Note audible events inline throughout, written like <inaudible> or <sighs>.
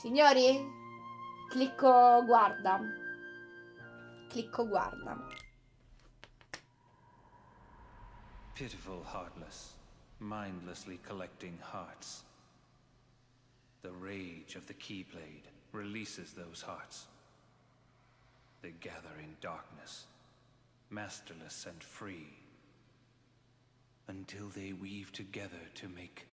Signori, clicco guarda. Clicco guarda. Pitiful heartless, mindlessly collecting hearts. The rage of the Keyblade releases those hearts. They gather in darkness, masterless and free, until they weave together to make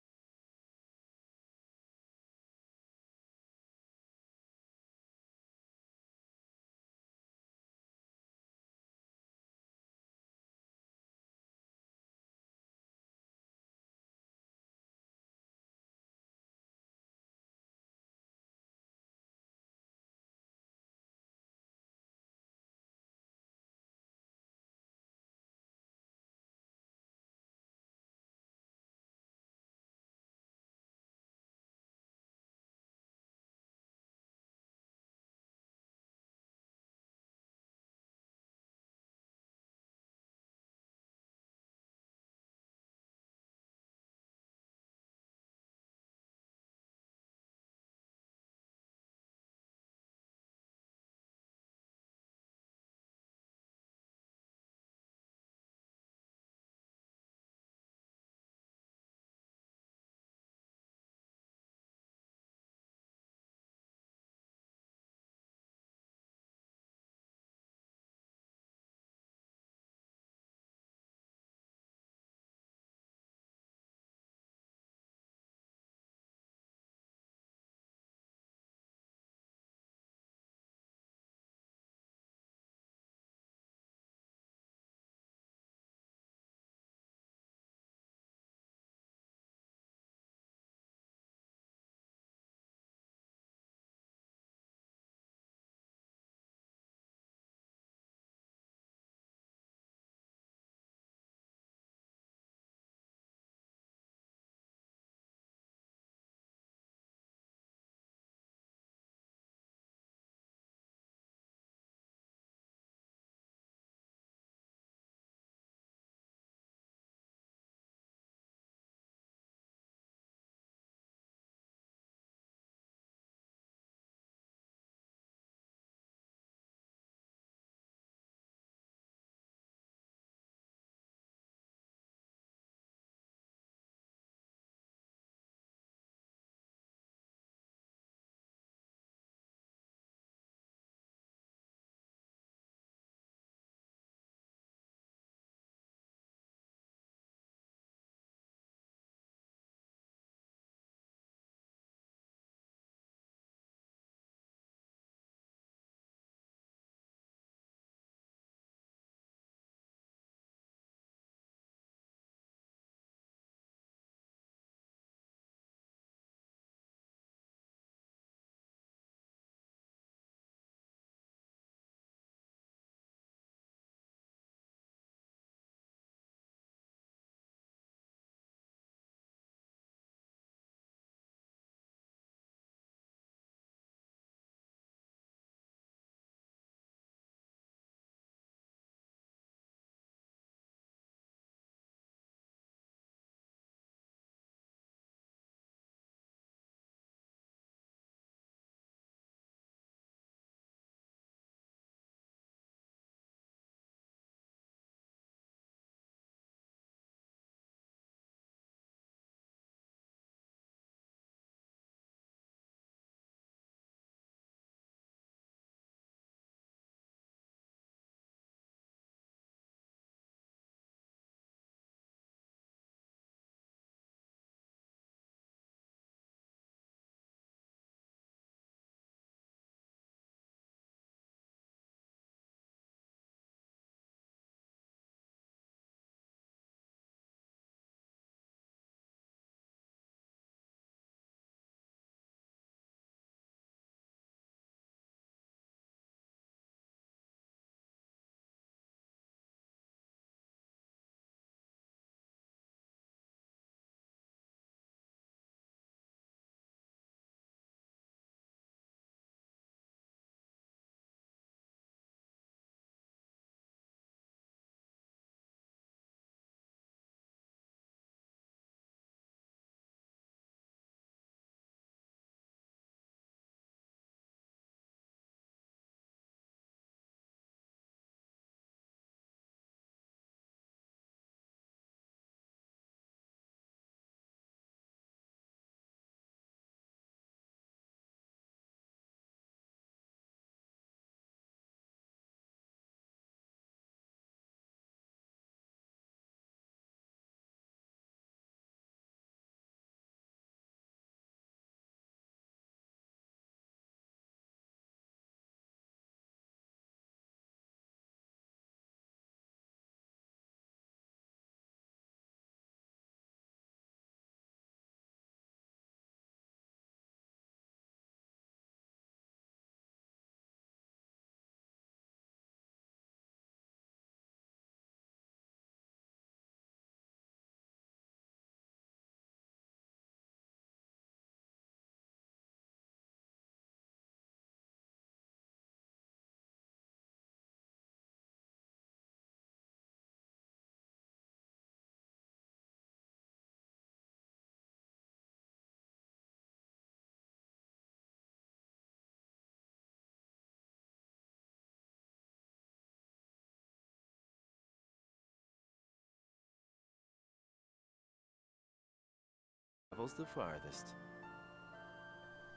travels the farthest.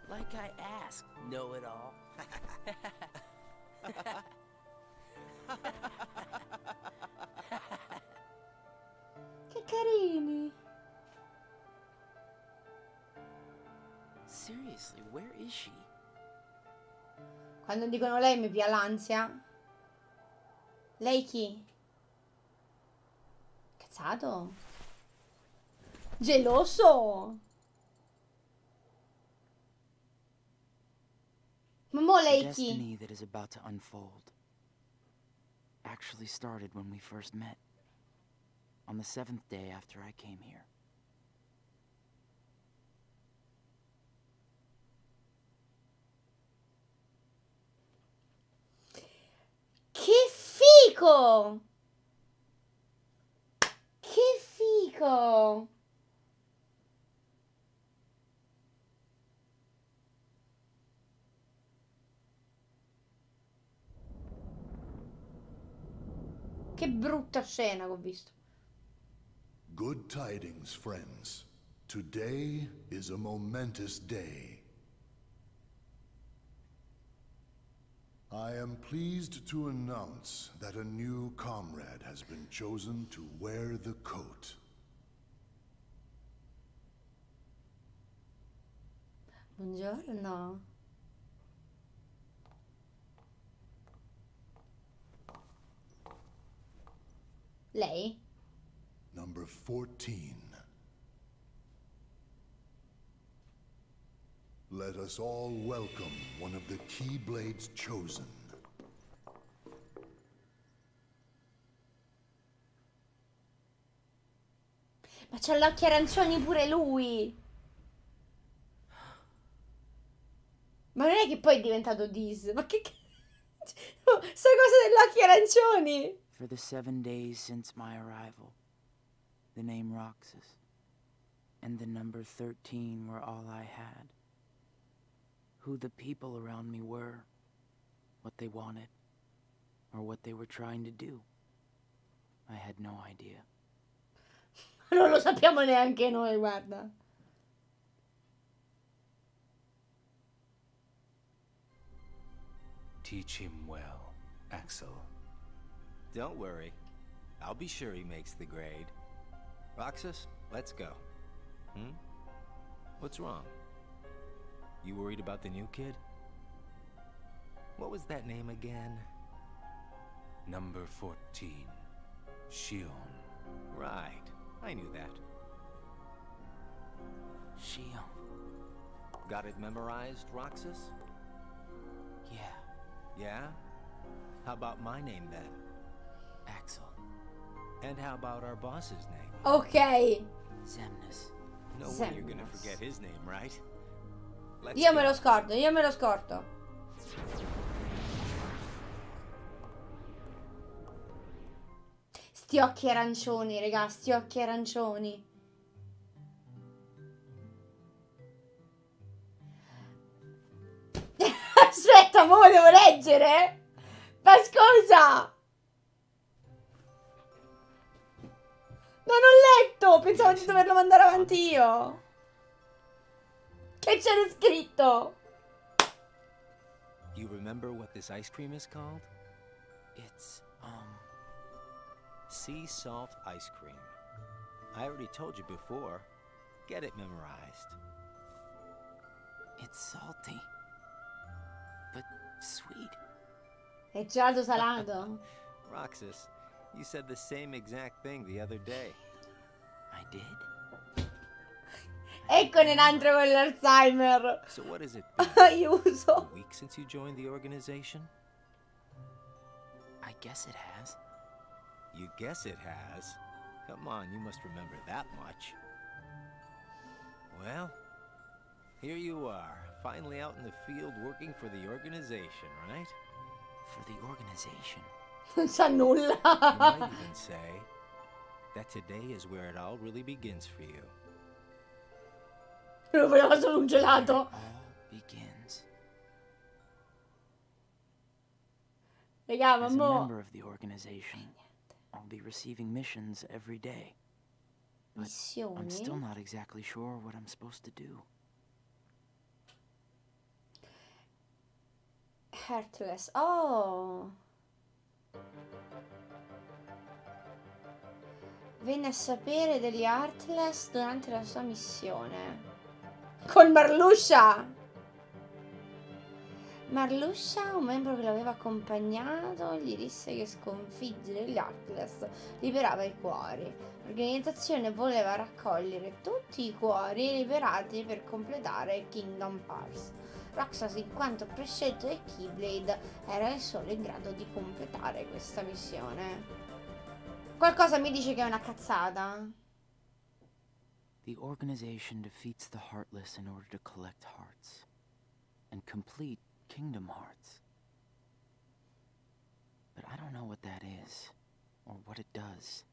Like I asked, know it all. <laughs> Che carini. Seriously, where is she? Quando dicono lei mi pia l'ansia. Lei chi? Cazzato? Geloso? The destiny that is about to unfold actually started when we first met. On the seventh day after I came here. Che fico! Che fico! Che brutta scena che ho visto. Good tidings, friends. Today is a momentous day. I am pleased to announce that a new comrade has been chosen to wear the coat. Buongiorno. Lei? Number 14. Let us all welcome one of the Keyblades chosen. Ma c'ha gli occhi arancioni pure lui. Ma non è che poi è diventato Diz. Ma che... Sta <laughs> cosa degli occhi arancioni. For the seven days since my arrival, the name Roxas and the number 13 were all I had. Who the people around me were, what they wanted, or what they were trying to do, I had no idea. <laughs> Non lo sappiamo neanche noi, guarda. Teach him well, Axel. Don't worry. I'll be sure he makes the grade. Roxas, let's go. Hmm? What's wrong? You worried about the new kid? What was that name again? Number 14. Xion. Right. I knew that. Xion. Got it memorized, Roxas? Yeah, Yeah? How about my name then? Axel. And how about our boss's name? Ok. Zemnis. No way you're gonna forget his name, right? Let's Io me lo scordo, io me lo scordo. Sti occhi arancioni, raga, sti occhi arancioni. <laughs> Aspetta, mo devo leggere? Ma scusa! Non ho letto! Pensavo di doverlo mandare avanti io! Che c'era scritto? You remember what this ice cream is called? It's, um, Sea salt ice cream. I already told you before. Get it memorized. it's salty. But sweet. È gelato salato. <laughs> Roxas, you said the same exact thing the other day. I did? Ecco Nenandro con l'Alzheimer. So what is has it <laughs> been? A Aiuto. week since you joined the organization? I guess it has. You guess it has. Come on, you must remember that much. Well, here you are, finally out in the field working for the organization, right? For the organization. Non sa nulla. You might even say that today is where it all really begins for you. Lui voleva solo un gelato. All begins. Raga, ma As a mo... member of the organization, I'll be receiving missions every day. But I'm still not exactly sure what I'm supposed to do. Heartless. Oh. Venne a sapere degli Heartless durante la sua missione. Con Marluscia! Marluscia, un membro che l'aveva accompagnato, gli disse che sconfiggere gli Heartless liberava i cuori. L'organizzazione voleva raccogliere tutti i cuori liberati per completare Kingdom Hearts. Roxas, in quanto prescelto da Keyblade, era il solo in grado di completare questa missione. Qualcosa mi dice che è una cazzata. The organization defeats the Heartless in order to collect hearts and complete Kingdom Hearts. But I don't know what that is or what it does.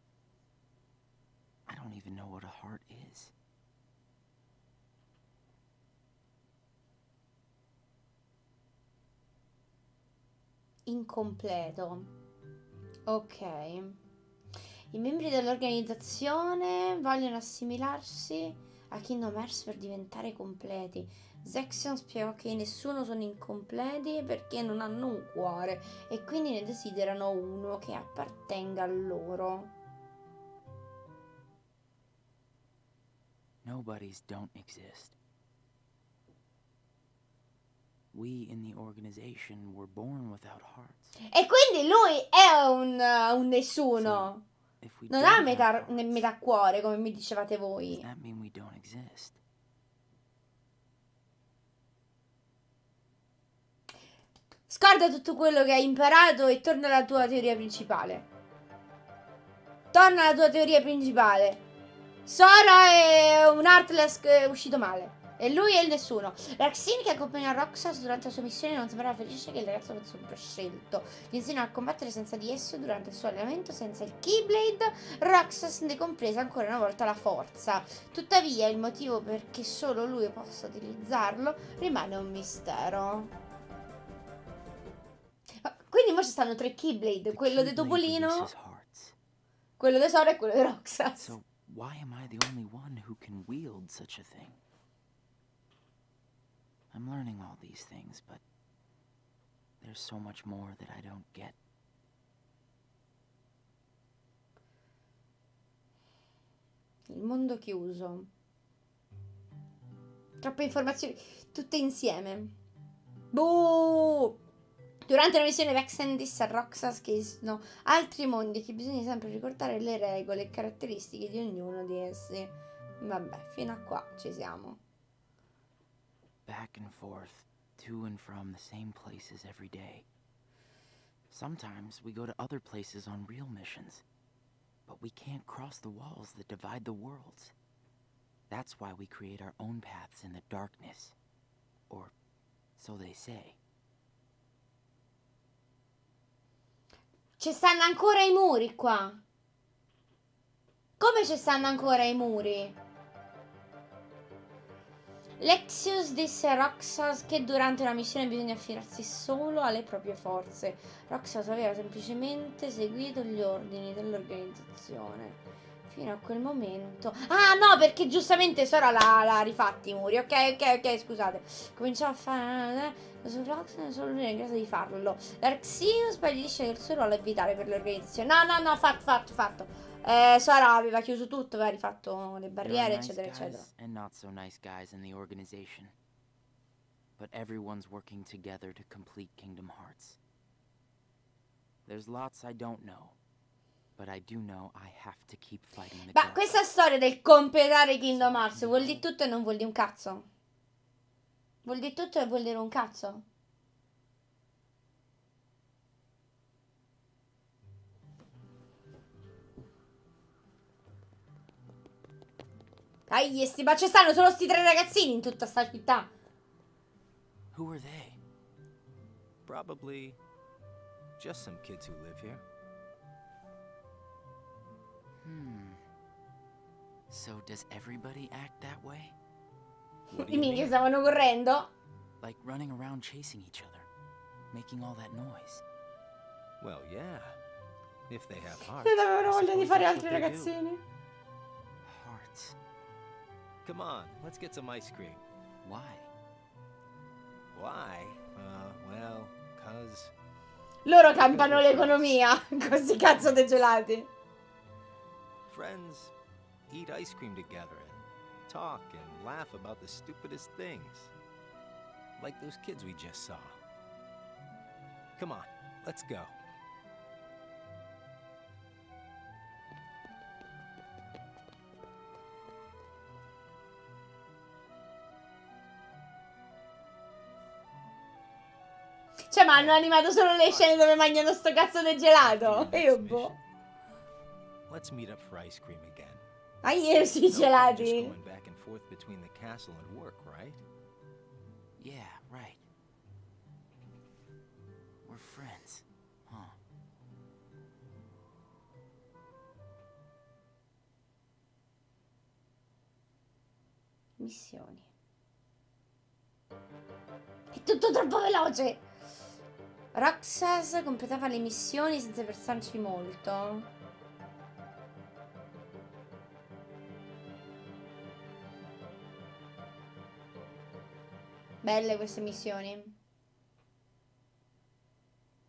I don't even know what a heart is. Incompleto. Ok. I membri dell'organizzazione vogliono assimilarsi a Kingdom Hearts per diventare completi. Zexion spiegò che nessuno sono incompleti perché non hanno un cuore e quindi ne desiderano uno che appartenga a loro. Nobodies don't exist. We in the organization were born without hearts. E quindi lui è un, un nessuno. Non ha metà, metà cuore come mi dicevate voi. that mean we don't exist? Scorda tutto quello che hai imparato e torna alla tua teoria principale. Torna alla tua teoria principale. Sora è un Heartless che è uscito male. E lui è il nessuno. Raxine che accompagna Roxas durante la sua missione non sembrava felice che il ragazzo fosse un prescelto. Gli insegna a combattere senza di esso durante il suo allenamento senza il Keyblade. Roxas ne compresa ancora una volta la forza. Tuttavia il motivo perché solo lui possa utilizzarlo rimane un mistero. Quindi ora ci stanno tre Keyblade, quello di Topolino, quello di Sora e quello di Roxas. So why am I the only one who can wield such a thing? I'm learning all these things, but there's so much more that I don't get. Il mondo chiuso. Troppe informazioni, tutte insieme. Buh! Durante la missione Vexen disse a Roxas che esistono altri mondi che bisogna sempre ricordare le regole e caratteristiche di ognuno di essi. Vabbè, fino a qua ci siamo. Back and forth, to and from the same places every day. Sometimes we go to other places on real missions, but we can't cross the walls that divide the worlds. That's why we create our own paths in the darkness. Or so they say. Ci stanno ancora i muri qua. Come ci stanno ancora i muri? Lexius disse a Roxas che durante una missione bisogna affidarsi solo alle proprie forze. Roxas aveva semplicemente seguito gli ordini dell'organizzazione. Fino a quel momento. Ah no, perché giustamente Sora l'ha, rifatti i muri. Ok, ok, ok, scusate. Cominciò a fare. eh, Su Roxas solo lui è in grado di farlo. L'arxius poi gli dice che il suo ruolo è vitale per l'organizzazione. No, no, no, fatto, fatto, fatto. Eh, Sora aveva chiuso tutto, aveva rifatto le barriere, eccetera, eccetera. and not so nice guys in the organization. But everyone's working together to complete Kingdom Hearts. There's lots I don't know, but I do know I have to keep fighting the Ma questa storia del completare Kingdom Hearts vuol dire tutto e non vuol dire un cazzo. Vuol dire tutto e vuol dire un cazzo. Dai, sti, ma ci stanno solo sti tre ragazzini in tutta sta città. Who are they? Probably just some kids who live here. Hmm. So does everybody act that way? Minchia stavano correndo. Like running around chasing each other, making all that noise? Well, yeah. If they have hearts. Non avevano voglia di fare altri they do. Ragazzini. Thanks. Come on, let's get some ice cream. Why? Why? Uh, well, cause Loro campano l'economia con <laughs> questi cazzo di gelati. friends eat ice cream together and talk and laugh about the stupidest things. Like those kids we just saw. Come on, let's go. Cioè, ma hanno animato solo le scene dove mangiano sto cazzo di gelato. E io boh. Let's meet up for ice cream again. Ah, io sì, gelati. going back and forth between the castle and work, right? Yeah, right. We're friends, huh? Missioni. È tutto troppo veloce. Roxas completava le missioni senza pensarci molto. Belle queste missioni.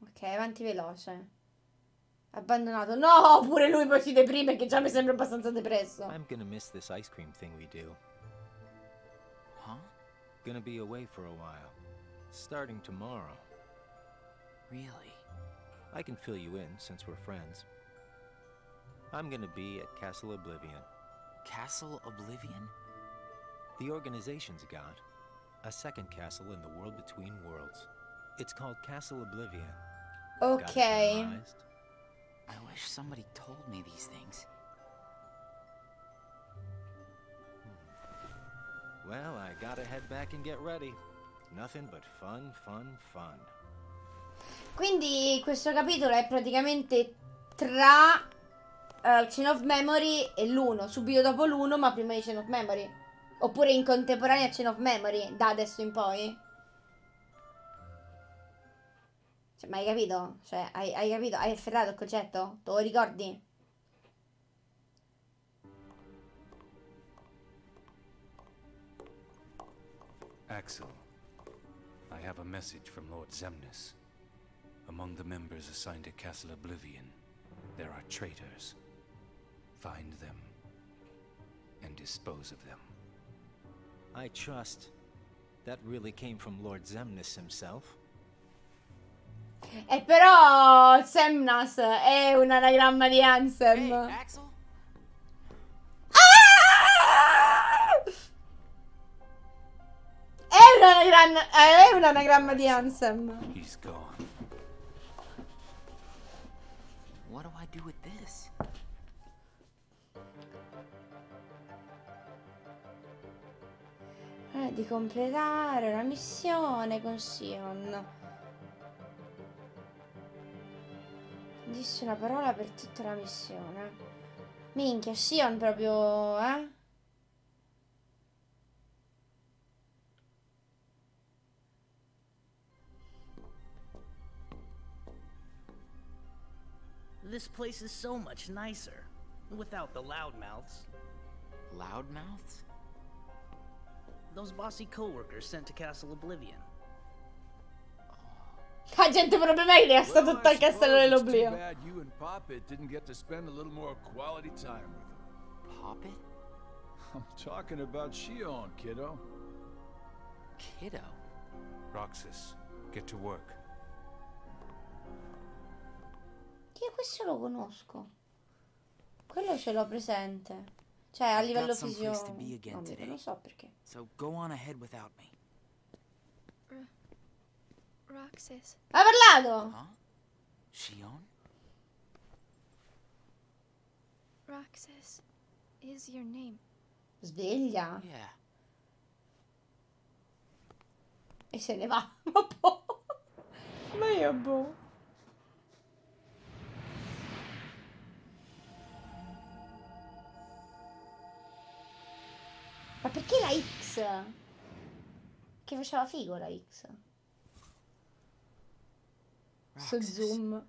Ok, avanti veloce. Abbandonato. No, pure lui poi si deprime che già mi sembra abbastanza depresso. I'm gonna miss this ice cream thing we do. Huh? Gonna be away for a while. Starting tomorrow. Really? I can fill you in since we're friends. I'm gonna be at Castle Oblivion. Castle Oblivion? The organization's got a second castle in the world between worlds. It's called Castle Oblivion. Ok. I wish somebody told me these things. Hmm. Well, I gotta head back and get ready. Nothing but fun, fun, fun. Quindi questo capitolo è praticamente tra eh, Chain of Memory e l'1, subito dopo l'1 ma prima di Chain of Memory. Oppure in contemporanea a Chain of Memory, da adesso in poi. Cioè, ma hai capito? Cioè, hai, hai capito? Hai afferrato il concetto? Te lo ricordi? Axel, I have a message from Lord Zemnis. Among the members assigned to Castle Oblivion, there are traitors. Find them and dispose of them. I trust that really came from Lord Xemnas himself. E però Xemnas è un anagramma di Ansem. Hey, Axel? Ah! È un anagramma, è un anagramma di Ansem. He's gone. Eh, di completare una missione con Sion. Disse una parola per tutta la missione. Minchia, Sion proprio, eh? This place is so much nicer. Without the loudmouths. Loudmouths? Those bossy coworkers sent to Castle Oblivion. <laughs> La gente proprio meglio sta Well, tutta I al castello dell'oblio. bad you and Poppet didn't get to spend a little more quality time with him. Pop it? I'm talking about Shion, kiddo. Kiddo? Roxas, get to work. Io questo lo conosco. Quello ce l'ho presente. Cioè, a I've livello fisico. non lo so perché. So go on ahead without me. Roxas. Ha parlato! Huh? Shion? Roxas is your name. Sveglia. Yeah. E se ne va. <laughs> Ma boh. Ma io boh. Che faceva figo la X. Su zoom.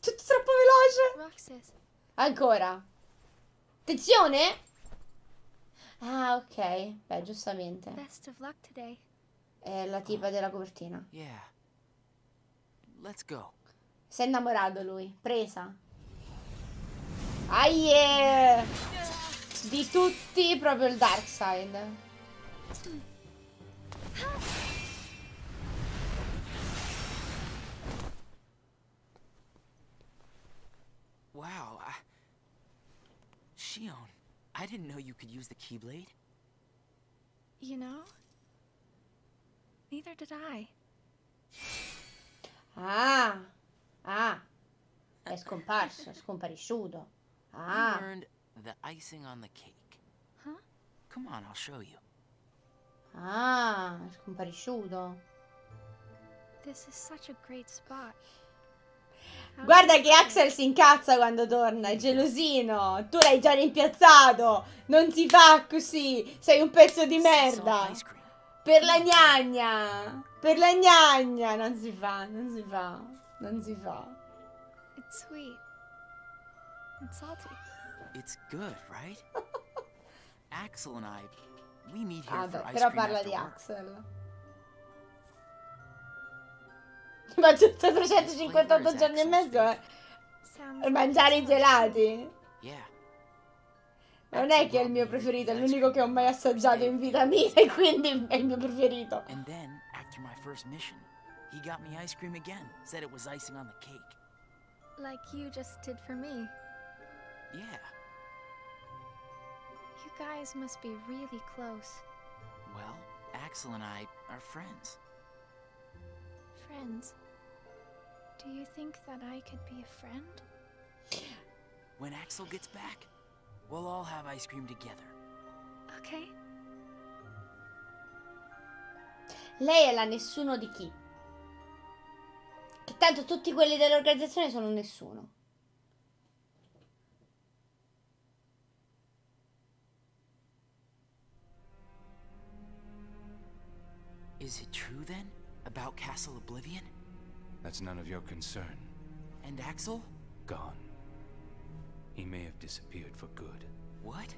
Tutto troppo veloce. Ancora. Attenzione. Ah, ok. Beh, giustamente. È la tipa della copertina. Yeah. Let's go. Si è innamorato lui. Presa. Aie! Di tutti proprio il dark side. Wow. I... Shion, I didn't know you could use the Keyblade. You know? Neither did I. Ah. Ah, è <laughs> scomparso, è scomparisciuto. Ah. Ah, è scomparisciuto. Guarda che Axel si incazza quando torna, è gelosino. Tu l'hai già rimpiazzato. Non si fa così. Sei un pezzo di merda. Per la gnagna. Per la gnagna. Non si fa, non si fa. Non si fa. It's sweet. And salty. It's good, right? <laughs> Axel and I, we meet here Ah, for beh, ice però cream parla di. Axel. <laughs> Ma giusto 358 giorni e mezzo eh, per mangiare i it's gelati. Yeah. Non è che è il mio preferito, è l'unico che ho mai assaggiato in vita mia <laughs> e quindi è il mio preferito. And then, after my first mission, he got me ice cream again. Said it was icing on the cake. Like you just did for me. Yeah. You guys must be really close. Well, Axel and I are friends. Friends. Do you think that I could be a friend? When Axel gets back, we'll all have ice cream together. Okay. Lei è la nessuno di chi? Che tanto tutti quelli dell'organizzazione sono nessuno. Is it true then? About Castle Oblivion? That's none of your concern. And Axel? Gone. He may have disappeared for good. What?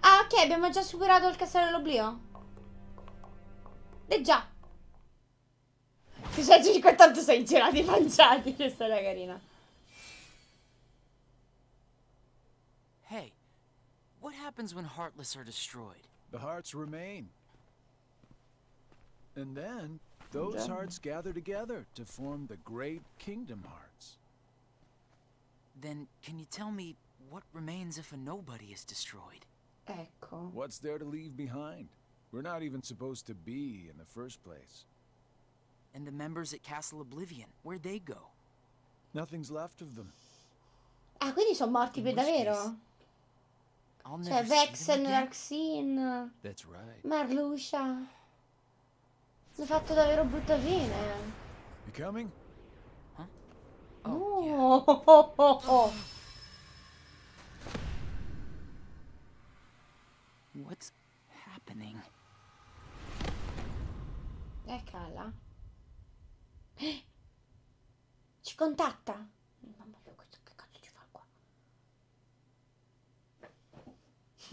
Ah, ok, abbiamo già superato il castello dell'oblio. E già. 656 gelati mangiati, questa era carina. Hey, what happens when Heartless are destroyed? The hearts remain. And then, those hearts gather together to form the great Kingdom Hearts. Then, can you tell me what remains if a nobody is destroyed? Ecco. What's there to leave behind? We're not even supposed to be in the first place. And the members at Castle Oblivion, where'd they go? Nothing's left of them. Ah, quindi sono morti per davvero? Cioè, Vexen, That's right. Marlucia. Hanno fatto davvero brutta fine. You coming? Oh, yeah. Oh, <laughs> What's happening? Eccola. <gasps> Ci contatta. Mamma mia, questo che cazzo ci fa qua?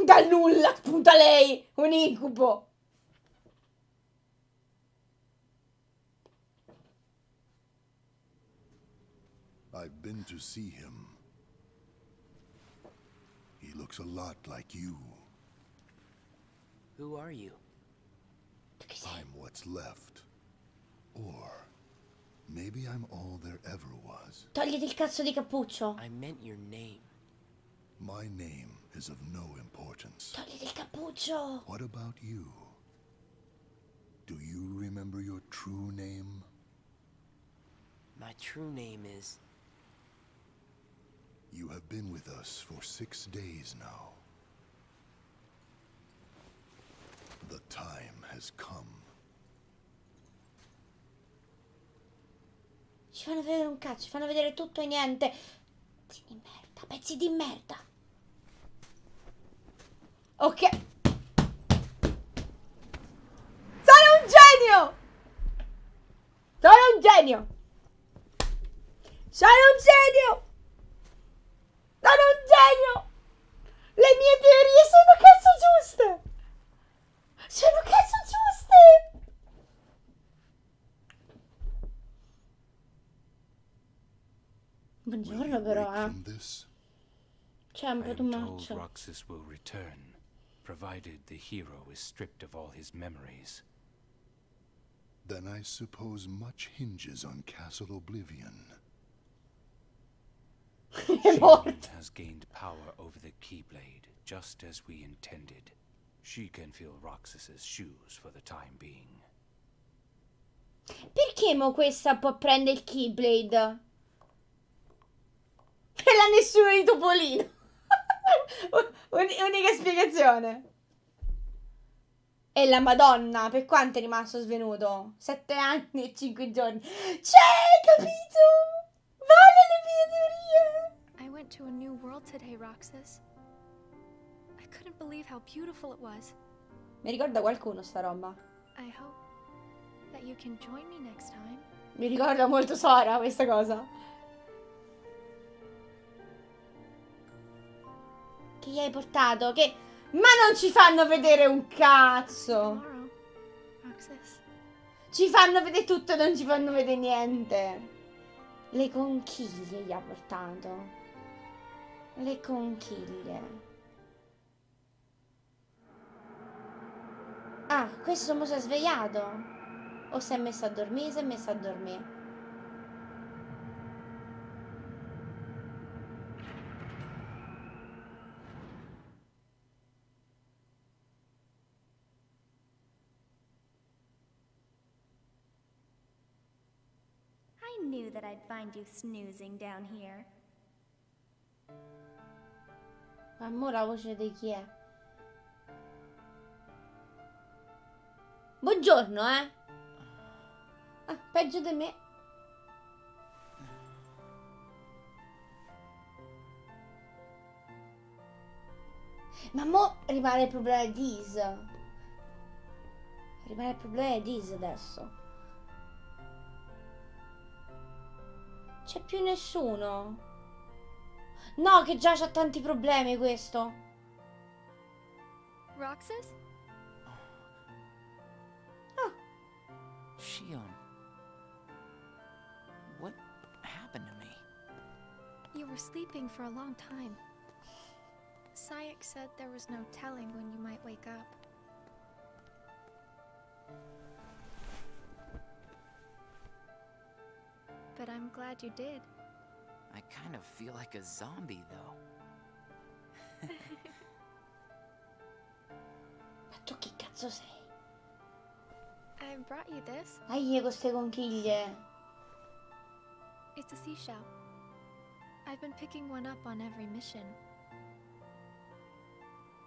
Dal nulla, spunta lei, un incubo. I've been to see him. He looks a lot like you. Who are you? Tu chi sei? I'm what's left. Or maybe I'm all there ever was. Togliti il cazzo di cappuccio. I meant your name. My name is of no importance. Togliti il cappuccio. What about you? Do you remember your true name? My true name is. You have been with us for six days now. The time has come. Ci fanno vedere un cazzo, ci fanno vedere tutto e niente. Pezzi di merda, pezzi di merda. Ok. C'è un I po' am too told much. Roxas will return, provided the hero is stripped of all his memories. Then I suppose much hinges on Castle Oblivion. <laughs> Xion has gained power over the Keyblade, just as we intended. She can fill Roxas's shoes for the time being. Perché mo questa può prendere il Keyblade? <laughs> E la nessuno di Topolino. <laughs> Un- unica spiegazione. E la Madonna, per quanto è rimasto svenuto? Sette anni e cinque giorni. C'è, capito? Vale le mie teorie. I went to a new world today, Roxas. I couldn't believe how beautiful it was. Mi ricorda qualcuno sta roba? I hope that you can join me next time. Mi ricorda molto Sora questa cosa. Che gli hai portato? Che... Ma non ci fanno vedere un cazzo! Ci fanno vedere tutto non ci fanno vedere niente. Le conchiglie gli ha portato. Le conchiglie. Ah, questo mo si è svegliato? O si è messo a dormire? Si è messo a dormire. I knew that I'd find you snoozing down here. Ma mo la voce di chi è? Buongiorno, eh? Ah, peggio di me. Ma mo rimane il problema di Is. Rimane il problema di Is adesso. C'è più nessuno. No, che già c'ha tanti problemi questo. Roxas? Shion. What happened to me? You were sleeping for a long time. Sayek said there was no telling when you might wake up. But I'm glad you did. I kind of feel like a zombie, though. Ma tu che cazzo sei? I brought you this. Dai con ste conchiglie. It's a seashell. I've been picking one up on every mission.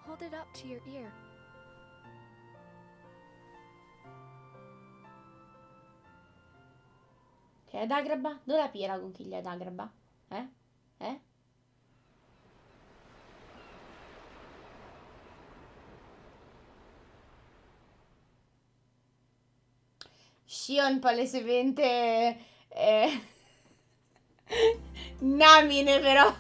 Hold it up to your ear. Che è ad Agraba? Dove la pia la conchiglia ad Agraba? Eh? Eh? Shion palesemente eh, <laughs> Namine però <laughs> con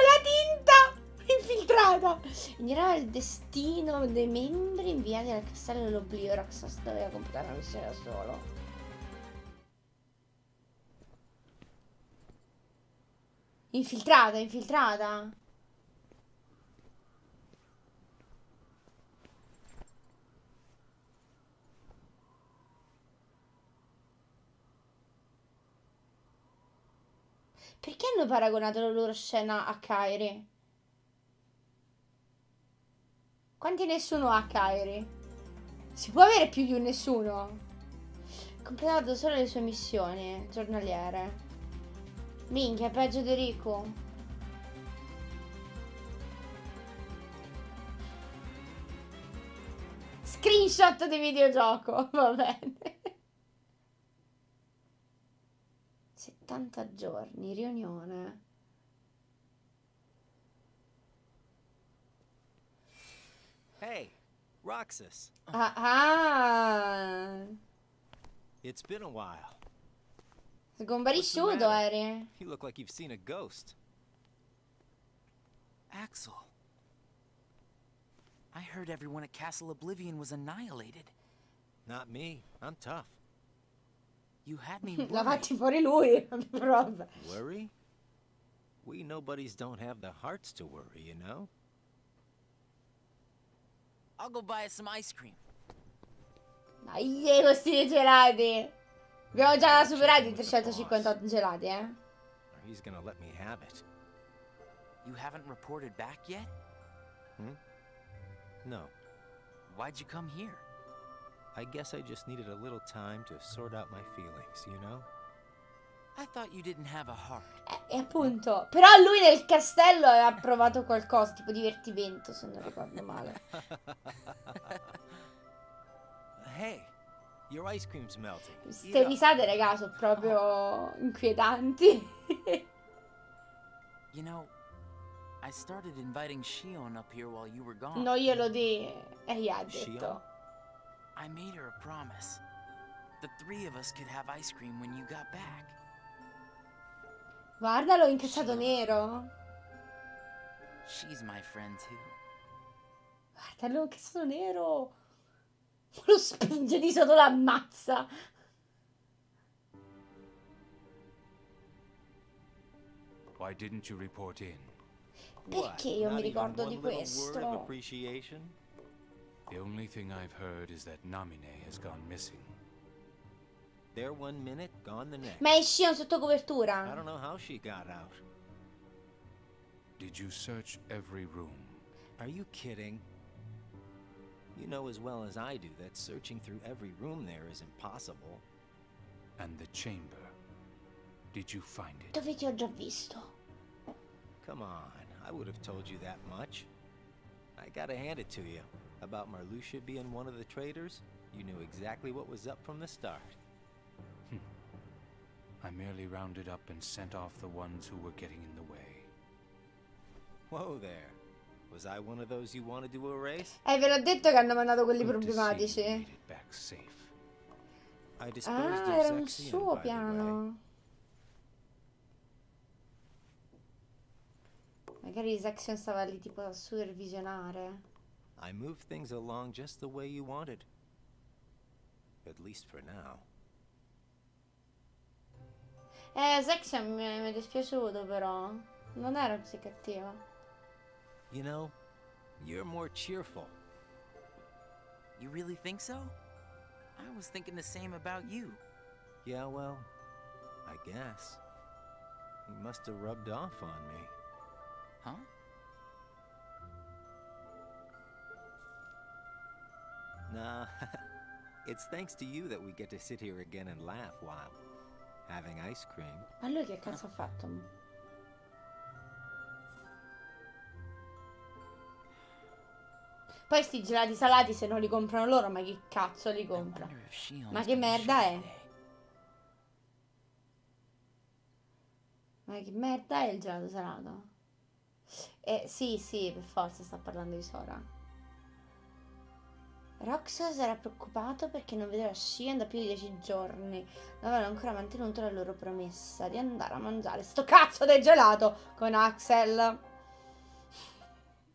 la tinta infiltrata ignorava il destino dei membri inviati al castello dell'oblio Roxas doveva completare la missione da solo Infiltrata, infiltrata. Perché hanno paragonato la loro scena a Kairi? Quanti nessuno ha Kairi? Si può avere più di un nessuno? Completato solo le sue missioni giornaliere. Minchia, peggio di Rico. Screenshot di videogioco, <laughs> va bene. 70 giorni, riunione. Hey, Roxas. Ah, ah. It's been a while. Sgomparisciuto matter? eri. You look like you've seen a ghost. Axel. I heard everyone at Castle Oblivion was annihilated. Not me. I'm tough. You had me <laughs> L'ha worried. fuori lui. <laughs> Rob. Worry? We nobodies don't have the hearts to worry, you know? I'll go buy us some ice cream. Dai, eh, questi gelati. Abbiamo già superato i 358 gelati, eh. Or he's gonna let me have it. You haven't reported back yet? No. Why'd you come here? I guess I just needed a little time to sort out my feelings, you know? I thought you didn't have a heart. Eh, E appunto. Però lui nel castello aveva provato qualcosa, tipo divertimento, se non ricordo male. <laughs> Hey, Queste risate, raga, sono proprio inquietanti. <laughs> You know, I started inviting Shion up here while you were gone. non glielo di... E gli ha detto. I made her a promise. The three of us could have ice cream when you got back. Guardalo incazzato nero. She's my friend too. Guardalo incazzato nero. Lo spinge di sotto l'ammazza. Why didn't you report in? Perché io mi ricordo di questo? The only thing I've heard is that Namine has gone missing. There one minute, gone the next. Ma è Shion sotto I copertura? don't know how she got out. Did you search every room? Are you kidding? You know as well as I do that searching through every room there is impossible. And the chamber? Did you find it? Dove ti ho già visto? Come on, I would have told you that much. I gotta hand it to you. About Marluxia being one of the traitors, you knew exactly what was up from the start. Hmm. I merely rounded up and sent off the ones who were getting in the way. Whoa there. Eh, ve l'ho detto che hanno mandato quelli problematici. Ah, era un suo piano. Magari Section stava lì tipo a supervisionare. I moved things along just the way you wanted. At least for now. Eh, Section mi mi è dispiaciuto però. Non era così cattivo. You know, you're more cheerful. You really think so? I was thinking the same about you. Yeah, well, I guess. He must have rubbed off on me. Huh? Nah, <laughs> it's thanks to you that we get to sit here again and laugh while having ice cream. Ma lui che cazzo ha fatto? Poi sti gelati salati se non li comprano loro, ma chi cazzo li compra? Ma che merda è? Ma che merda è il gelato salato? Eh sì, sì, per forza sta parlando di Sora. Roxas era preoccupato perché non vedeva Shion da più di dieci giorni. Non avevano ancora mantenuto la loro promessa di andare a mangiare sto cazzo del gelato con Axel.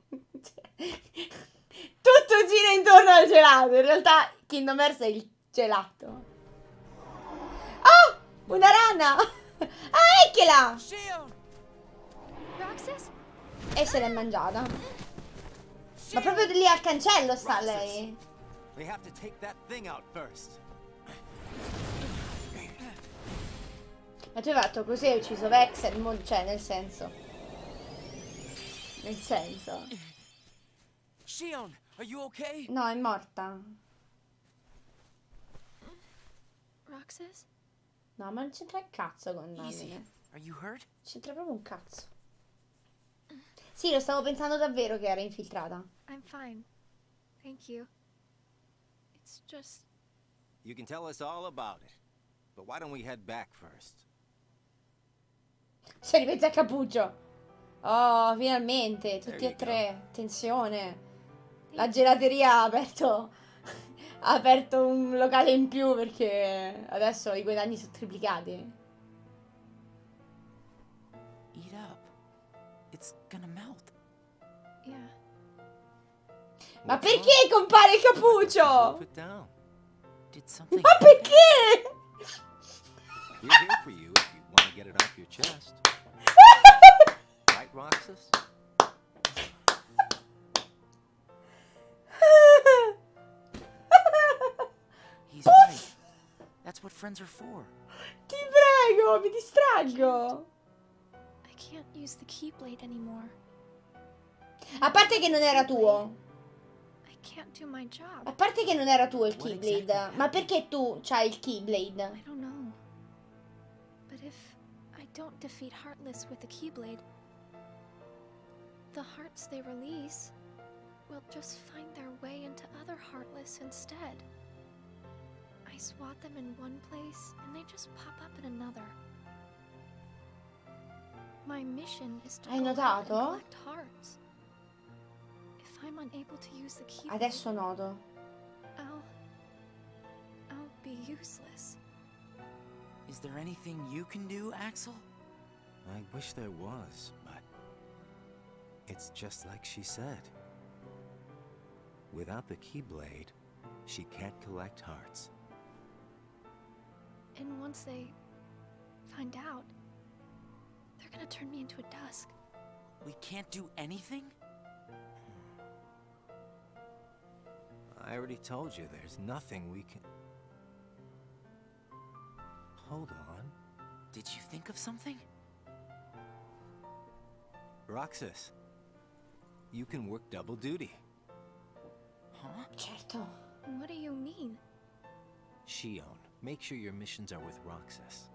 <laughs> Tutto gira intorno al gelato. In realtà Kingdom Hearts è il gelato. Oh! Una rana! <laughs> Ah, eccola! E se l'è mangiata. Ma proprio lì al cancello sta lei. We have to take that thing out first. Ma tu hai fatto così, hai ucciso Vexel, mo- cioè nel senso. Nel senso. Shion, are you okay? No, è morta. Roxas? No, ma non c'entra il cazzo con hurt? C'entra proprio un cazzo. Sì, lo stavo pensando davvero che era infiltrata. I'm fine. Thank you. It's just. You can tell us all about it. But why don't we head back first? Si ripete a cappuccio. Oh, finalmente, tutti e tre. Tensione. La gelateria ha aperto. ha aperto un locale in più perché adesso i guadagni sono triplicati. it up. It's gonna melt. Yeah. Ma perché compare il cappuccio? Ma perché? We're here for you if you want to get it off your chest. <laughs> Right, Roxas? What friends are for. Ti prego, mi distraggo. I can't use the Keyblade anymore. A parte che non era tuo. I can't do my job. A parte che non era tuo il Keyblade. exactly Ma perché tu c'hai il Keyblade? I don't know. But if I don't defeat Heartless with the Keyblade, the hearts they release will just find their way into other Heartless instead. I swat them in one place and they just pop up in another. My mission is to Hai go out and notato? collect hearts. If I'm unable to use the Keyblade, Adesso noto. I'll I'll be useless. Is there anything you can do, Axel? I wish there was, but it's just like she said. Without the Keyblade, she can't collect hearts. And once they find out, they're gonna turn me into a dusk. We can't do anything? Hmm. I already told you there's nothing we can. Hold on. Did you think of something? Roxas, you can work double duty. Huh? Certo. What do you mean? Xion, make sure your missions are with Roxas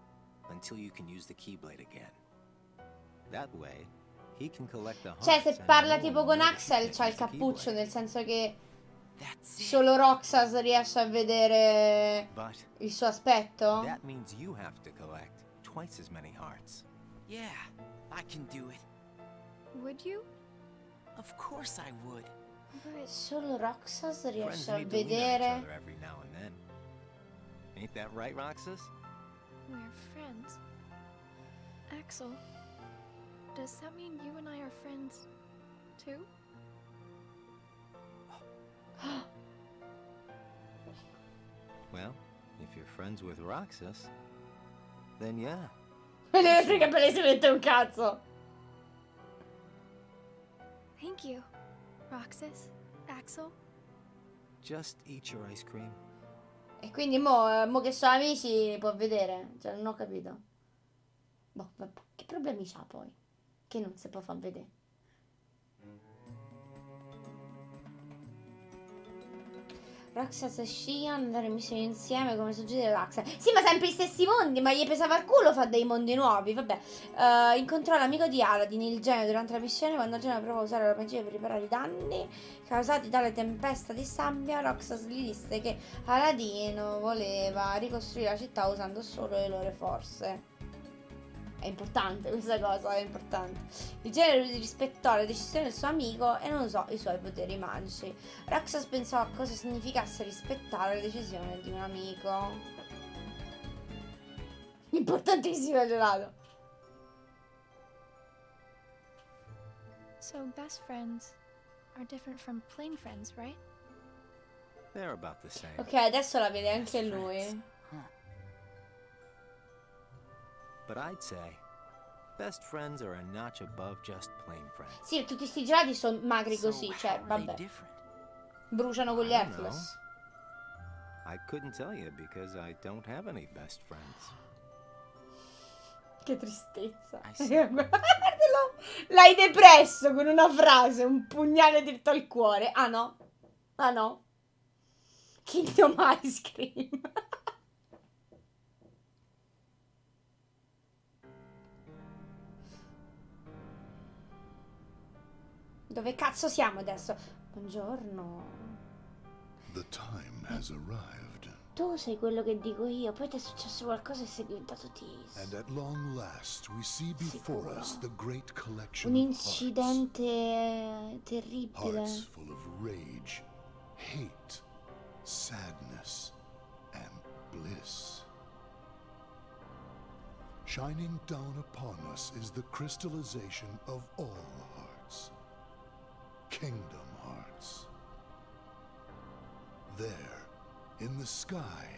until you can use the Keyblade again. That way, he can collect the hearts. Cioè, se parla tipo con Axel c'ha il cappuccio, nel senso che solo Roxas riesce a vedere But il suo aspetto. that means you have to collect twice as many hearts. Yeah, I can do it. Would you? Of course I would. Solo Roxas Friends riesce a vedere. Ain't that right, Roxas? we're friends. Axel, does that mean you and I are friends too? <gasps> Well, if you're friends with Roxas, then yeah. Non ne frega palesemente un cazzo. Thank you, Roxas, Axel. Just eat your ice cream. E quindi mo, eh, mo che sono amici può vedere. Cioè, non ho capito. Boh, che problemi c'ha poi? Che non si può far vedere. Roxas e Shion andare in missione insieme come suggerire Roxas. Sì, ma sempre gli stessi mondi, ma gli pesava il culo fa dei mondi nuovi. Vabbè. Eh, incontrò l'amico di Aladdin, il genio, durante la missione quando genio provò a usare la magia per riparare i danni causati dalle tempesta di sabbia. Roxas gli disse che Aladino voleva ricostruire la città usando solo le loro forze. È importante questa cosa, è importante. Il genere rispettò le decisioni del suo amico e non usò i suoi poteri magici. Roxas pensò a cosa significasse rispettare le decisioni di un amico. Importantissimo gelato. So best friends are different from plain friends, right? They're about the same. Ok, adesso la vede anche Best lui. But I'd say best friends are a notch above just plain friends. Sì, tutti sti gelati sono magri così, cioè, vabbè. Bruciano con gli Hercules. I couldn't tell you because I don't have any best friends. Che tristezza. <laughs> Guardalo. L'hai depresso con una frase, un pugnale dritto al cuore. Ah no? Ah no? Kingdom Ice Cream. Dove cazzo siamo adesso? Buongiorno. The time has arrived, Tu sei quello che dico io, poi ti è successo qualcosa e sei diventato Tis. and at long last we see before Sicuro. us the great collection Un incidente terribile. Hearts full of rage, hate, sadness, and bliss. Shining down upon us is the crystallization of all hearts. Kingdom hearts. There, in the sky,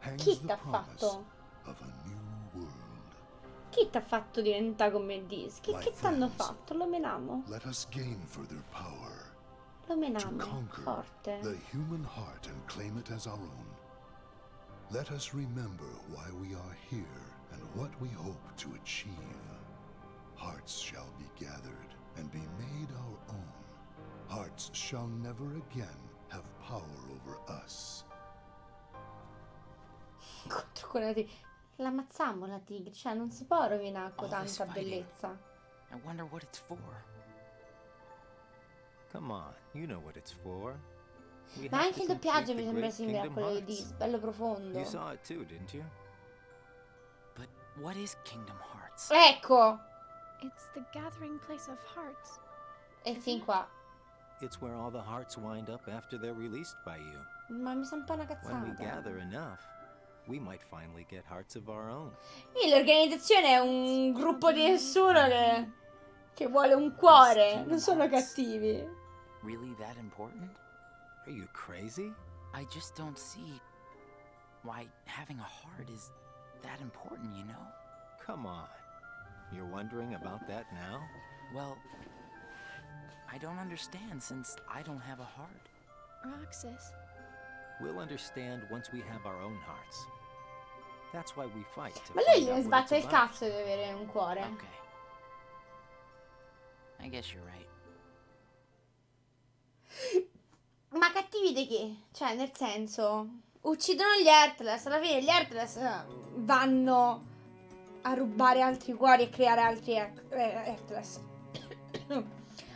hangs Chi the t'ha fatto? of a new world. Chi t'ha fatto diventare come Dis? Che, che t'hanno fatto? Lo menamo. Let us gain further power Lo menamo. Forte. the human heart and claim it as our own. Let us remember why we are here and what we hope to achieve. Hearts shall be gathered and be made our own. Hearts shall never again have power over us. Contro quella tigre. L'ammazziamo la tigre. Cioè, non si può rovinare con tanta bellezza. I wonder what it's for. Come on, you know what it's for. We Ma anche il doppiaggio mi sembra simile a quello di. Dis. Bello profondo. You saw it too, didn't you? But what is Kingdom Hearts? Ecco! It's the gathering place of hearts. E fin qua. It's where all the hearts wind up after they're released by you. Ma mi sa un po' una When we gather enough, we might finally get hearts of our own. Sì, l'organizzazione è un gruppo di nessuno che, che vuole un cuore. Non sono cattivi. Really that important? Are you crazy? I just don't see why having a heart is that important, you know? Come on. You're wondering about that now? Well, I don't understand since I don't have a heart. Roxas, We'll understand once we have our own hearts. That's why we fight. To Ma out what sbatte il cazzo di avere un cuore. Okay. I guess you're right. Ma cattivi di che? Cioè, nel senso, uccidono gli Heartless. Alla fine gli Heartless eh, vanno a rubare altri cuori e creare altri Heart- eh, Heartless.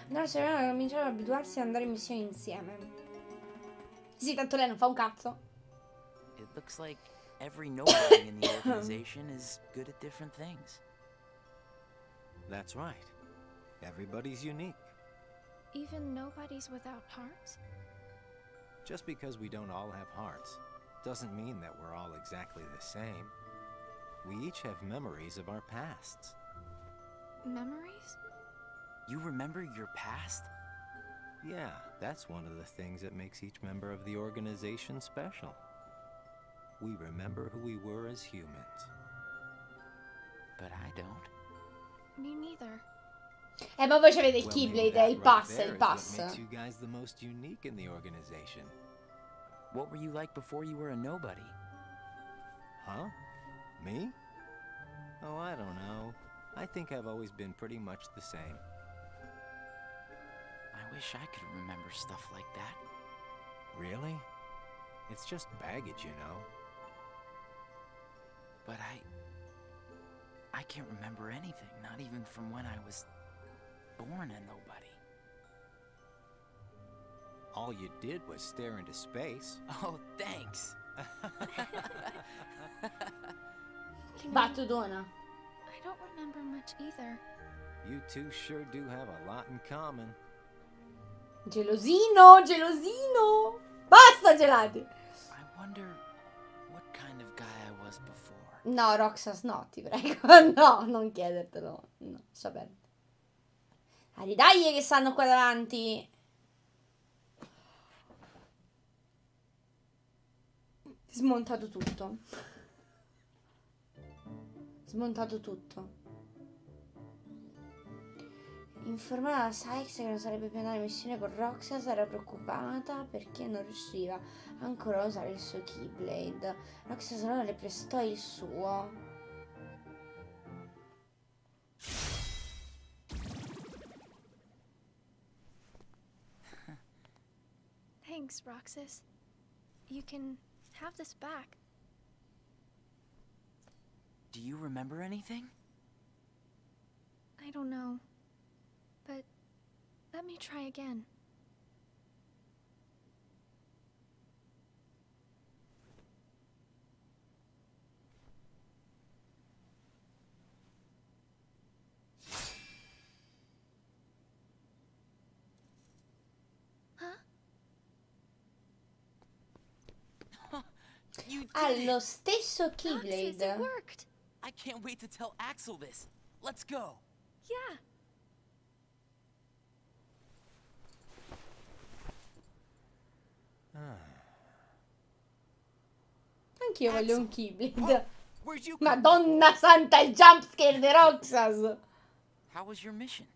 Allora se devono cominciare ad abituarsi ad andare in missioni insieme. Sì, tanto lei non fa un cazzo. It looks like every nobody in the <coughs> organization is good at different things. That's right. Everybody's unique. even nobody's without hearts? Just because we don't all have hearts doesn't mean that we're all exactly the same. We each have memories of our pasts. Memories? You remember your past? Yeah, that's one of the things that makes each member of the organization special. We remember who we were as humans. But I don't. Me neither. Eh, ma voi avete il Well, Keyblade, è that il pass, there il is what pass. makes you guys the most unique in the organization. What were you like before you were a nobody? Huh? Me? Oh, I don't know. I think I've always been pretty much the same. I wish I could remember stuff like that. Really? It's just baggage, you know. But I. I can't remember anything, not even from when I was born a nobody. All you did was stare into space. <laughs> Oh, thanks. You know, Battutona. I don't remember much either. You two sure do have a lot in common. Gelosino, gelosino. Basta gelati. I wonder what kind of guy I was before. No, Roxas, no, ti prego. <laughs> No, non chiedertelo. No, sapere. Dai, dai che stanno qua davanti. Smontato tutto. Smontato tutto. Informare la Sykes che non sarebbe più andare in missione con Roxas era preoccupata perché non riusciva ancora a usare il suo Keyblade. Roxas allora le prestò il suo. Thanks, Roxas. You can have this back. Do you remember anything? I don't know. But let me try again. Huh? <laughs> You did it! lo stesso it Keyblade. worked. I can't wait to tell Axel this. Let's go. Yeah. Anch'io voglio un Keyblade. Oh, where'd you Madonna santa, il jumpscare di Roxas. How was your mission?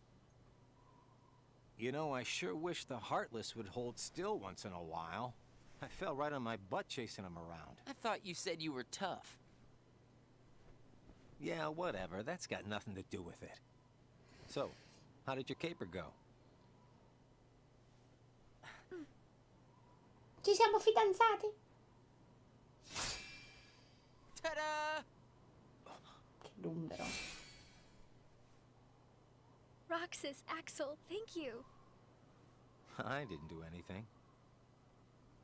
You know, I sure wish the Heartless would hold still once in a while. I fell right on my butt chasing them around. I thought you said you were tough. Yeah, whatever. That's got nothing to do with it. So, how did your caper go? Ci siamo fidanzati? Ta-da! Che numero. Roxas, Axel, thank you. I didn't do anything.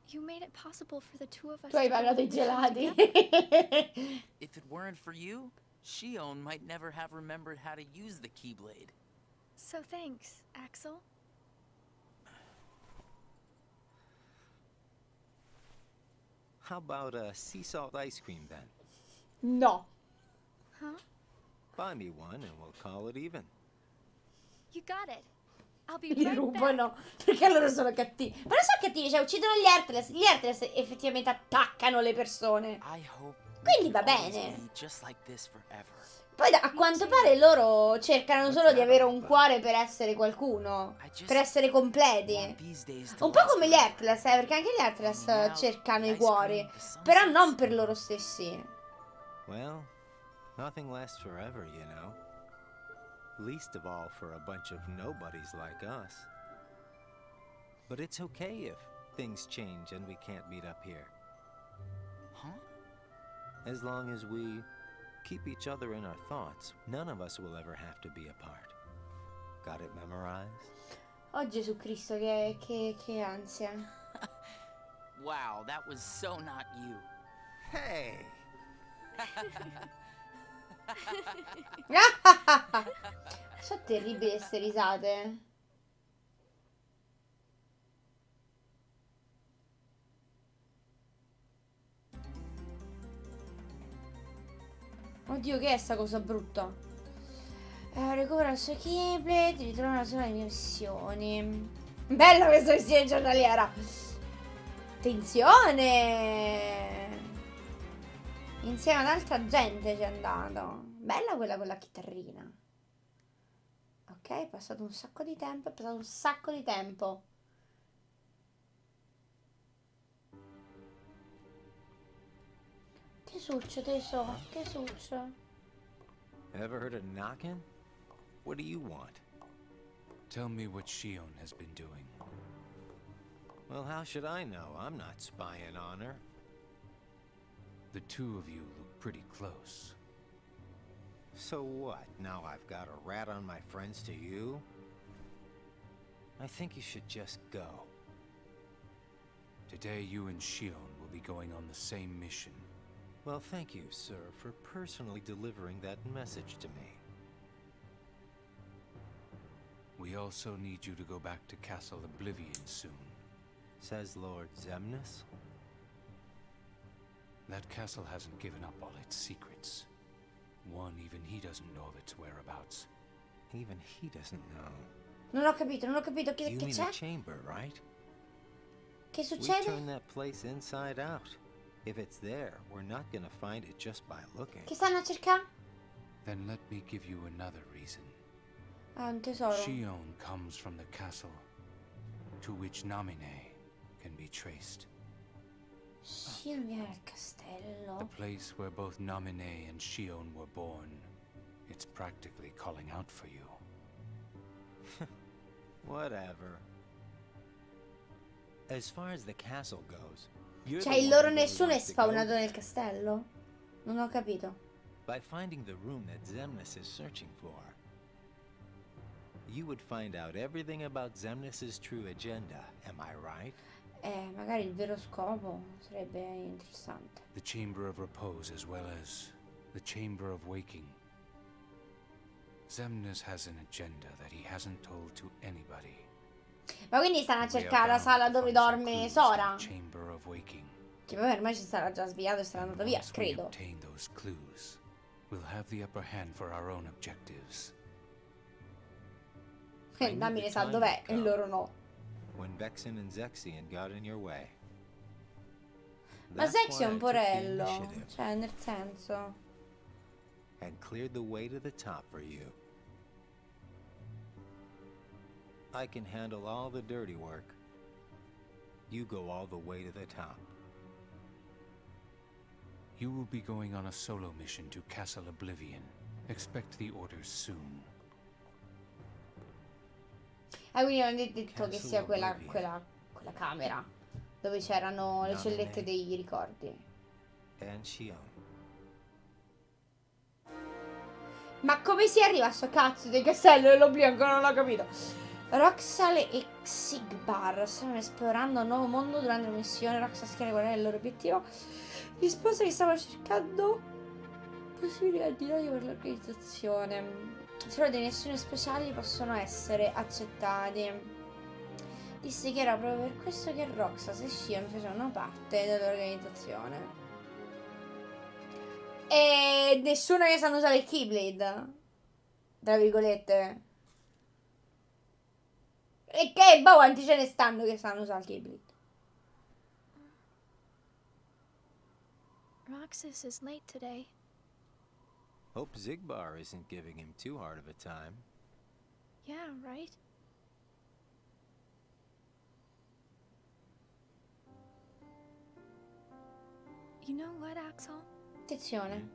You made it possible for the two of us Tu hai to go parlato on dei a mission gelati. <laughs> If it weren't for you, Xion might never have remembered how to use the Keyblade. So thanks, Axel. How about uh, sea salt ice cream then? No. Huh? Buy me one and we'll call it even. You got it. I'll be <laughs> right back. rubano perché loro sono cattivi. Ma non sono cattivi, cioè uccidono gli Heartless. Gli Heartless effettivamente attaccano le persone. I hope Quindi va bene. be just like this forever. Poi da- a quanto pare loro cercano solo di avere un cuore per essere qualcuno. Per essere completi. Un po' come gli. Heartless, eh, perché anche gli out, cercano i cuori. Però non per loro stessi. Well, nothing lasts forever, you know. Least of all for a bunch of nobodies like us. But it's okay if things change and we can't meet up here. Huh? As long as we keep each other in our thoughts, none of us will ever have to be apart. Got it memorized? Oh Gesù Cristo, che, che, che ansia. <laughs> Wow, that was so not you. Hey! <laughs> <laughs> Sono terribili queste risate. Oddio, che è sta cosa brutta? Eh, recupera il suo Keyblade, ritrova la sua missioni. Bella questa missione giornaliera. Attenzione! Insieme ad altra gente c'è andato. Bella quella con la chitarrina. Ok, è passato un sacco di tempo, è passato un sacco di tempo. Che succede, tesoro? Che succede? Ever heard of knocking? What do you want? Tell me what Xion has been doing. Well, how should I know? I'm not spying on her. The two of you look pretty close. So what? Now I've got a rat on my friends to you? I think you should just go. Today, you and Xion will be going on the same mission. Well, thank you, sir, for personally delivering that message to me. We also need you to go back to Castle Oblivion soon. Says Lord Xemnas. That castle hasn't given up all its secrets. One, even he doesn't know of its whereabouts. Even he doesn't know. Non ho capito, non ho capito che, you che mean c'è? the chamber, right? Che We succede? turned that place inside out. If it's there, we're not gonna find it just by looking. Che stanno a cercare? Then let me give you another reason. Ah, un tesoro. Xion comes from the castle, to which Namine can be traced. Xion viene dal castello. The place where both Namine and Xion were born. It's practically calling out for you. <laughs> Whatever. As far as the castle goes, you're Cioè, il loro nessuno è spawnato nel castello? Non ho capito. By finding the room that Zemnis is searching for, you would find out everything about Zemnis's true agenda, am I right? Eh, magari il vero scopo sarebbe interessante. The Chamber of Repose as well as the Chamber of Waking. Zemnis has an agenda that he hasn't told to anybody. Ma quindi stanno a cercare la sala dove dorme Sora? Che poi ormai ci sarà già svegliato e sarà andato via, credo. We'll have the upper hand for our own objectives. <laughs> I Eh, knew Namine the sa dov'è e loro no. When Vexen and Zexion got in your way. Ma That's Zex è un porello. Cioè, nel senso. And cleared the way to the top for you. I can handle all the dirty work. You go all the way to the top. You will be going on a solo mission to Castle Oblivion. Expect the orders soon. Ah, quindi non è detto che sia quella, quella, quella camera dove c'erano le cellette dei ricordi. Ma come si arriva a sto cazzo di castello dell'oblio? Ancora non l'ho capito. Roxal e Xigbar stanno esplorando un nuovo mondo durante la missione. Roxal schiera qual è il loro obiettivo. Risposta che stava cercando possibili candidati per l'organizzazione. Solo dei nessuni speciali possono essere accettati. Disse che era proprio per questo che Roxas e Shion facevano parte dell'organizzazione. E nessuno che sanno usare il Keyblade. Tra virgolette. E che, boh, quanti ce ne stanno che sanno usare il Keyblade? Roxas is late today. Hope Xigbar isn't giving him too hard of a time. Yeah, right? You know what, Axel? Attenzione. Mm.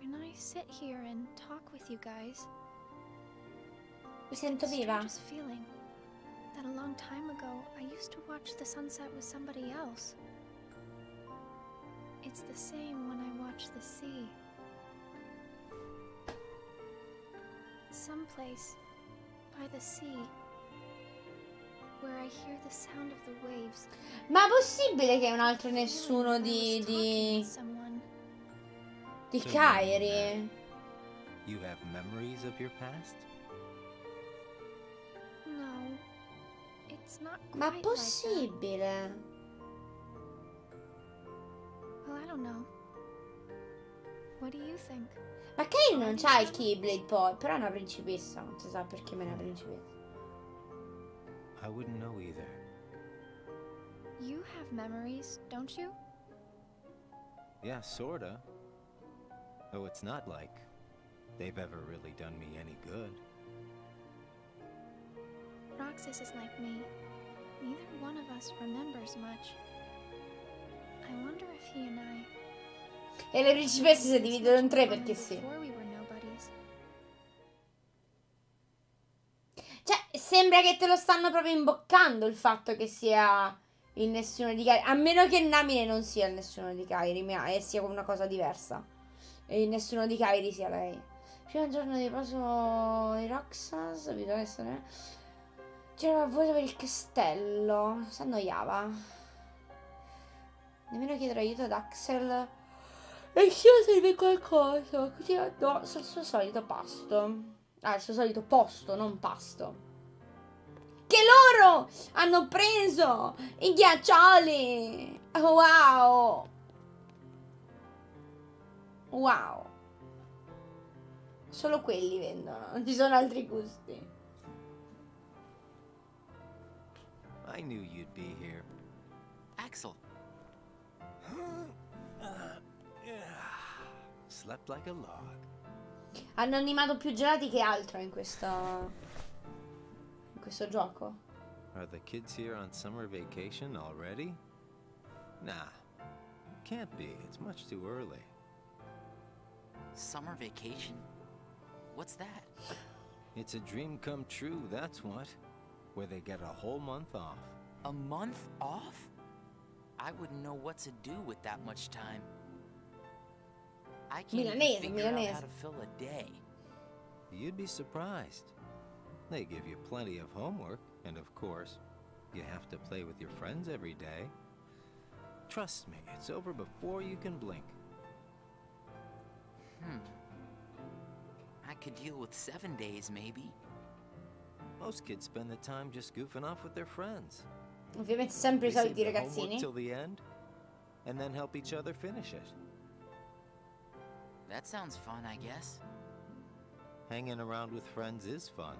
When I sit here and talk with you guys, Mi sento the viva. strangest feeling that a long time ago I used to watch the sunset with somebody else. It's the same when I watch the sea. Someplace by the sea where I hear the sound of the waves. Ma è possibile che un altro nessuno di, di, someone. di So Kairi? You have memories of your past? It's not quite Ma è like that. possibile? Well, I don't know. What do you think? Ma Kairi non c'ha il Keyblade poi, però è una principessa, non si sa perché me è una principessa. I wouldn't know either. You have memories, don't you? Yeah, sorta. Though it's not like they've ever really done me any good. Roxas is like me. Neither one of us remembers much. I wonder if he and I. E le principesse si dividono in tre perché sì. Cioè, sembra che te lo stanno proprio imboccando il fatto che sia il nessuno di Kairi. A meno che Namine non sia il nessuno di Kairi, ma sia una cosa diversa. E il nessuno di Kairi sia lei. Primo giorno di riposo di Roxas, vi deve essere. C'era il voto per il castello. Si annoiava. Nemmeno chiedere aiuto ad Axel. E io serve qualcosa. Così andò sul suo solito pasto. Ah, il suo solito posto, non pasto. Che loro hanno preso i ghiaccioli. Wow. Wow. Solo quelli vendono, non ci sono altri gusti. I knew you'd be here. Axel, Yeah. <sighs> Slept like a log. Hanno animato più gelati che altro in questo in questo gioco. Are the kids here on summer vacation already? Nah. Can't be. It's much too early. summer vacation? What's that? It's a dream come true, that's what. Where they get a whole month off. A month off? I wouldn't know what to do with that much time. I can't even Milanese, figure out Milanese. how to fill a day. You'd be surprised. They give you plenty of homework, and of course, you have to play with your friends every day. Trust me, it's over before you can blink. Hmm. I could deal with seven days, maybe. Most kids spend the time just goofing off with their friends. Ovviamente sempre i They save soliti the homework ragazzini. till the end, and then help each other finish it. That sounds fun, I guess. Hanging around with friends is fun.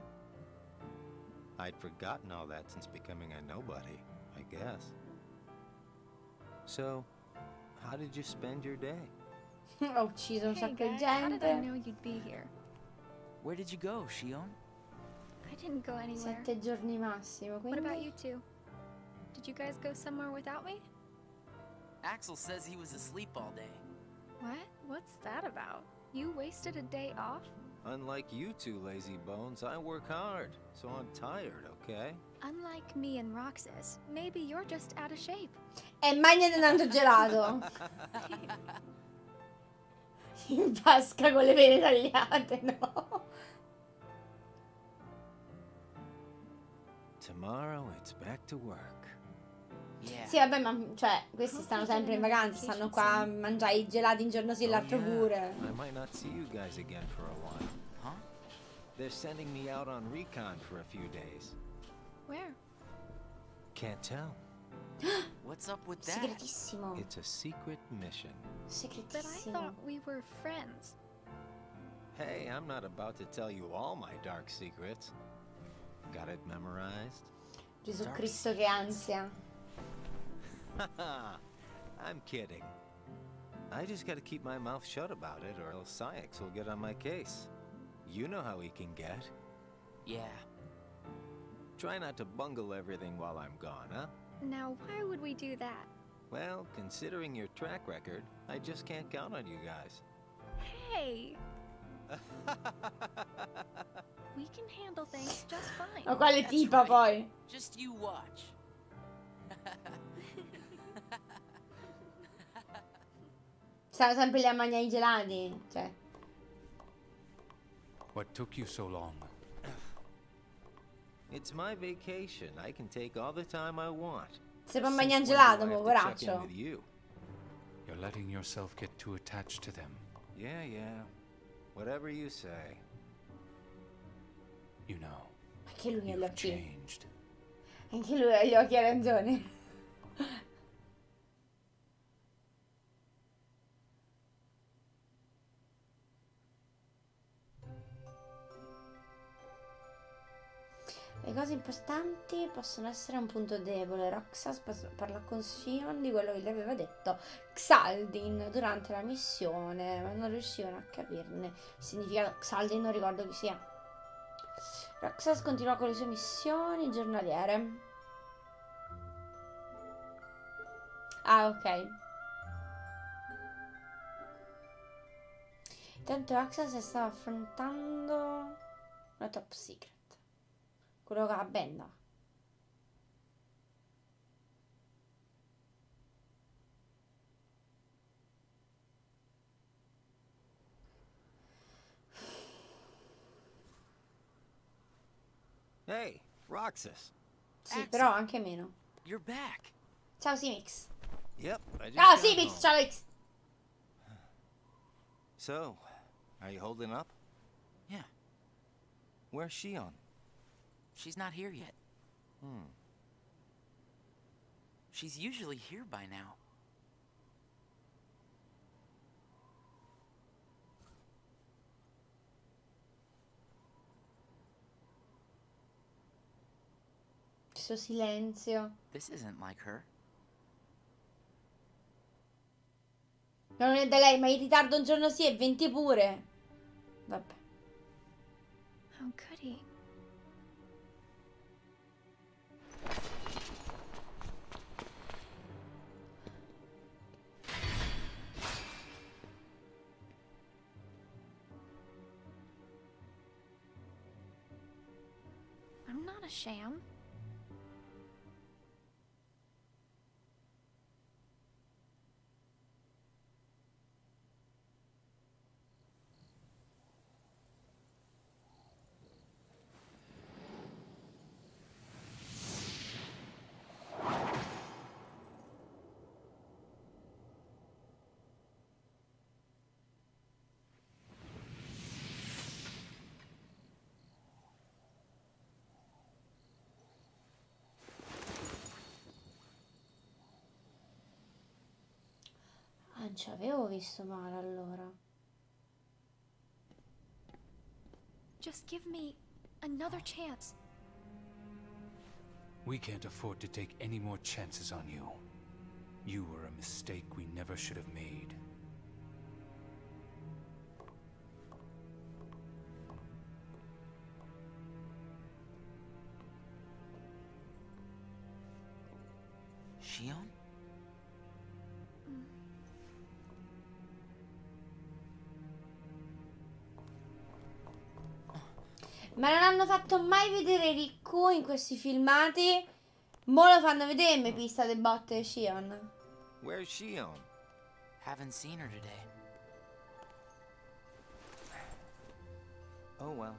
I'd forgotten all that since becoming a nobody, I guess. So, how did you spend your day? Ho ucciso un Hey sacco di guys, how did I gente. know you'd be here? Where did you go, Xion? I didn't go anywhere. Sette giorni massimo, What about you two? Did you guys go somewhere without me? Axel says he was asleep all day. What? What's that about? You wasted a day off? Unlike you two lazy bones, I work hard, so I'm tired, okay? Unlike me and Roxas, maybe you're just out of shape. E mangiate tanto gelato. <laughs> In vasca con le vene tagliate, no? Sì, vabbè, ma cioè, questi stanno sempre in vacanza, stanno qua a mangiare i gelati un giorno sì e Oh, l'altro pure. I might not see you guys again for a while. Huh? They're sending me out on recon for a few days. Where? Can't tell. <gasps> What's up with that? Segretissimo. It's a secret mission. But I Segretissimo. thought we were friends. Hey, I'm not about to tell you all my dark secrets. Got it memorized? Gesù Dark Cristo che ansia. <laughs> I'm kidding. I just gotta keep my mouth shut about it, or else Saïx will get on my case. You know how he can get. Yeah. Try not to bungle everything while I'm gone, huh? Now, why would we do that? Well, considering your track record, I just can't count on you guys. Hey! We can handle things just fine. Ma quale That's tipa right. poi? Just you watch. <laughs> Stanno sempre lì a mangiare i gelati. Cioè, What took you so long? It's my vacation. I can take all the time I want. se Since mangiare gelato, you? You're letting yourself get too attached to them. Yeah, yeah. Whatever you say. You know, Anche lui ha gli you've occhi. changed. Anche lui ha gli occhi Le cose importanti possono essere un punto debole. Roxas parla con Sion di quello che gli aveva detto Xaldin durante la missione, ma non riuscivano a capirne il significato. Xaldin non ricordo chi sia. Roxas continua con le sue missioni giornaliere. Ah, ok. Intanto Roxas stava affrontando una top secret. Quello che ha benda. Hey, Roxas. Sì, Axel. però anche meno. You're back. Ciao Simix. Yep, I just got Simix, home. ciao X. So, are you holding up? Yeah. Where's Xion? She's not here yet. Hmm. She's usually here by now. Questo silenzio. This isn't like her. Non è da lei, ma in ritardo un giorno sì e 20 pure. Vabbè. How could he? Sham. ci avevo visto male allora. Just give me another chance. We can't afford to take any more chances on you. You were a mistake we never should have made. Ma non hanno fatto mai vedere Rikku in questi filmati. Mo lo fanno vedere in pista de botte Shion. Where's Shion? Haven't seen her today. Oh well.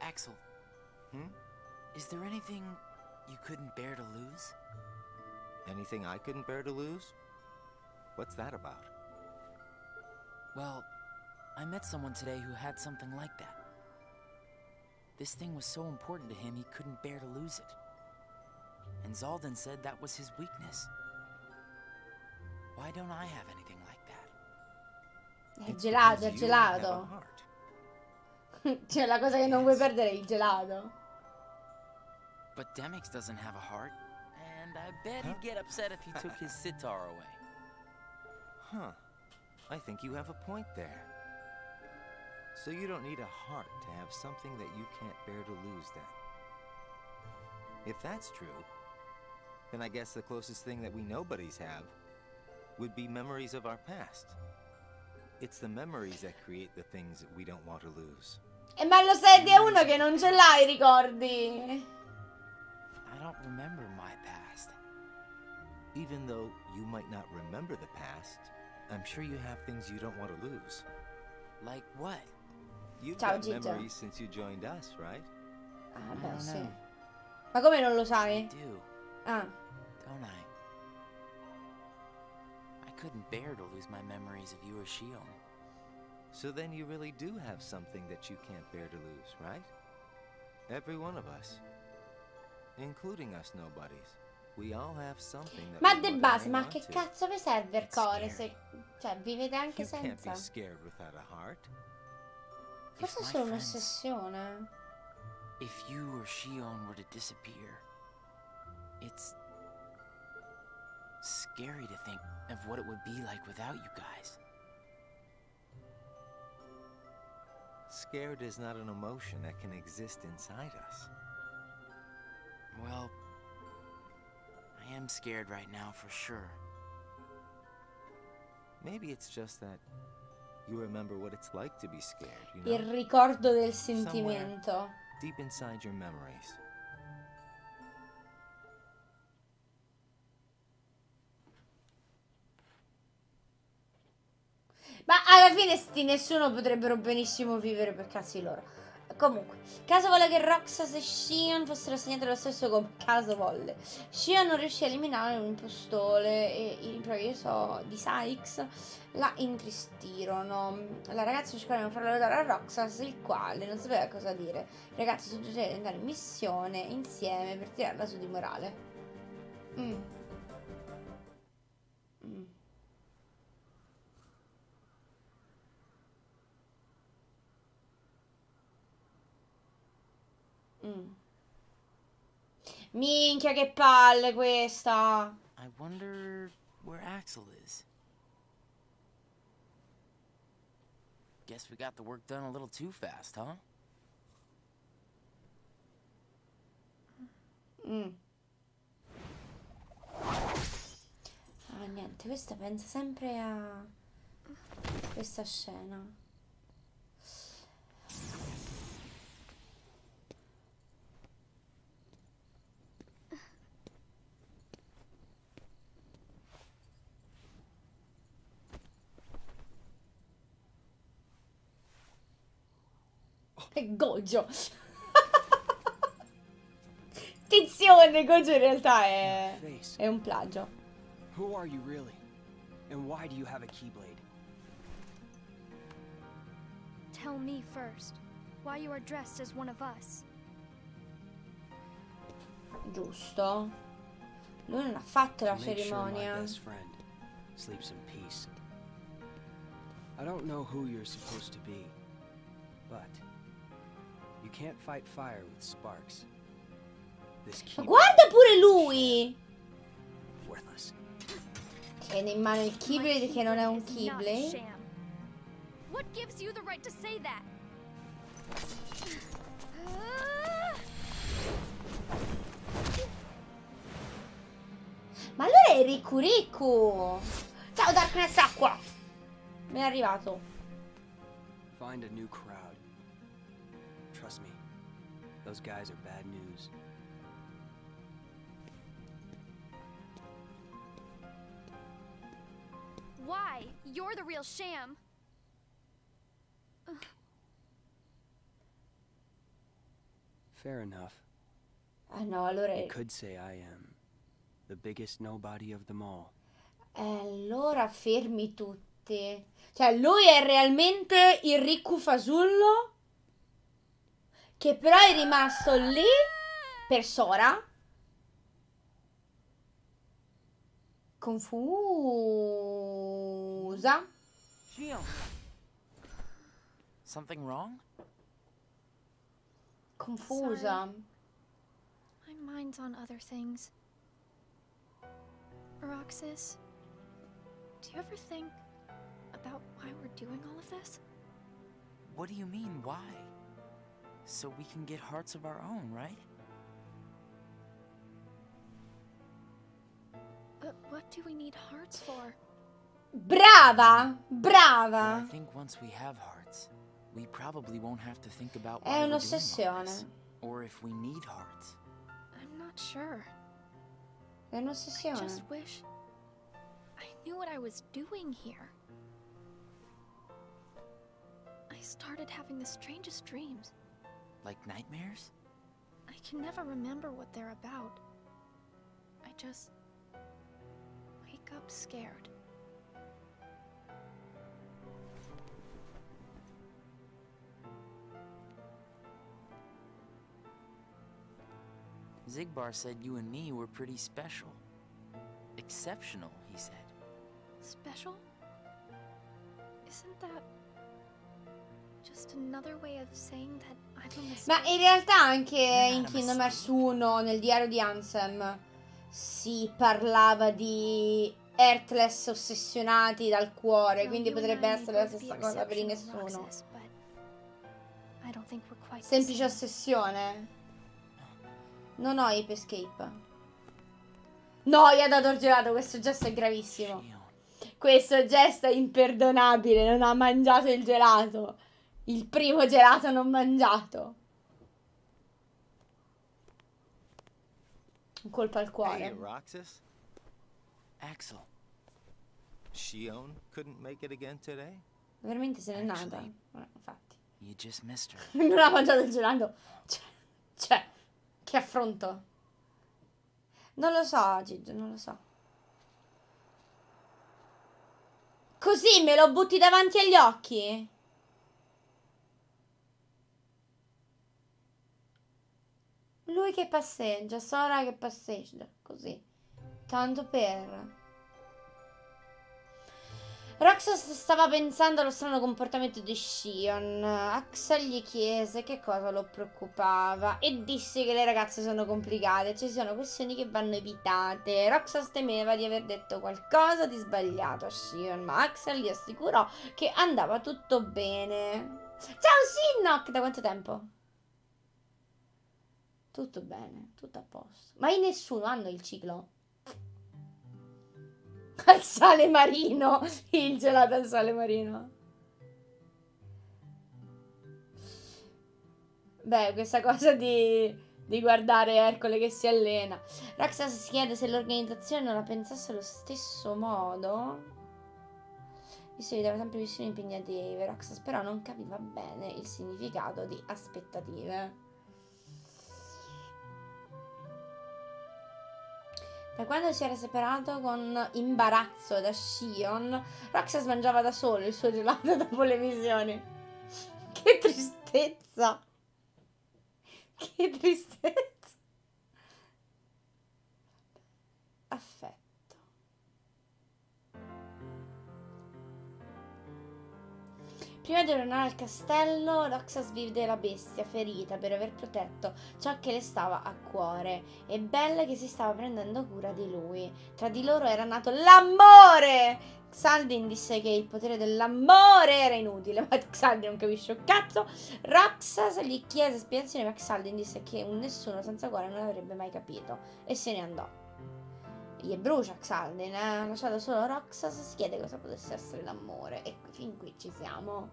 Axel. Hmm? Is there anything you couldn't bear to lose? Anything I couldn't bear to lose? What's that about? Well, I met someone today who had something like that. This thing was so important to him he couldn't bear to lose it. And Xaldin said that was his weakness. Why don't I have anything like that? È It's gelato, because è you don't have a gelato. heart. <laughs> cioè, la cosa che non vuoi perdere è il gelato. But Demyx doesn't have a heart, and I bet he'd get upset if he took his <laughs> sitar away. Huh. I think you have a point there. So you don't need a heart to have something that you can't bear to lose then. If that's true, then I guess the closest thing that we nobodies have would be memories of our past. It's the memories that create the things that we don't want to lose. E ma lo sai di uno che non ce l'ha i ricordi. I don't remember my past. Even though you might not remember the past, I'm sure you have things you don't want to lose. Like what? You've Ciao, memories since you joined us, right? Ah, I beh, don't sì. know. Ma come non lo I sai? do, Ah, don't I? I couldn't bear to lose my memories of you or Shion. So then you really do have something that you can't bear to lose, right? Every one of us. Including us nobodies. We all have something that ma we de want to base, ma che cazzo vi serve il scary. Se... Cioè, vivete anche You can't senza? be scared without a heart. Forse è solo un'ossessione. If you or Xion were to disappear, it's scary to think of what it would be like without you guys. Scared is not an emotion that can exist inside us. Well, I am scared right now for sure. Maybe it's just that Il ricordo del sentimento. Deep inside your memories. Ma alla fine sti nessuno potrebbero benissimo vivere per cazzi loro. Comunque, caso vuole che Roxas e Shion fossero assegnati lo stesso come caso volle. Shion non riuscì a eliminare un impostore e i progresso di Sykes la intristirono. La ragazza cercò di farlo lodare a Roxas, il quale non sapeva cosa dire. Il ragazzo suggerì di andare in missione insieme per tirarla su di morale. Mm. Mm. Mm. Minchia che palle questa. I wonder where Axel is. Guess we got the work done a little too fast, huh? Mm. Ah, niente, questa pensa sempre a questa scena. Gojo. Tizione, Gojo in realtà è, è un plagio. Who are you really? And why do you have a Keyblade? Tell me first why you are dressed as one of us. Giusto. Lui non ha fatto la cerimonia. sleeps in peace. I don't know who you're supposed to be, but you can't fight fire with sparks. This Ma key guarda pure lui! worthless. Tiene in mano il Keyblade che non è un Is not a Keyblade. sham. What gives you the right to say that? Ma allora è Riku Riku! Ciao Darkness Acqua! Mi è arrivato. Find a new crowd. Those guys are bad news. Why? You're the real sham. Fair enough. Ah no, allora You è... could say I am the biggest nobody of them all. Eh, allora fermi tutti. Cioè, lui è realmente il Riku fasullo che però è rimasto lì per Sora. Confusa. Something wrong? Confusa. My mind's on other things. Roxas, do you ever think about why we're doing all of this? What do you mean, why? So we can get hearts of our own, right? But what do we need hearts for? Brava, But I think once we have hearts, we probably won't have to think about È we're doing all un'ossessione. this, or if we need hearts. I'm not sure. È I un'ossessione. just wish I knew what I was doing here. I started having the strangest dreams. Like nightmares? I can never remember what they're about. I just wake up scared. Xigbar said you and me were pretty special. Exceptional, he said. Special? Isn't that Ma in realtà anche in Kingdom Hearts mistake. 1, nel diario di Ansem, si parlava di Earthless ossessionati dal cuore, quindi potrebbe essere la stessa cosa per i exceptional, nessuno. Semplice ossessione. Non ho Ape Escape. No, gli ha dato il gelato, questo gesto è gravissimo. Questo gesto è imperdonabile, non ha mangiato il gelato. Il primo gelato non mangiato. Un colpo al Hey, cuore. Roxas. Axel, Shion couldn't make it again today? Veramente se n'è Eh, infatti. you just missed her. <laughs> non ha mangiato il gelato. Cioè, cioè, che affronto. Non lo so, Gigi, non lo so. Così me lo butti davanti agli occhi? Lui che passeggia, Sora che passeggia, così. Tanto per... Roxas stava pensando allo strano comportamento di Shion. Axel gli chiese che cosa lo preoccupava e disse che le ragazze sono complicate, ci sono questioni che vanno evitate. Roxas temeva di aver detto qualcosa di sbagliato a Shion, ma Axel gli assicurò che andava tutto bene. Ciao Shinnok, da quanto tempo? Tutto bene, tutto a posto. Ma in nessuno hanno il ciclo? Al sale marino, il gelato al sale marino. Beh, questa cosa di, di guardare Ercole che si allena. Raxas si chiede se l'organizzazione non la pensasse allo stesso modo. Visto che vedeva sempre missioni impegnative, Raxas però non capiva bene il significato di aspettative. Da quando si era separato con imbarazzo da Shion, Roxas mangiava da solo il suo gelato <laughs> dopo le missioni. Che tristezza! Che tristezza! Affetto. Prima di tornare al castello, Roxas vide la bestia ferita per aver protetto ciò che le stava a cuore e Belle che si stava prendendo cura di lui. Tra di loro era nato l'amore! Xaldin disse che il potere dell'amore era inutile, <laughs> ma Xaldin non capisce un cazzo. Roxas gli chiese spiegazioni, ma Xaldin disse che un nessuno senza cuore non avrebbe mai capito e se ne andò. Gli brucia Xaldin, eh? ha lasciato solo Roxas, si chiede cosa potesse essere l'amore e fin qui ci siamo.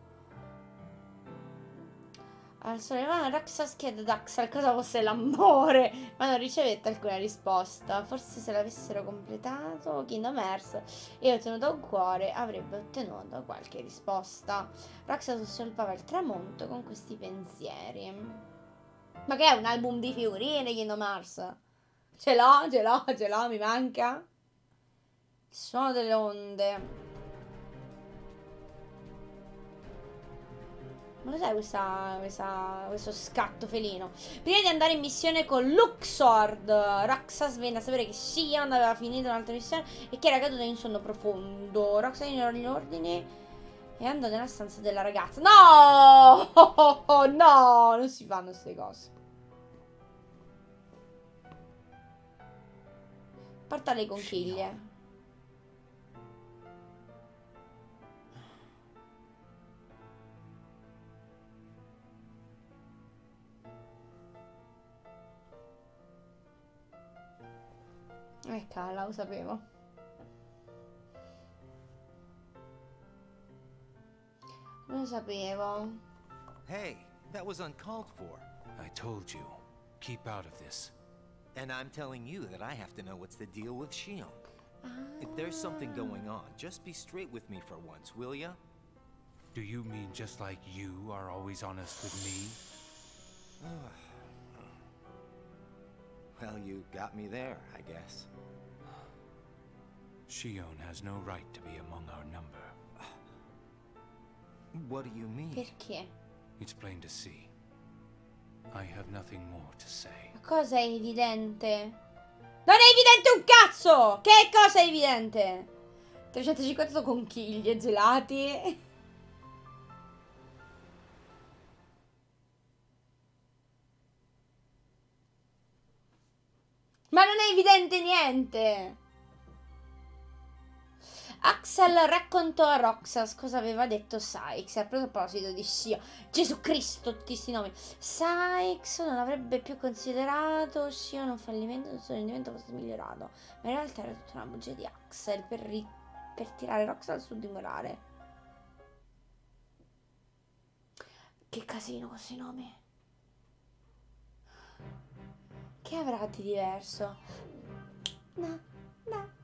Al sollevare Roxas chiede ad Axel cosa fosse l'amore, ma non ricevette alcuna risposta. Forse se l'avessero completato Kingdom Hearts e ottenuto un cuore, avrebbe ottenuto qualche risposta. Roxas osservava il tramonto con questi pensieri. Ma che è un album di figurine Kingdom Hearts? Ce l'ho, ce l'ho, ce l'ho, mi manca. Il suono delle onde. Ma lo sai questa, questa, questo scatto felino? Prima di andare in missione con Luxord, Roxas venne a sapere che Sion aveva finito un'altra missione e che era caduto in sonno profondo. Roxas ignorò gli ordini e andò nella stanza della ragazza. No! <laughs> no! Non si fanno queste cose. Porta le conchiglie. Eh cala, lo sapevo. Lo sapevo. Hey, that was uncalled for. I told you. Keep out of this. And I'm telling you that I have to know what's the deal with Xion. If there's something ah. going on, just be straight with me for once, will ya? Do you mean just like you are always honest with me? <sighs> well, you got me there, I guess. <sighs> Xion has no right to be among our number. <sighs> What do you mean? Perché? It's plain to see. Ma cosa è evidente? Non è evidente un cazzo! Che cosa è evidente? 350 conchiglie gelati. Ma non è evidente niente! Axel raccontò a Roxas cosa aveva detto Sykes a proposito di Shio. Gesù Cristo, tutti questi nomi. Sykes non avrebbe più considerato Shio un fallimento il suo rendimento fosse migliorato. Ma in realtà era tutta una bugia di Axel per, per tirare Roxas sul di morale. Che casino questi nomi. Che avrà di diverso? No, no.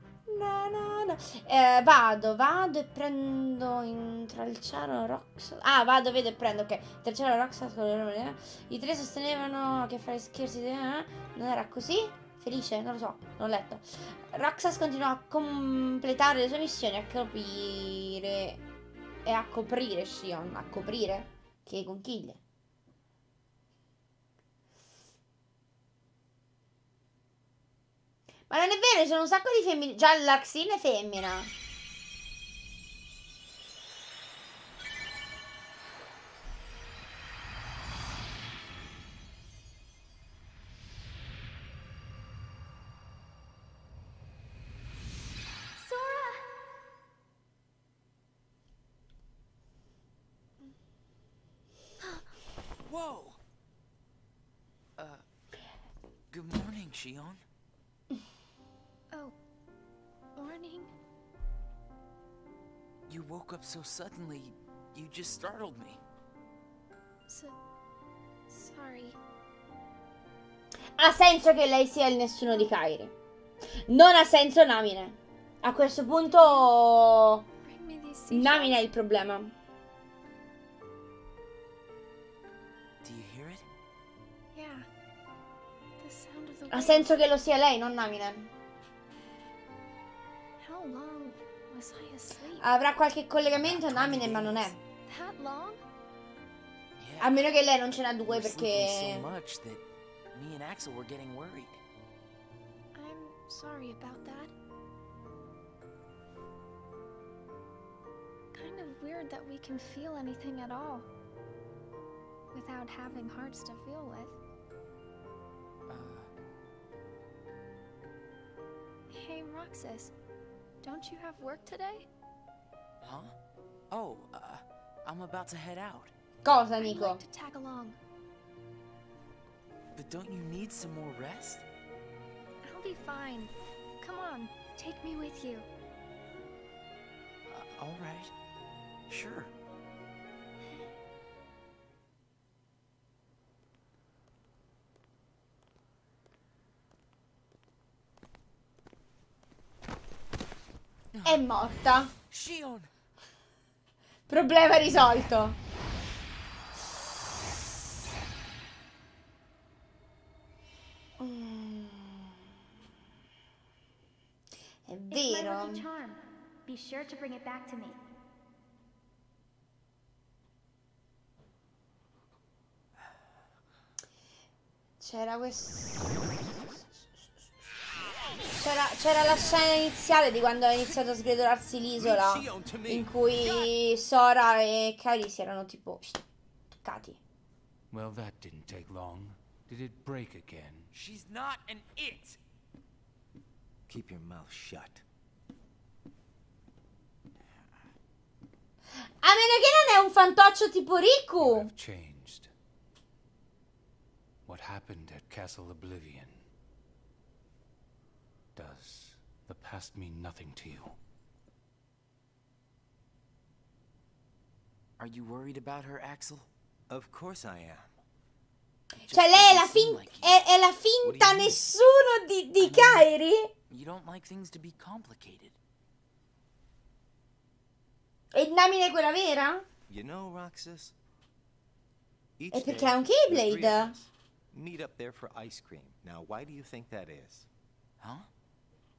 Eh, vado, vado e prendo intralciare Roxas. Ah, vado, vedo e prendo, ok. Intralciare Roxas I tre sostenevano che fare scherzi eh? non era così. Felice? Non lo so, non ho letto. Roxas continuò a completare le sue missioni, a capire e a coprire Shion. A coprire? Che conchiglie. Ma non è vero, sono un sacco di femmine. Già l'Axine è femmina. Woke up so suddenly, you just startled me. S sorry. Ha senso che lei sia il nessuno di Kairi. Non ha senso Namine. A questo punto Namine è il problema. Ha senso che lo sia lei, non Namine. How long? Avrà qualche collegamento a Namine, ma non è. A meno che lei non ce n'ha due perché... me and Axel were getting worried. I'm sorry about that. kind of weird that we can feel anything at all without having hearts to feel with. Hey, Roxas, don't you have work today? Huh? Oh, uh, I'm about to head out. Cosa, I'd Nico? like to tag along. But don't you need some more rest? I'll be fine. Come on, take me with you. Uh, all right. Sure. È morta. Shion! Problema risolto. Mm. È vero. Be sure to bring it back to me. C'era questo. C'era, c'era la scena iniziale di quando ha iniziato a sgredolarsi l'isola. In cui Sora e Kairi si erano tipo toccati. Well, that didn't take long. Did it break again? She's not an it! Keep your mouth shut. A meno che non è un fantoccio tipo Riku. What happened at Castle Oblivion? Does the past mean nothing to you? Are you worried about her, Axel? Of course I am. Cioè lei è la, doesn't fin- è, è la you finta nessuno di, di Kairi? You don't like things to be complicated. E Namine è quella vera? You know, Roxas? Each È perché day, ha un the three of Keyblade. Meet up there for ice cream. Now, why do you think that is? Huh?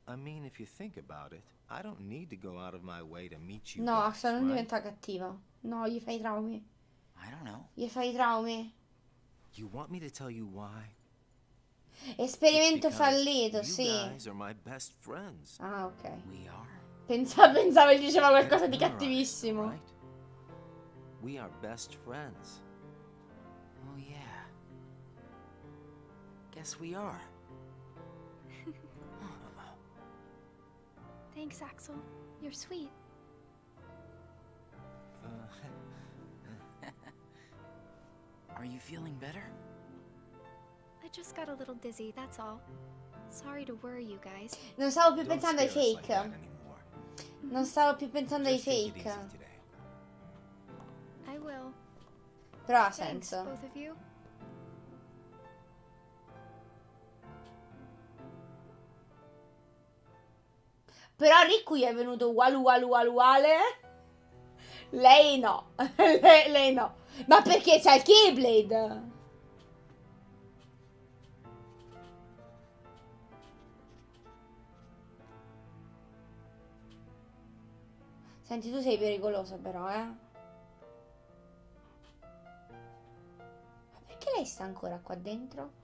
I mean, if you think about it, I don't need to go out of my way to meet you No, guys, Axel, non right? diventa cattivo. No, gli fai traumi. I don't know. Gli fai traumi. You want me to tell you why? Esperimento fallito, you sì. guys are my best friends. Ah, ok. We are. Pensavo, <laughs> pensavo gli diceva qualcosa di cattivissimo. right? We are best friends. Oh, yeah. Guess we are. Thanks, Axel. You're sweet. Uh, <laughs> Are you feeling better? I just got a little dizzy, that's all. Sorry to worry you guys. Non stavo più don't pensando ai scare like fake. that anymore. Non stavo più pensando ai Just take it fake. I will. Però ha Thanks, both of you. Però Riku gli è venuto uguale uguale uguale uguale. Lei no. <laughs> lei, lei no. Ma perché c'ha il Keyblade? Senti, tu sei pericoloso però, eh. Ma perché lei sta ancora qua dentro?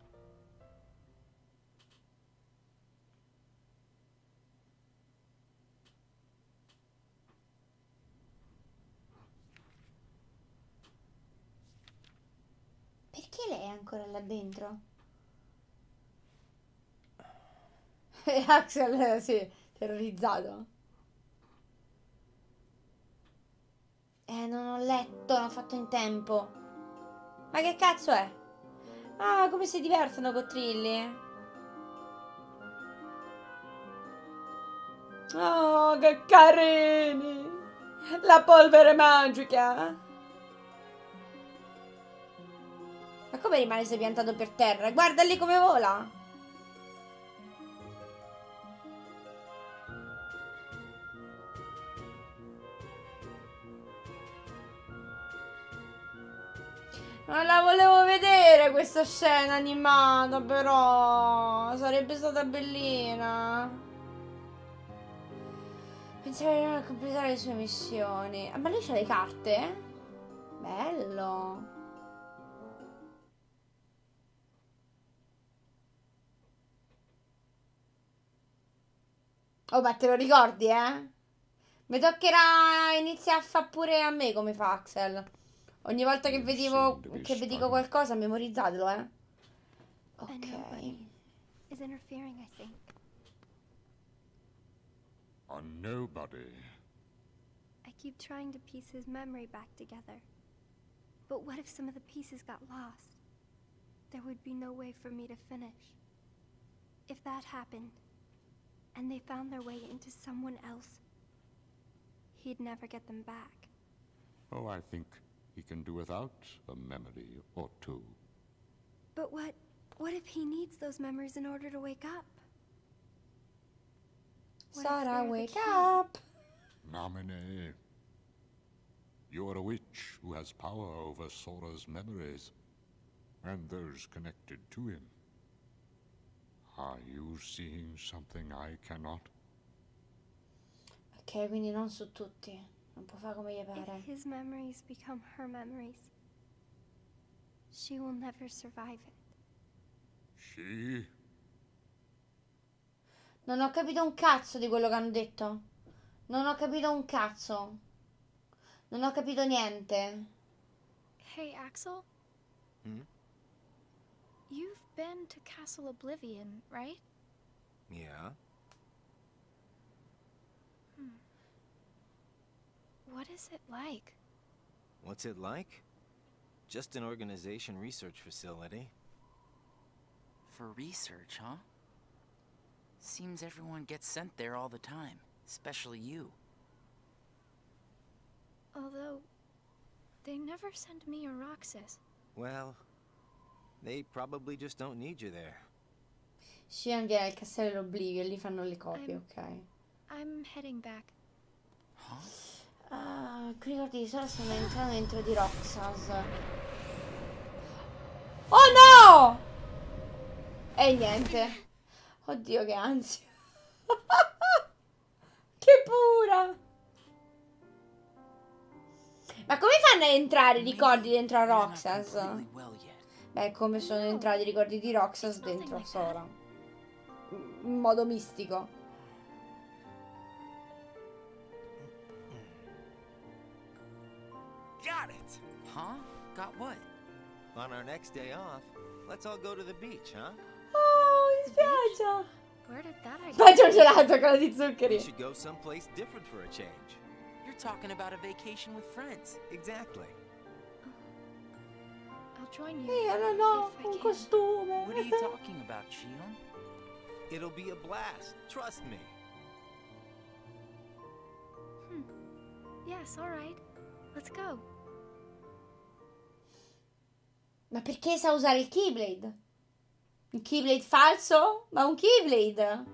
Perché lei è ancora là dentro? <laughs> E Axel eh, sì, terrorizzato. Eh, non ho letto, non ho fatto in tempo. Ma che cazzo è? Ah, come si divertono cottrilli? Oh, che carini! La polvere magica! Ma come rimane se piantato per terra? Guarda lì come vola! Non la volevo vedere questa scena animata, però sarebbe stata bellina. Pensare di non completare le sue missioni. Ah, ma lei c'ha le carte? Bello. Oh, ma te lo ricordi, eh? Mi toccherà iniziare a fare pure a me come fa Axel. Ogni volta che vedevo che vi dico qualcosa, memorizzatelo, eh. Ok. is interfering, I think. A nobody. I keep trying to piece his memory back together. But what if some of the pieces got lost? There would be no way for me to finish. If that happened, and they found their way into someone else, he'd never get them back. Oh, I think he can do without a memory or two. But what what if he needs those memories in order to wake up? What if Sora, wake up. Namine. You are a witch who has power over Sora's memories, and those connected to him. Are you seeing something I cannot? Ok, quindi non su tutti. Non può fare come gli pare. If his memories become her memories, she will never survive it. She? Non ho capito un cazzo di quello che hanno detto. Non ho capito un cazzo. Non ho capito niente. Hey, Axel? Hmm? You've been to Castle Oblivion, right? Yeah? Hmm. What is it like? What's it like? Just an organization research facility. For research, huh? Seems everyone gets sent there all the time, especially you. Although, they never send me or Roxas. Well, they probably just don't need you there. Shion viene al castello dell'Oblivio e lì fanno le copie, I'm- ok. I'm heading back. Ah, qui ricordi di Sora stanno entrando dentro di Roxas. Oh no! E niente. Oddio che ansia. <laughs> che pura. Ma come fanno a entrare i ricordi dentro a Roxas? Beh, come sono entrati i ricordi di Roxas dentro Sora. In modo mistico. Got it! Huh? Got what? On our next day off, let's all go to the beach, huh? Oh, mi spiace. Where did that idea Faccio un gelato con la di We zuccheri. should go someplace different for a change. You're talking about a vacation with friends. Exactly. I un can. costume. What are you talking about, Shion? It'll be a blast. Trust me. Yes, all right. Let's go. Ma perché sa usare il Keyblade? Un Keyblade falso? Ma un Keyblade!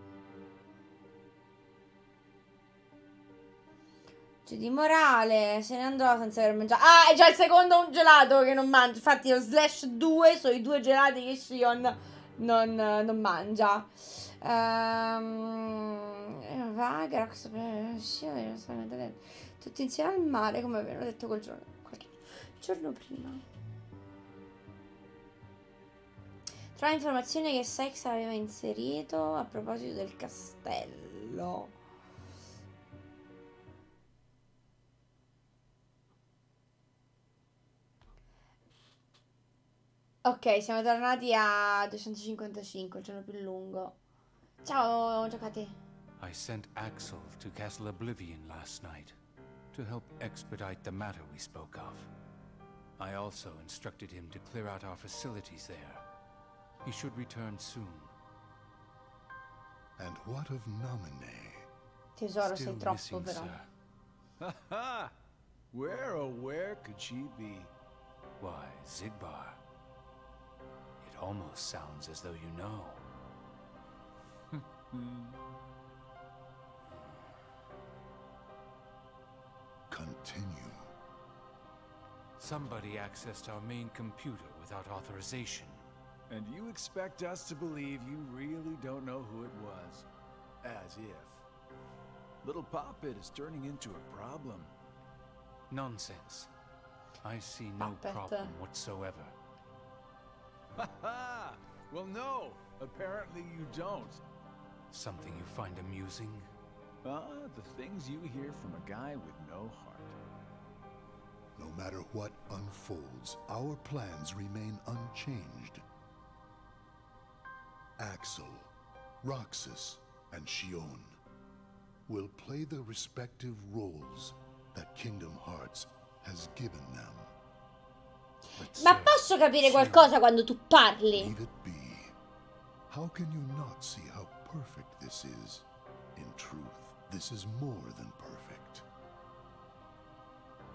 C'è di morale, se ne andò senza aver mangiato. Ah, è già il secondo gelato che non mangia. Infatti lo slash 2 sono i due gelati che Shion non, non mangia. Ehm... va, Grax, tutti insieme al mare, come avevano detto quel giorno, qualche giorno prima. Tra informazioni che Sex aveva inserito a proposito del castello. Ok, siamo tornati a 255, il giorno più lungo. Ciao, giocati. I sent Axel to Castle Oblivion last night to help expedite the matter we spoke of. I also instructed him to clear out our facilities there. He should return soon. And what of Naminé? Tesoro, Still sei troppo missing, però. sir. Where oh where could she be? Why, Zigbar. It almost sounds as though you know. Continue. Somebody accessed our main computer without authorization. And you expect us to believe you really don't know who it was? As if. Little Poppet is turning into a problem. Nonsense. I see no Puppet. problem uh, whatsoever. Ha <laughs> ha! Well, no, apparently you don't. Something you find amusing? Ah, the things you hear from a guy with no heart. No matter what unfolds, our plans remain unchanged. Axel, Roxas, and Xion will play the respective roles that Kingdom Hearts has given them. But Ma posso capire qualcosa quando tu parli? Leave it be. How can you not see how perfect this is? In truth, this is more than perfect.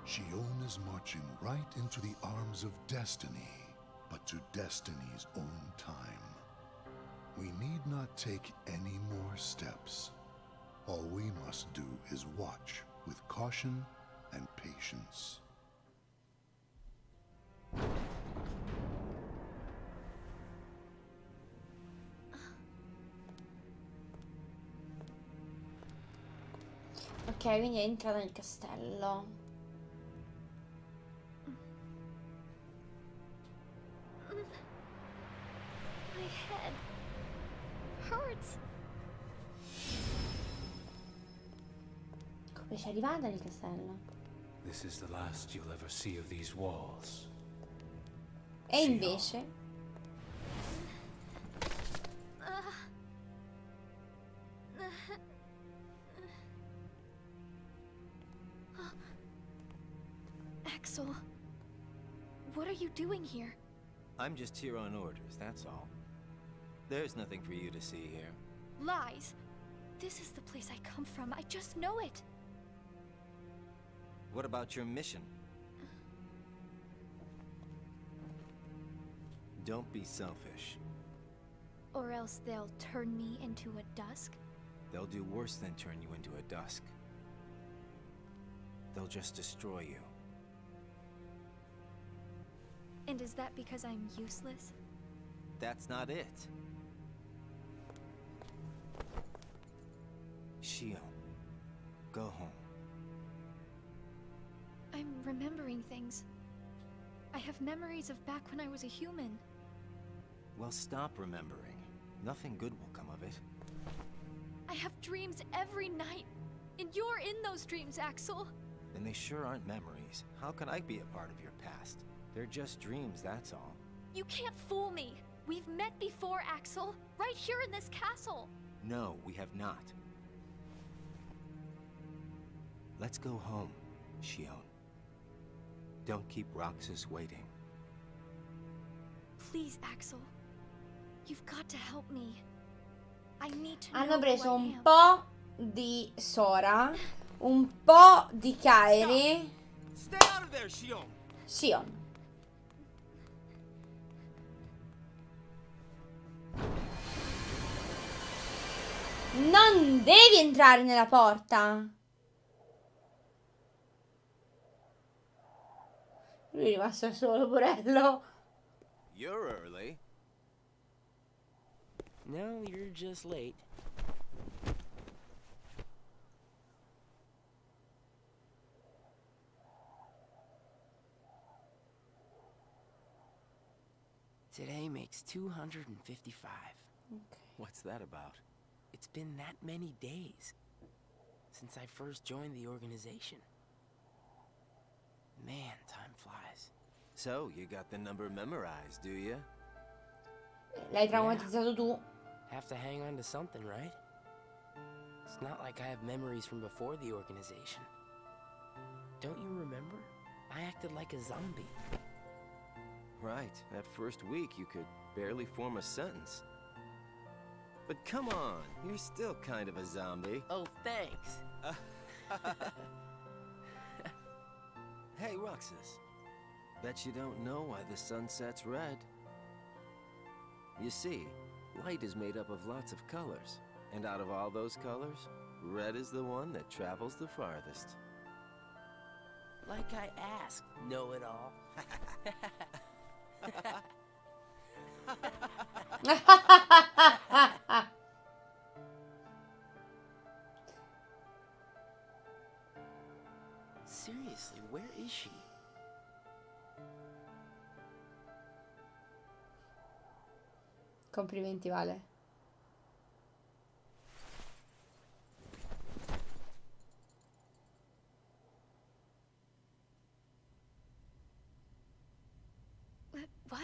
Xion is marching right into the arms of destiny, but to destiny's own time. We need not take any more steps. All we must do is watch with caution and patience. Ok, quindi è entrata nel castello. Come ci è arrivata nel castello? This is the last you'll ever see of these walls. E invece... Axel, what are you doing here? I'm just here on orders, that's all. There's nothing for you to see here. Lies. This is the place I come from. I just know it. What about your mission? Don't be selfish. Or else they'll turn me into a dusk. They'll do worse than turn you into a dusk. They'll just destroy you. And is that because I'm useless? That's not it. Xion, go home. I'm remembering things. I have memories of back when I was a human. Well, stop remembering. Nothing good will come of it. I have dreams every night. And you're in those dreams, Axel. And they sure aren't memories. How can I be a part of your past? They're just dreams, that's all. You can't fool me. We've met before, Axel. Right here in this castle. No, we have not. Let's go home, Xion. Don't keep Roxas waiting. Please, Axel. Hanno preso I un po' di Sora, un po' di Kairi. Sion. Non devi entrare nella porta. Lui è rimasto solo, porello. You're early. No, you're just late. Today makes 255. Okay. What's that about? It's been that many days since I first joined the organization. Man, time flies. So, you got the number memorized, do you? L'hai traumatizzato tu. Have to hang on to something, right? It's not like I have memories from before the organization. Don't you remember? I acted like a zombie. Right. That first week, you could barely form a sentence. But come on, you're still kind of a zombie. Oh, thanks. <laughs> Hey, Roxas. Bet you don't know why the sun sets red. You see, light is made up of lots of colors. And out of all those colors, red is the one that travels the farthest. Like I asked, know it all. <laughs> Seriously, where is she? Complimenti, Vale. What?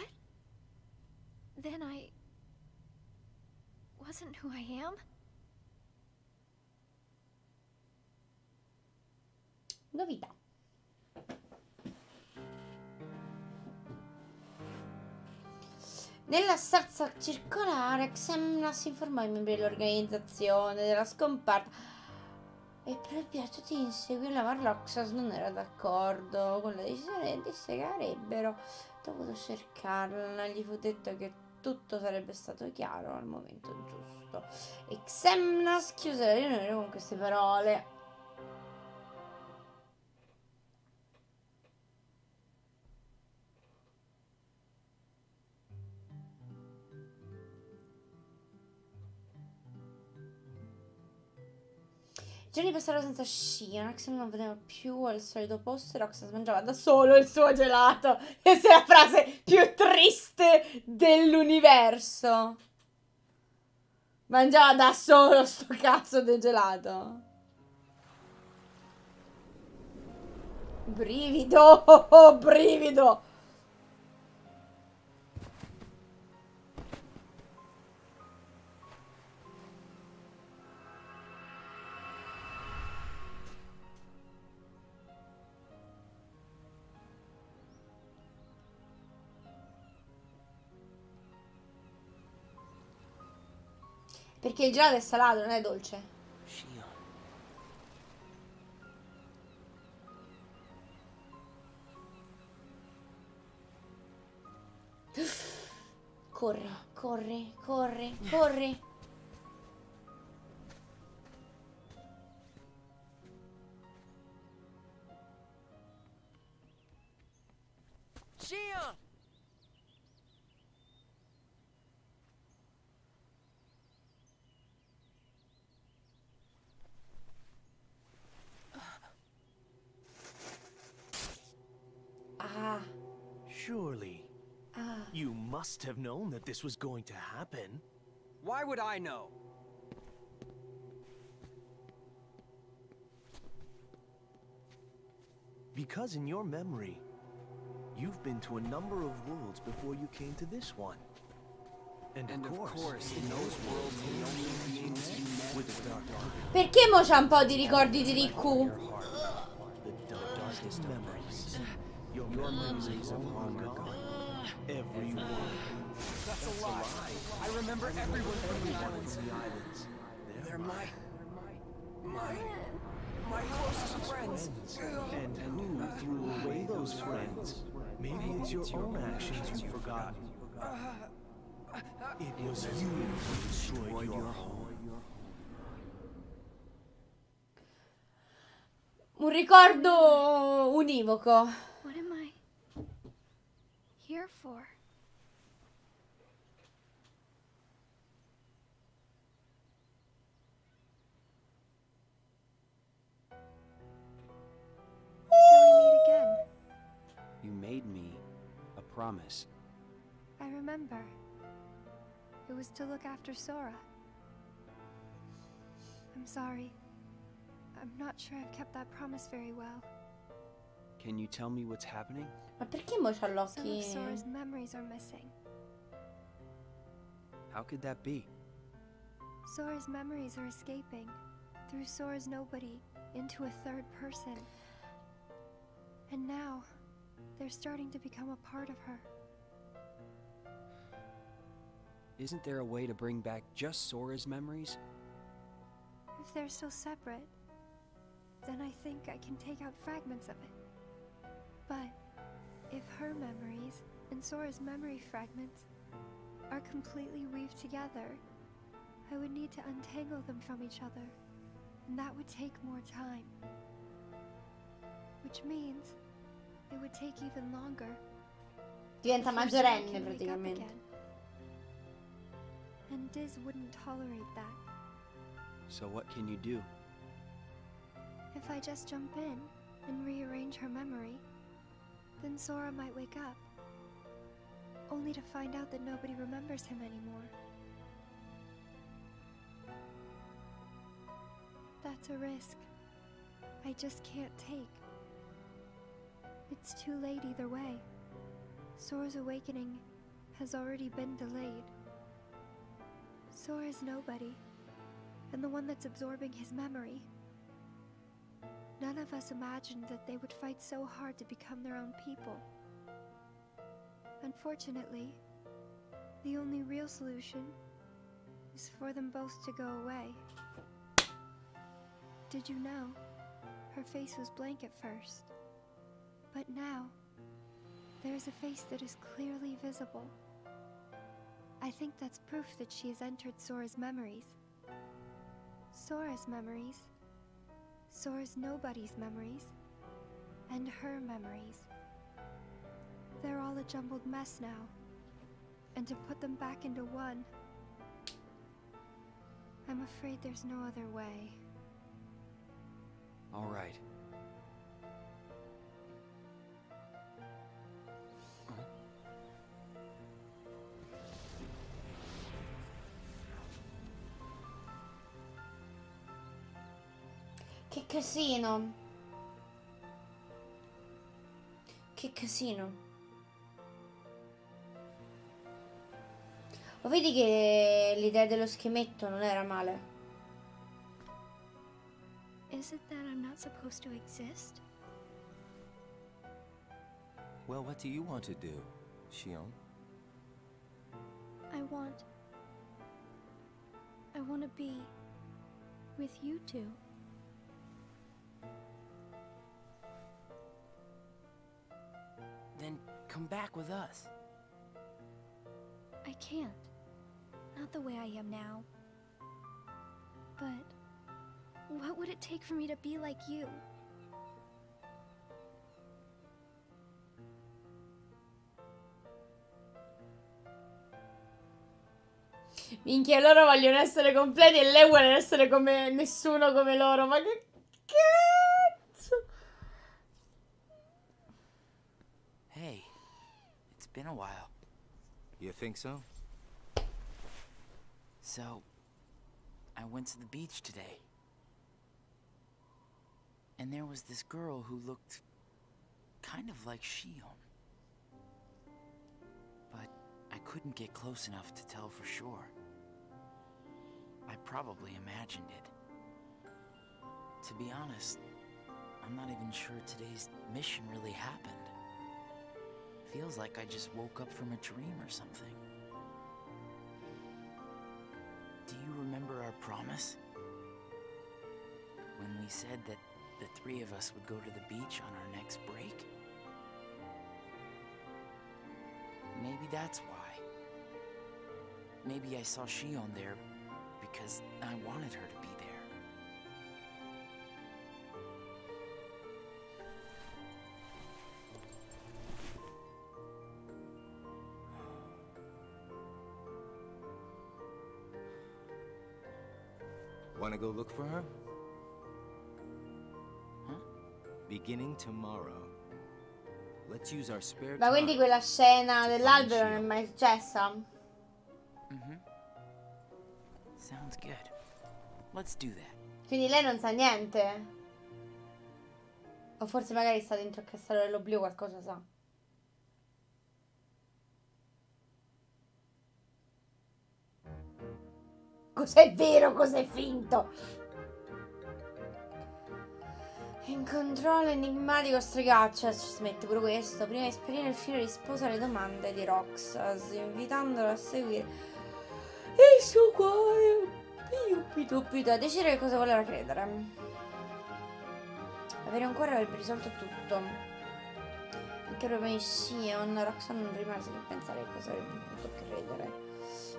Then I... wasn't who I am? Novità. Nella stanza circolare, Xemnas informò i membri dell'organizzazione della scomparsa e proprio tutti di inseguirla, ma Roxas non era d'accordo con la decisione e disse che avrebbero dovuto cercarla. Gli fu detto che tutto sarebbe stato chiaro al momento giusto. E Xemnas chiuse la riunione con queste parole. Giorni passarono senza scia, Rox non vedeva più al solito posto e mangiava da solo il suo gelato. Questa è la frase più triste dell'universo. Mangiava da solo sto cazzo di gelato. Brivido, oh, <laughs> brivido. Perché il gelato è salato, non è dolce. Shion. <sighs> Corri, corri, corri, corri. Must have known that this was going to happen. Why would I know? Because in your memory, you've been to a number of worlds before you came to this one. And, And of, of course, course, in those worlds, the only beings you met were the dark Perché mo c'ha un po' di ricordi di Riku? the dark- darkest memories. Your memories of long gone. Every one. That's a lie. I remember everyone from the Everyone islands. from the islands. They're my... My... My closest friends. And who threw away those friends? Maybe it's your own actions you've forgotten. It was you who destroyed your home. Un ricordo univoco. What am I here for? Shall we meet again? You made me a promise. I remember. It was to look after Sora. I'm sorry. I'm not sure I've kept that promise very well. Can you tell me what's happening? Ma perché mo c'ha l'occhio? Sora's memories are missing. How could that be? Sora's memories are escaping through Sora's nobody into a third person. And now, they're starting to become a part of her. Isn't there a way to bring back just Sora's memories? If they're still separate, then I think I can take out fragments of it. But if her memories and Sora's memory fragments are completely weaved together, I would need to untangle them from each other, and that would take more time. Which means it would take even longer. Diventa before maggiorenne wake up praticamente. again. And Diz wouldn't tolerate that. So what can you do? If I just jump in and rearrange her memory, then Sora might wake up. Only to find out that nobody remembers him anymore. That's a risk I just can't take. It's too late either way. Sora's awakening has already been delayed. Sora's nobody, and the one that's absorbing his memory. None of us imagined that they would fight so hard to become their own people. Unfortunately, the only real solution is for them both to go away. Did you know? Her face was blank at first. But now, there is a face that is clearly visible. I think that's proof that she has entered Sora's memories. Sora's memories. Sora's nobody's memories. And her memories. They're all a jumbled mess now. And to put them back into one, I'm afraid there's no other way. All Che casino. Che casino. Ma vedi che l'idea dello schemetto non era male. Is it that I'm not supposed to exist? Well, what do you want to do, Shion? I want. I want to be with you two. Then come back with us. I can't. Not the way I am now. But what would it take for me to be like you? Minchia, loro vogliono essere completi e lei vuole essere come nessuno come loro. Ma che cazzo? Hey, it's been a while. You think so? So, I went to the beach today. And there was this girl who looked kind of like Xion. But I couldn't get close enough to tell for sure. I probably imagined it. To be honest, I'm not even sure today's mission really happened. Feels like I just woke up from a dream or something. Do you remember our promise? When we said that the three of us would go to the beach on our next break? Maybe that's why. Maybe I saw Xion there because I wanted her to be Wanna go look for her? Huh? Beginning tomorrow. Let's use our spare Ma quindi quella scena dell'albero non è mai successa? Mm-hmm. Sounds good. Let's do that. Quindi lei non sa niente? O forse magari sta dentro il castello dell'oblio qualcosa sa. Cos'è vero, cos'è finto? Incontrò l'enigmatico stregaccio, ci smette pure questo, prima di sparire il filo rispose alle domande di Roxas, invitandolo a seguire il suo cuore. Piupitupitu, a decidere cosa voleva credere. Avere un cuore avrebbe risolto tutto. Anche in Sion, Roxanne non rimase che pensare cosa avrebbe potuto credere.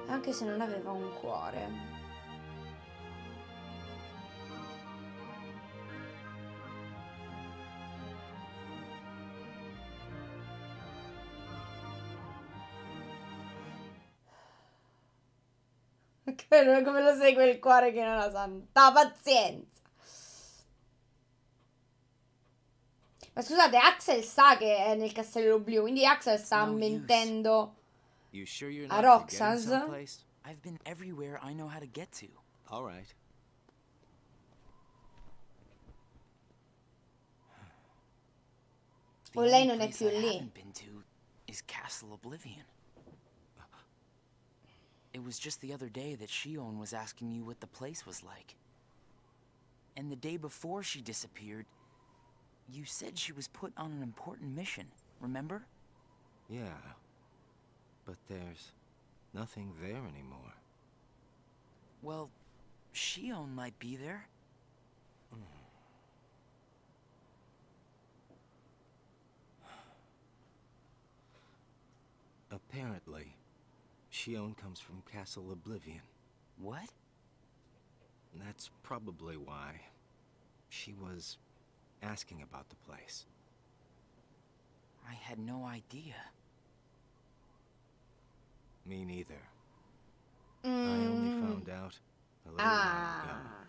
Anche se non aveva un cuore. Come lo segue il cuore che non ha santa pazienza. Ma scusate, Axel sa che è nel castello blu, quindi Axel sta No mentendo You sure you're a not forgetting Roxas. someplace? I've been everywhere I know how to get to. All right. The O lei only non è place I haven't been to is Castle Oblivion. It was just the other day that Xion was asking you what the place was like. And the day before she disappeared, you said she was put on an important mission, remember? Yeah. But there's nothing there anymore. Well, Xion might be there. Hmm. Apparently, Xion comes from Castle Oblivion. What? That's probably why she was asking about the place. I had no idea. Me neither. I only Mm. found out a little while ago. Ah.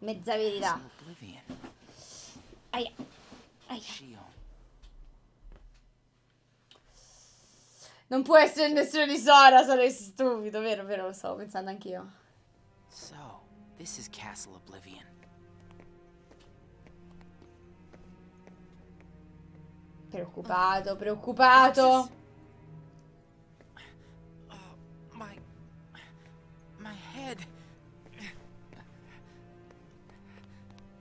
Mezza verità. Aia. Aia. Non può essere nessuno di Sora, sarei stupido, vero? Vero, lo stavo pensando anch'io. So, this is Castle Oblivion. Preoccupato, preoccupato. Head.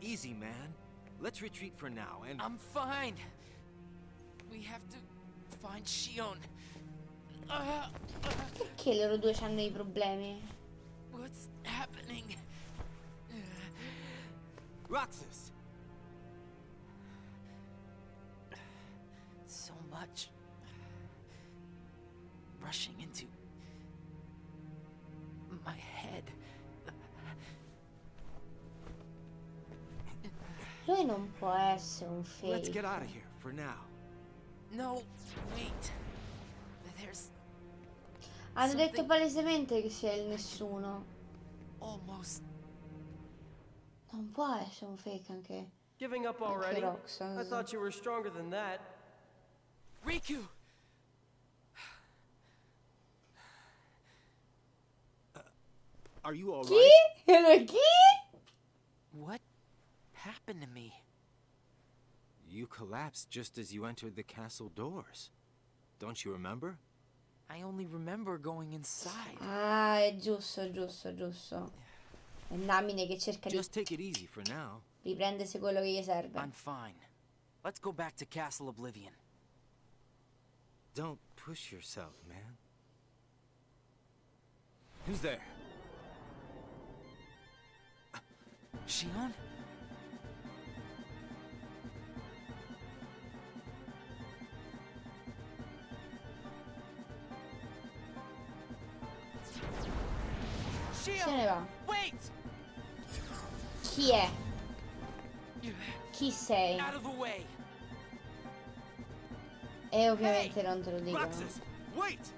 Easy, man. Let's retreat for now and... I'm fine. We have to find Xion. Uh, uh, Perché loro due hanno i problemi? what's happening? Roxas! So much. Rushing into... Lui non può essere un Let's fake. get out of here for now. No, wait. There's Hanno detto palesemente che sia il nessuno. almost... Non può essere un fake anche. Giving up already? Roxas. I thought you were stronger than that. Riku! Are you alright? Chi? <laughs> Chi? What happened to me? You collapsed just as you entered the castle doors. Don't you remember? I only remember going inside. Ah, è giusto, giusto, giusto. È Namine che cerca di Just take it easy for now. riprendersi quello che gli serve. I'm fine. Let's go back to Castle Oblivion. Don't push yourself, man. Who's there? Xion? Se ne va. Chi è? Chi sei? E ovviamente non te lo wait!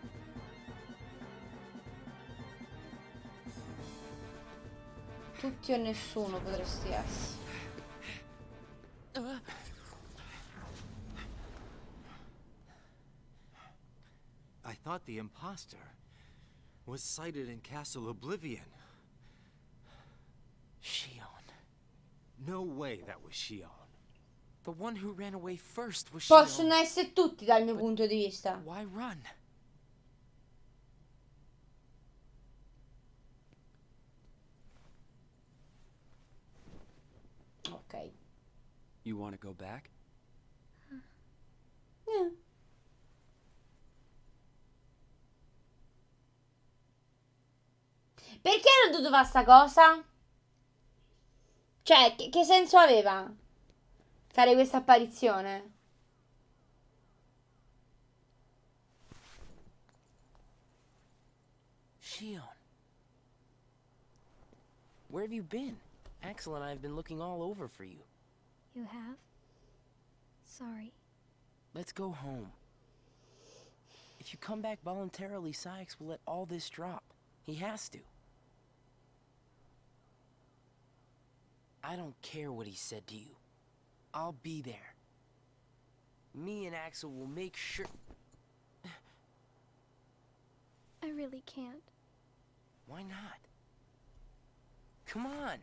Tutti o nessuno potresti essere. I thought the imposter was sighted in Castle Oblivion. Xion. No way that was Xion. The one who ran away first was Xion. Possono essere tutti dal mio punto di vista. Why run? Ok. You want to go back? Perché hanno dovuto fare sta cosa? Cioè, che, che senso aveva fare questa apparizione? Shion. Where have you been? Axel and I have been looking all over for you. You have? Sorry. Let's go home. If you come back voluntarily, Sykes will let all this drop. He has to. I don't care what he said to you. I'll be there. Me and Axel will make sure. <sighs> I really can't. Why not? Come on.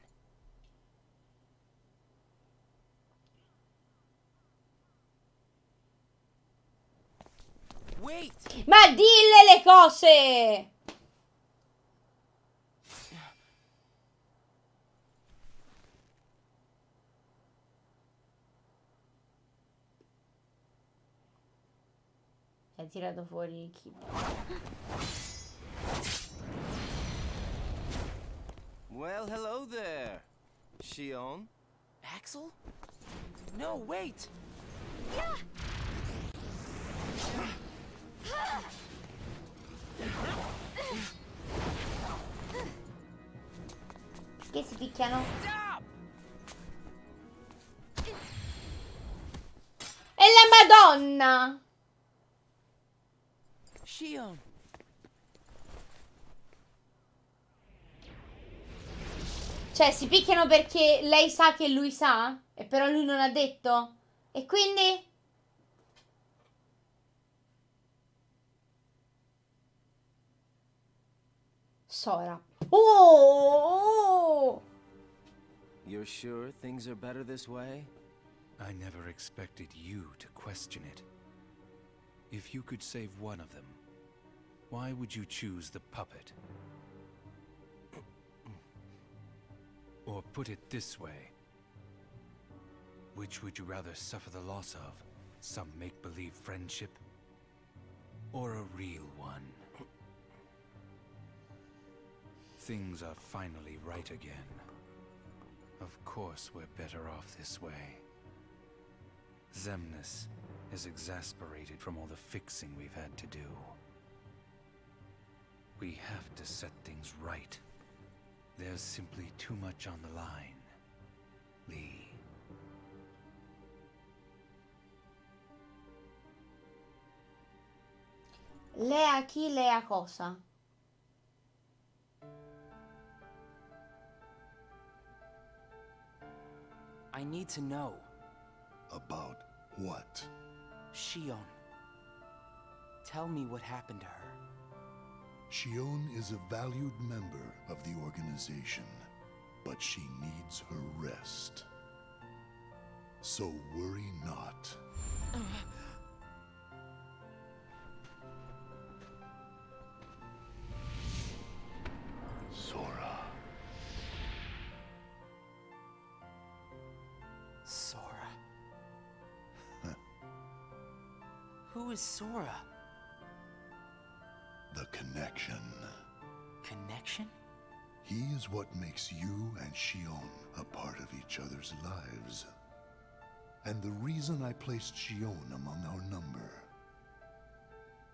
Wait! Ma dille le cose! Hai tirato fuori il keyboard. Well, hello there, Shion. Axel? No, wait! Che si picchiano? E la Madonna! Shion! Cioè, si picchiano perché lei sa che lui sa? E però lui non ha detto? E quindi? Sora. Oh! You're sure things are better this way? I never expected you to question it. If you could save one of them, why would you choose the puppet? Or put it this way. Which would you rather suffer the loss of? Some make-believe friendship? Or a real one? Things are finally right again. Of course we're better off this way. Xemnas is exasperated from all the fixing we've had to do. We have to set things right. There's simply too much on the line. Lee. Lea chi, lea cosa? I need to know. About what? Xion. Tell me what happened to her. Xion is a valued member of the organization, but she needs her rest. So worry not. Sora. Sora. <laughs> Who is Sora? The connection. Connection? He is what makes you and Xion a part of each other's lives. And the reason I placed Xion among our number.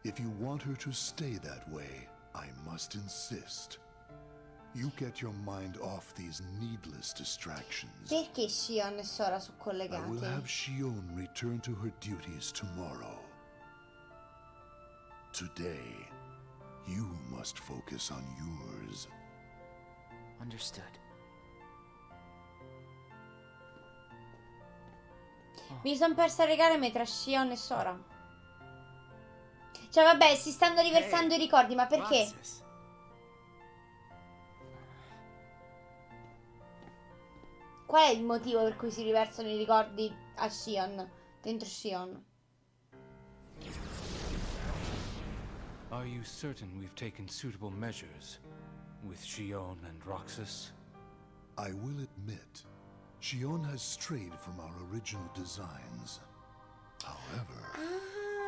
If you want her to stay that way, I must insist. You get your mind off these needless distractions. Perché Xion e Sora sono I will have Xion return to her duties tomorrow. Today, you must focus on yours. Understood. Mi sono persa le gareme tra Shion e Sora. Cioè, vabbè, si stanno riversando i ricordi, ma perché? Qual è il motivo per cui si riversano i ricordi a Shion? Dentro Shion? Are you certain we've taken suitable measures with Xion and Roxas? I will admit, Xion has strayed from our original designs. However,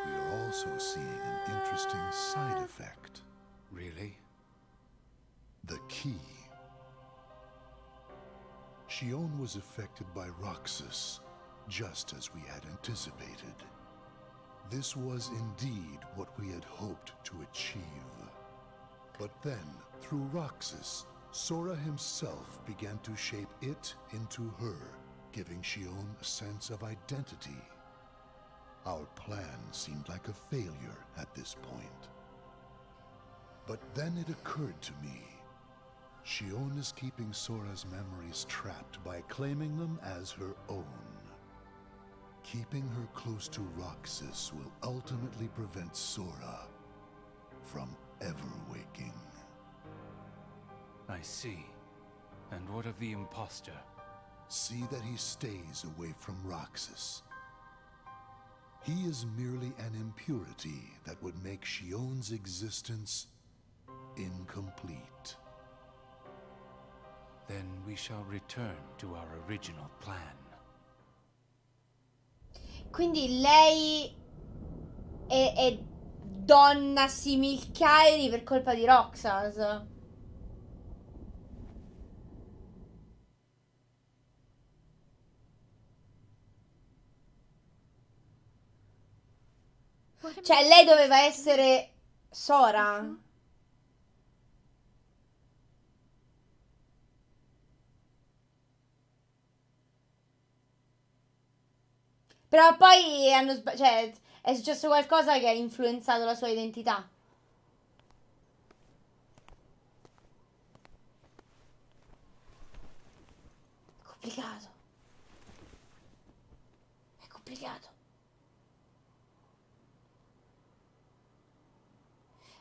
we are also seeing an interesting side effect. Really? The key. Xion was affected by Roxas, just as we had anticipated. This was indeed what we had hoped to achieve. But then, through Roxas, Sora himself began to shape it into her, giving Xion a sense of identity. Our plan seemed like a failure at this point. But then it occurred to me. Xion is keeping Sora's memories trapped by claiming them as her own. Keeping her close to Roxas will ultimately prevent Sora from ever waking. I see. And what of the imposter? See that he stays away from Roxas. He is merely an impurity that would make Xion's existence incomplete. Then we shall return to our original plan. Quindi lei è, è donna simil Kairi per colpa di Roxas. Cioè, lei doveva essere Sora. Però poi hanno cioè, è successo qualcosa che ha influenzato la sua identità. Complicato. È complicato.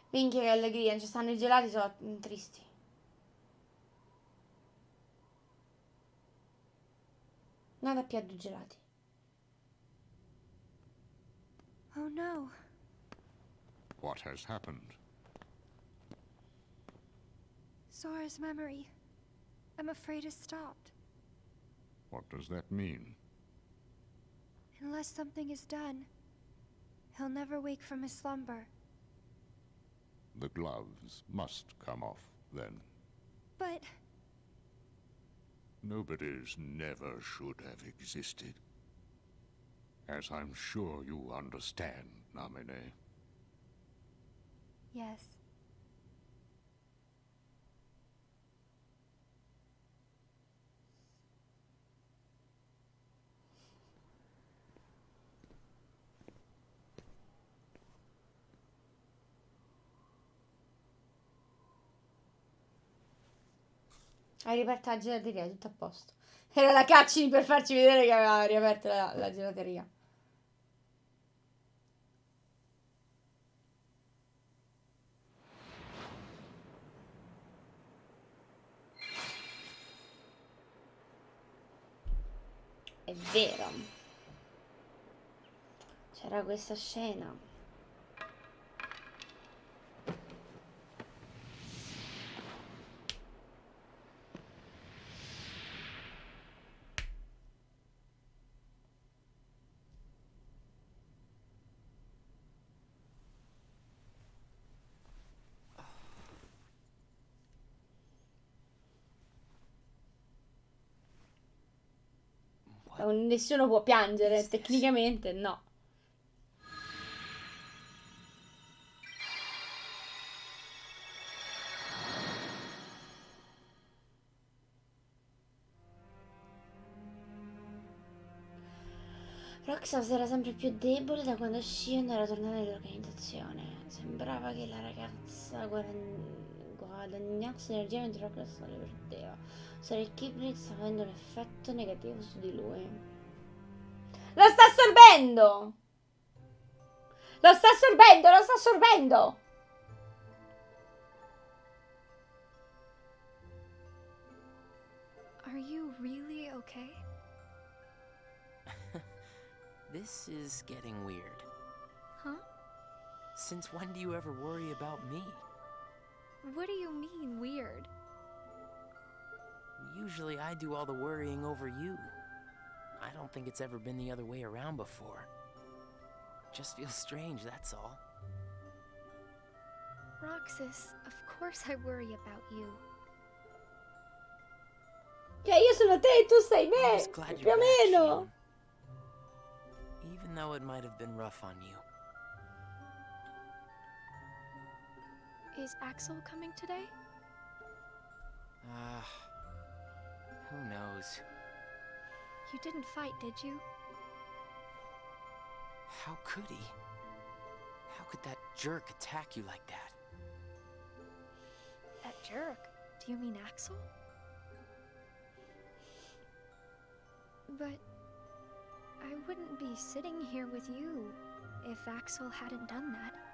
Minchia che allegria, ci stanno i gelati, sono tristi. Nada più a due gelati. Oh no. What has happened? Sora's memory. I'm afraid it's stopped. What does that mean? Unless something is done, he'll never wake from his slumber. The gloves must come off, then. But Nobody's never should have existed. As I'm sure you understand, Namine. yes. Hai riaperto la gelateria, tutto a posto. Era la Caccini per farci vedere che aveva riaperto la, la gelateria. È vero. C'era questa scena. Nessuno può piangere, tecnicamente no. Roxas era sempre più debole da quando Shion era tornata nell'organizzazione. Sembrava che la ragazza guadagn- guadagnasse energia mentre Roxas le perdeva. Sora Kipling sta avendo un effetto negativo su di lui. Lo sta assorbendo! Lo sta assorbendo, lo sta assorbendo! Are you really okay? <laughs> This is getting weird. Huh? Since when do you ever worry about me? What do you mean, weird? Usually I do all the worrying over you. I don't think it's ever been the other way around before. Just feels strange, that's all. Roxas, of course I worry about you. Cioè, io sono te e tu sei I'm me! glad Più you're o meno! Even though it might have been rough on you. Is Axel coming today? Ah. who knows? You didn't fight, did you? How could he? How could that jerk attack you like that? That jerk? Do you mean Axel? But I wouldn't be sitting here with you if Axel hadn't done that.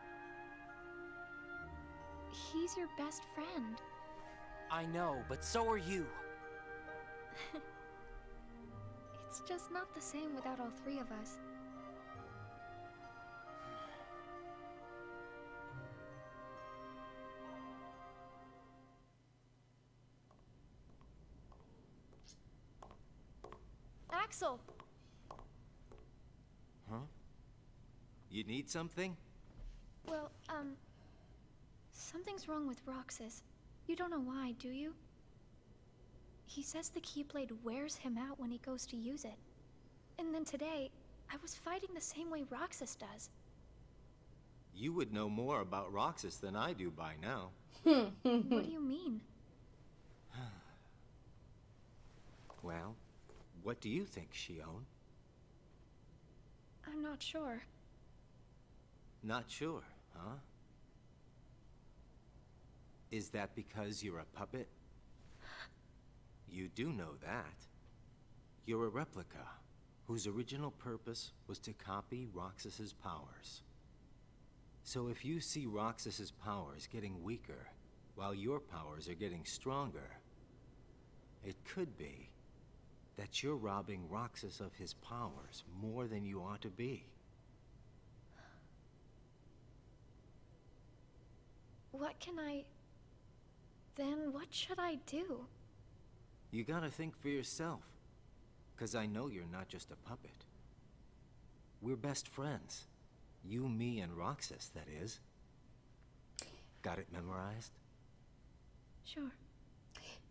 He's your best friend. I know, but so are you. <laughs> It's just not the same without all three of us. Axel! Huh? You need something? Well, um, Something's wrong with Roxas. You don't know why, do you? He says the Keyblade wears him out when he goes to use it. And then today, I was fighting the same way Roxas does. You would know more about Roxas than I do by now. what do <laughs> you mean? <sighs> Well, what do you think, Xion? I'm not sure. Not sure, huh? Is that because you're a puppet? You do know that. You're a replica, whose original purpose was to copy Roxas's powers. So if you see Roxas's powers getting weaker, while your powers are getting stronger, it could be that you're robbing Roxas of his powers more than you ought to be. What can I... Then what should I do? You gotta think for yourself. Cause I know you're not just a puppet. We're best friends. You, me, and Roxas, that is. Got it memorized? Sure.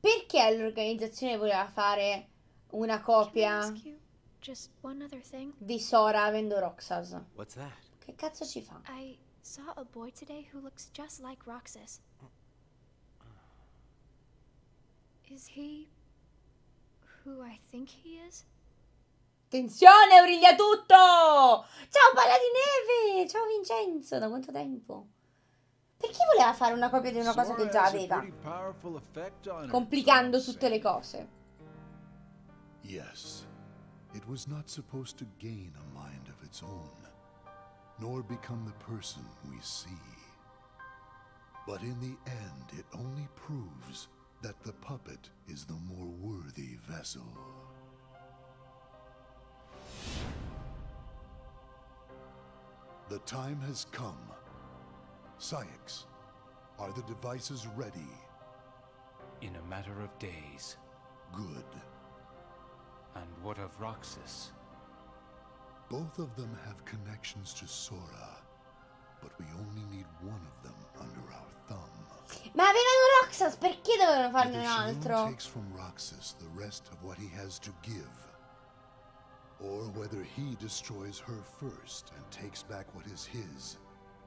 Perché l'organizzazione voleva fare una copia Ask you just one other thing. di Sora avendo Roxas? What's that? Che cazzo ci fa? I saw a boy today who looks just like Roxas. Is he who I think he is? Attenzione, briglia tutto! Ciao palla di neve! Ciao Vincenzo, da quanto tempo? Perché voleva fare una copia di una cosa che già aveva? Complicando tutte le cose. Yes, it was not supposed to gain a mind of its own, nor become the person we see. But in the end, it only proves that the puppet is the more worthy vessel. The time has come. Saïx, are the devices ready? In a matter of days. Good. And what of Roxas? Both of them have connections to Sora, but we only need one of them under our. Ma avevano Roxas, perché dovevano farne un altro? Takes from Roxas the rest of what he has to give, or whether he destroys her first and takes back what is his.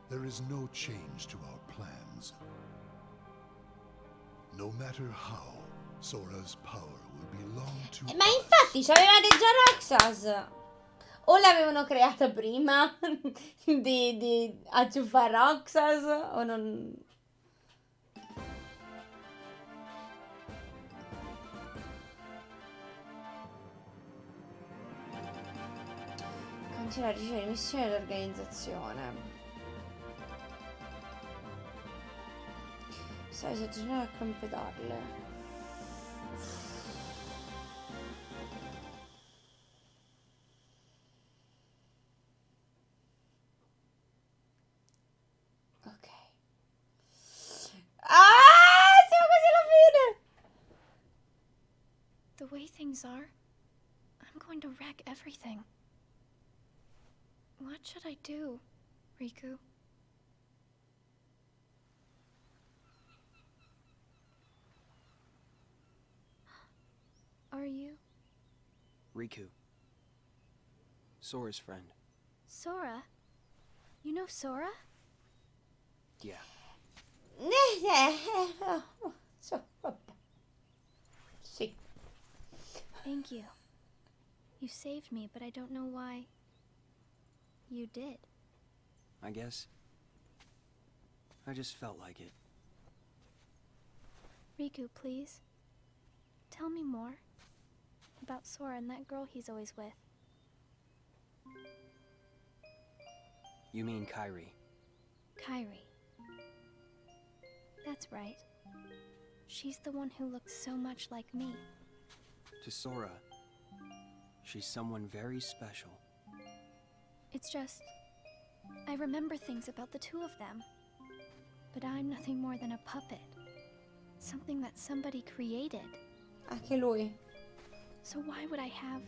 There is no change to our plans. No matter how, Sora's power will belong to Ma infatti c'avevate già Roxas! O l'avevano creata prima <laughs> di, di acciuffare Roxas o non... Continua a ricevere missioni dell'organizzazione. Sai soggiornare a completarle. Ok. Ah! Siamo quasi alla fine! The way things are, I'm going to wreck everything. What should I do, Riku? Are you Riku. Sora's friend. Sora? You know Sora? Yeah. So, vabbè. Thank you. You saved me, but I don't know why. You did. I guess. I just felt like it. Riku, please. Tell me more. About Sora and that girl he's always with. You mean Kairi. Kairi. That's right. She's the one who looks so much like me. To Sora, she's someone very special. It's just. I remember things about the two of them. But I'm nothing more than a puppet. Something that somebody created. Anche lui. So why would I have.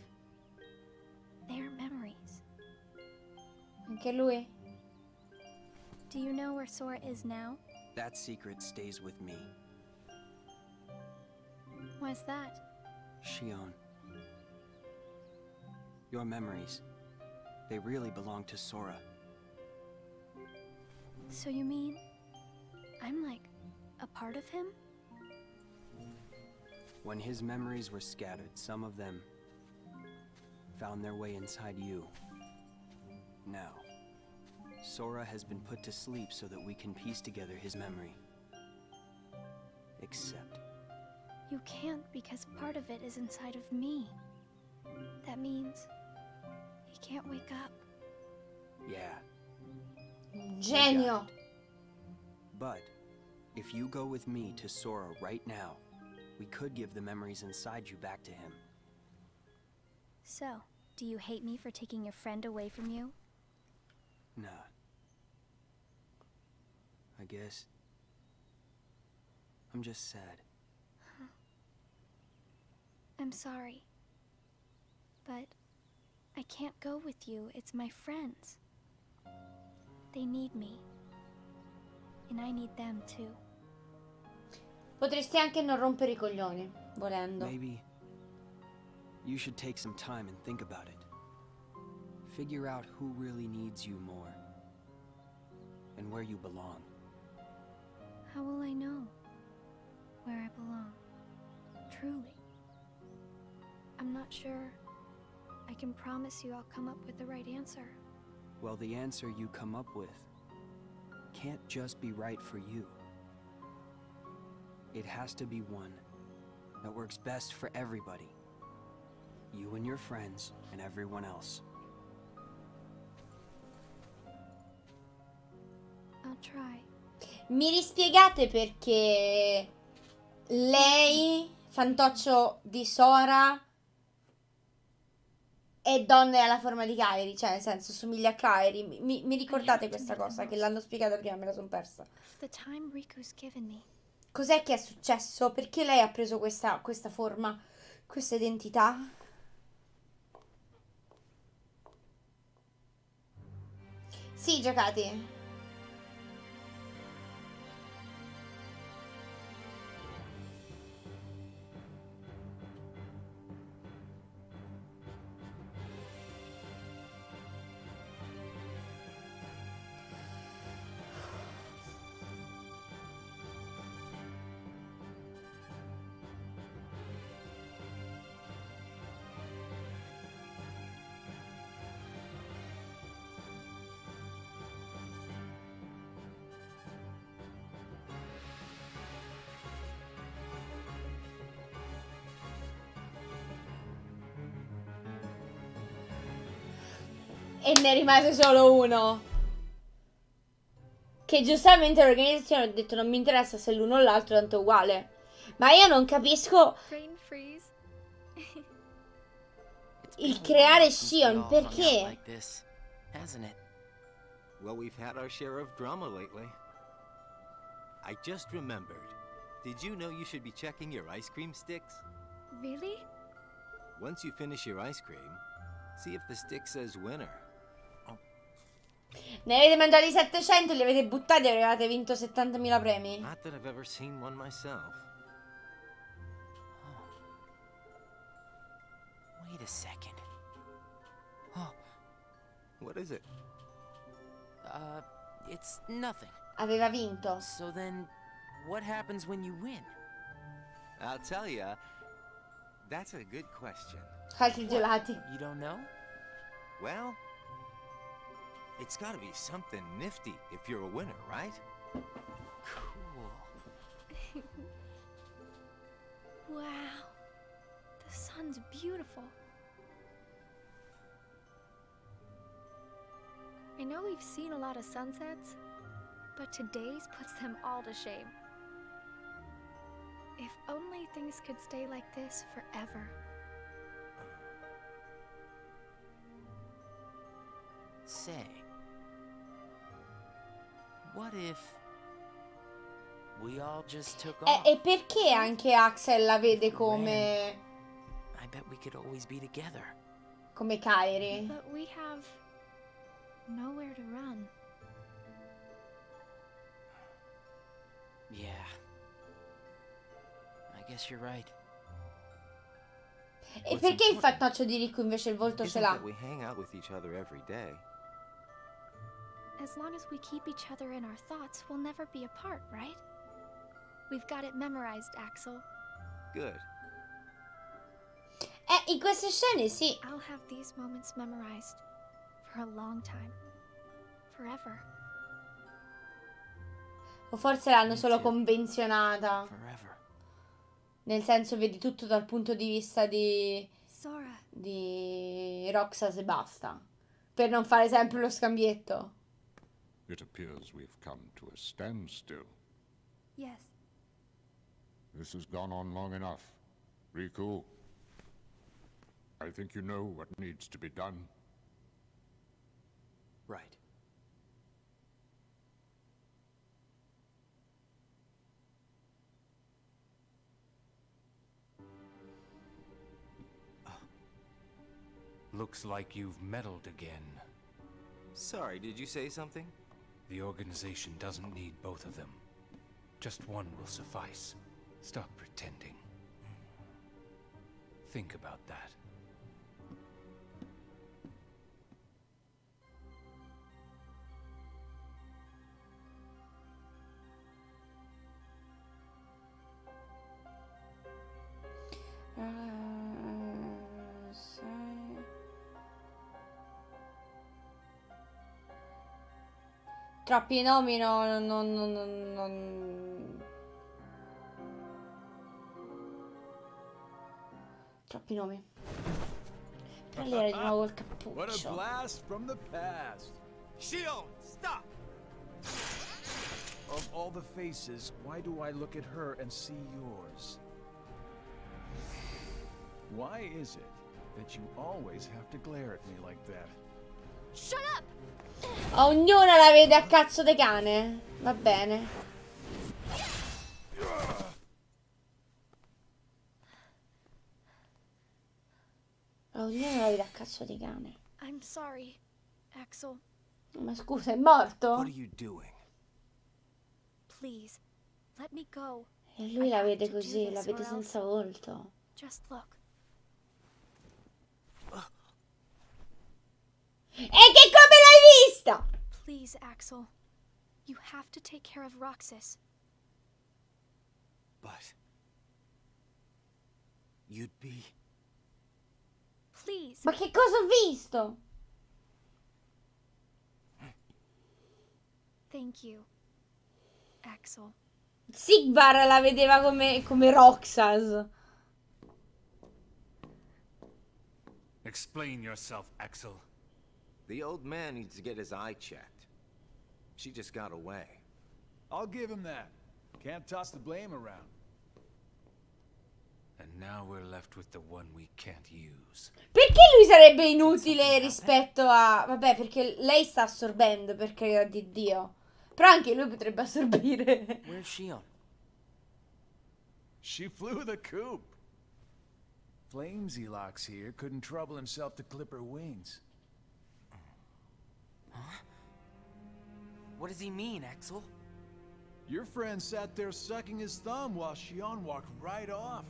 their memories? Anche lui. Do you know where Sora is now? That secret stays with me. Why's that? Xion. Your memories. They really belong to Sora. So you mean I'm like a part of him? When his memories were scattered, some of them found their way inside you. Now, Sora has been put to sleep so that we can piece together his memory. Except, You can't because part of it is inside of me. That means he can't wake up. yeah. Genio. But, if you go with me to Sora right now, we could give the memories inside you back to him. So, do you hate me for taking your friend away from you? Nah. I guess. I'm just sad. I'm sorry. But I can't go with you. It's my friends. They need me. And I need them too. Potresti anche non rompere i coglioni, volendo. Maybe you should take some time and think about it. Figure out who really needs you more. And where you belong. How will I know where I belong? Truly. I'm not sure I can promise you I'll come up with the right answer. Well, the answer you come up with can't just be right for you. It has to be one that works best for everybody. You and your friends, and everyone else. I'll try. Mi rispiegate perché lei, fantoccio di Sora, è donna e ha la forma di Kairi, cioè nel senso somiglia a Kairi. Mi, mi- mi ricordate questa cosa che l'hanno spiegata prima, me la sono persa. Cos'è che è successo? Perché lei ha preso questa, questa forma, questa identità? Sì, giocati. E ne rimase solo uno. Che giustamente l'organizzazione ha detto non mi interessa se l'uno o l'altro, tanto è uguale. Ma io non capisco <laughs> il creare Shion, perché? Well, we've had our share of drama lately. I just remembered. Did you know you should be checking your ice cream sticks? Really? Once you finish your ice cream, see if the stick says winner. Ne avete mangiati 700, li avete buttati e avevate vinto 70.000 premi. Not that I've ever seen one myself. Wait a second. What is it? Uh, it's nothing. Aveva vinto. So then, what happens when you win? I'll tell ya. That's a good question. Gelati. You don't know? Well, it's gotta be something nifty if you're a winner, right? Cool. <laughs> Wow. The sun's beautiful. I know we've seen a lot of sunsets, but today's puts them all to shame. If only things could stay like this forever. Say, E, off? e perché anche Axel la vede come, I bet we could always be together. come Kairi? But we have nowhere to run. Yeah. I guess you're right. E perché il fattaccio di Ricco invece il volto ce l'ha? that we hang out with each other every day. As long as we keep each other in our thoughts, we'll never be apart, right? We've got it memorized, Axel. Good. Eh, in queste scene sì. I'll have these moments memorized for a long time. Forever. O forse l'hanno solo convenzionata. Forever. Nel senso, vedi tutto dal punto di vista di. Sora, di Roxas e basta. Per non fare sempre lo scambietto. It appears we've come to a standstill. yes. This has gone on long enough. Riku, I think you know what needs to be done. Right. Looks like you've meddled again. Sorry, did you say something? The organization doesn't need both of them. Just one will suffice. Stop pretending. Think about that. Eh, Troppi nomi no, no, no, no, non- Troppi nomi. Però di nuovo il cappuccio. blast from the past. Xion, stop! Of all the faces, why do I look at her and see yours? Why is it that you always have to glare at me like that? Shut up! Ognuno la vede a cazzo di cane. Va bene. Ognuno la vede a cazzo di cane. I'm sorry, Axel. Ma scusa, è morto? What are you doing? Please, let me go. E lui la vede così, la vede senza volto. Just look. E che come l'hai vista? Please, Axel. You have to take care of Roxas. But. You'd be. Please. Ma che cosa ho visto? Thank you, Axel. Sigvar la vedeva come, come Roxas. Explain yourself, Axel. The old man needs to get his eye checked. She just got away. I'll give him that. Can't toss the blame around. And now we're left with the one we can't use. Perché lui sarebbe inutile rispetto a... Vabbè, perché lei sta assorbendo, per carità di Dio. Però anche lui potrebbe assorbire. Where's Xion? She flew the coop. Flames Elox here couldn't trouble himself to clip her wings. What does he mean, Axel? Your friend sat there sucking his thumb while Xion walked right off.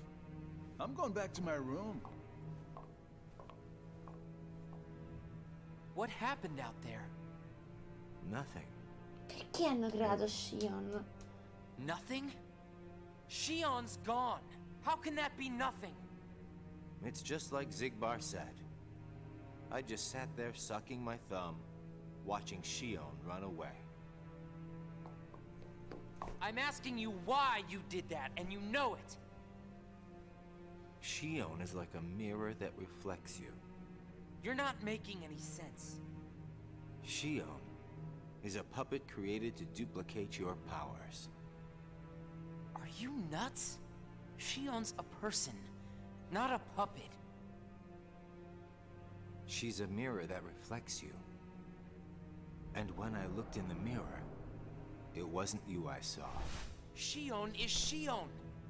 I'm going back to my room. What happened out there? Nothing. Perché hanno creato Xion? Nothing? Xion's gone. How can that be nothing? It's just like Xigbar said. I just sat there sucking my thumb, watching Xion run away. I'm asking you why you did that, and you know it. Xion is like a mirror that reflects you. You're not making any sense. Xion is a puppet created to duplicate your powers. Are you nuts? Xion's a person, not a puppet. She's a mirror that reflects you. And when I looked in the mirror, it wasn't you I saw. Xion is Xion.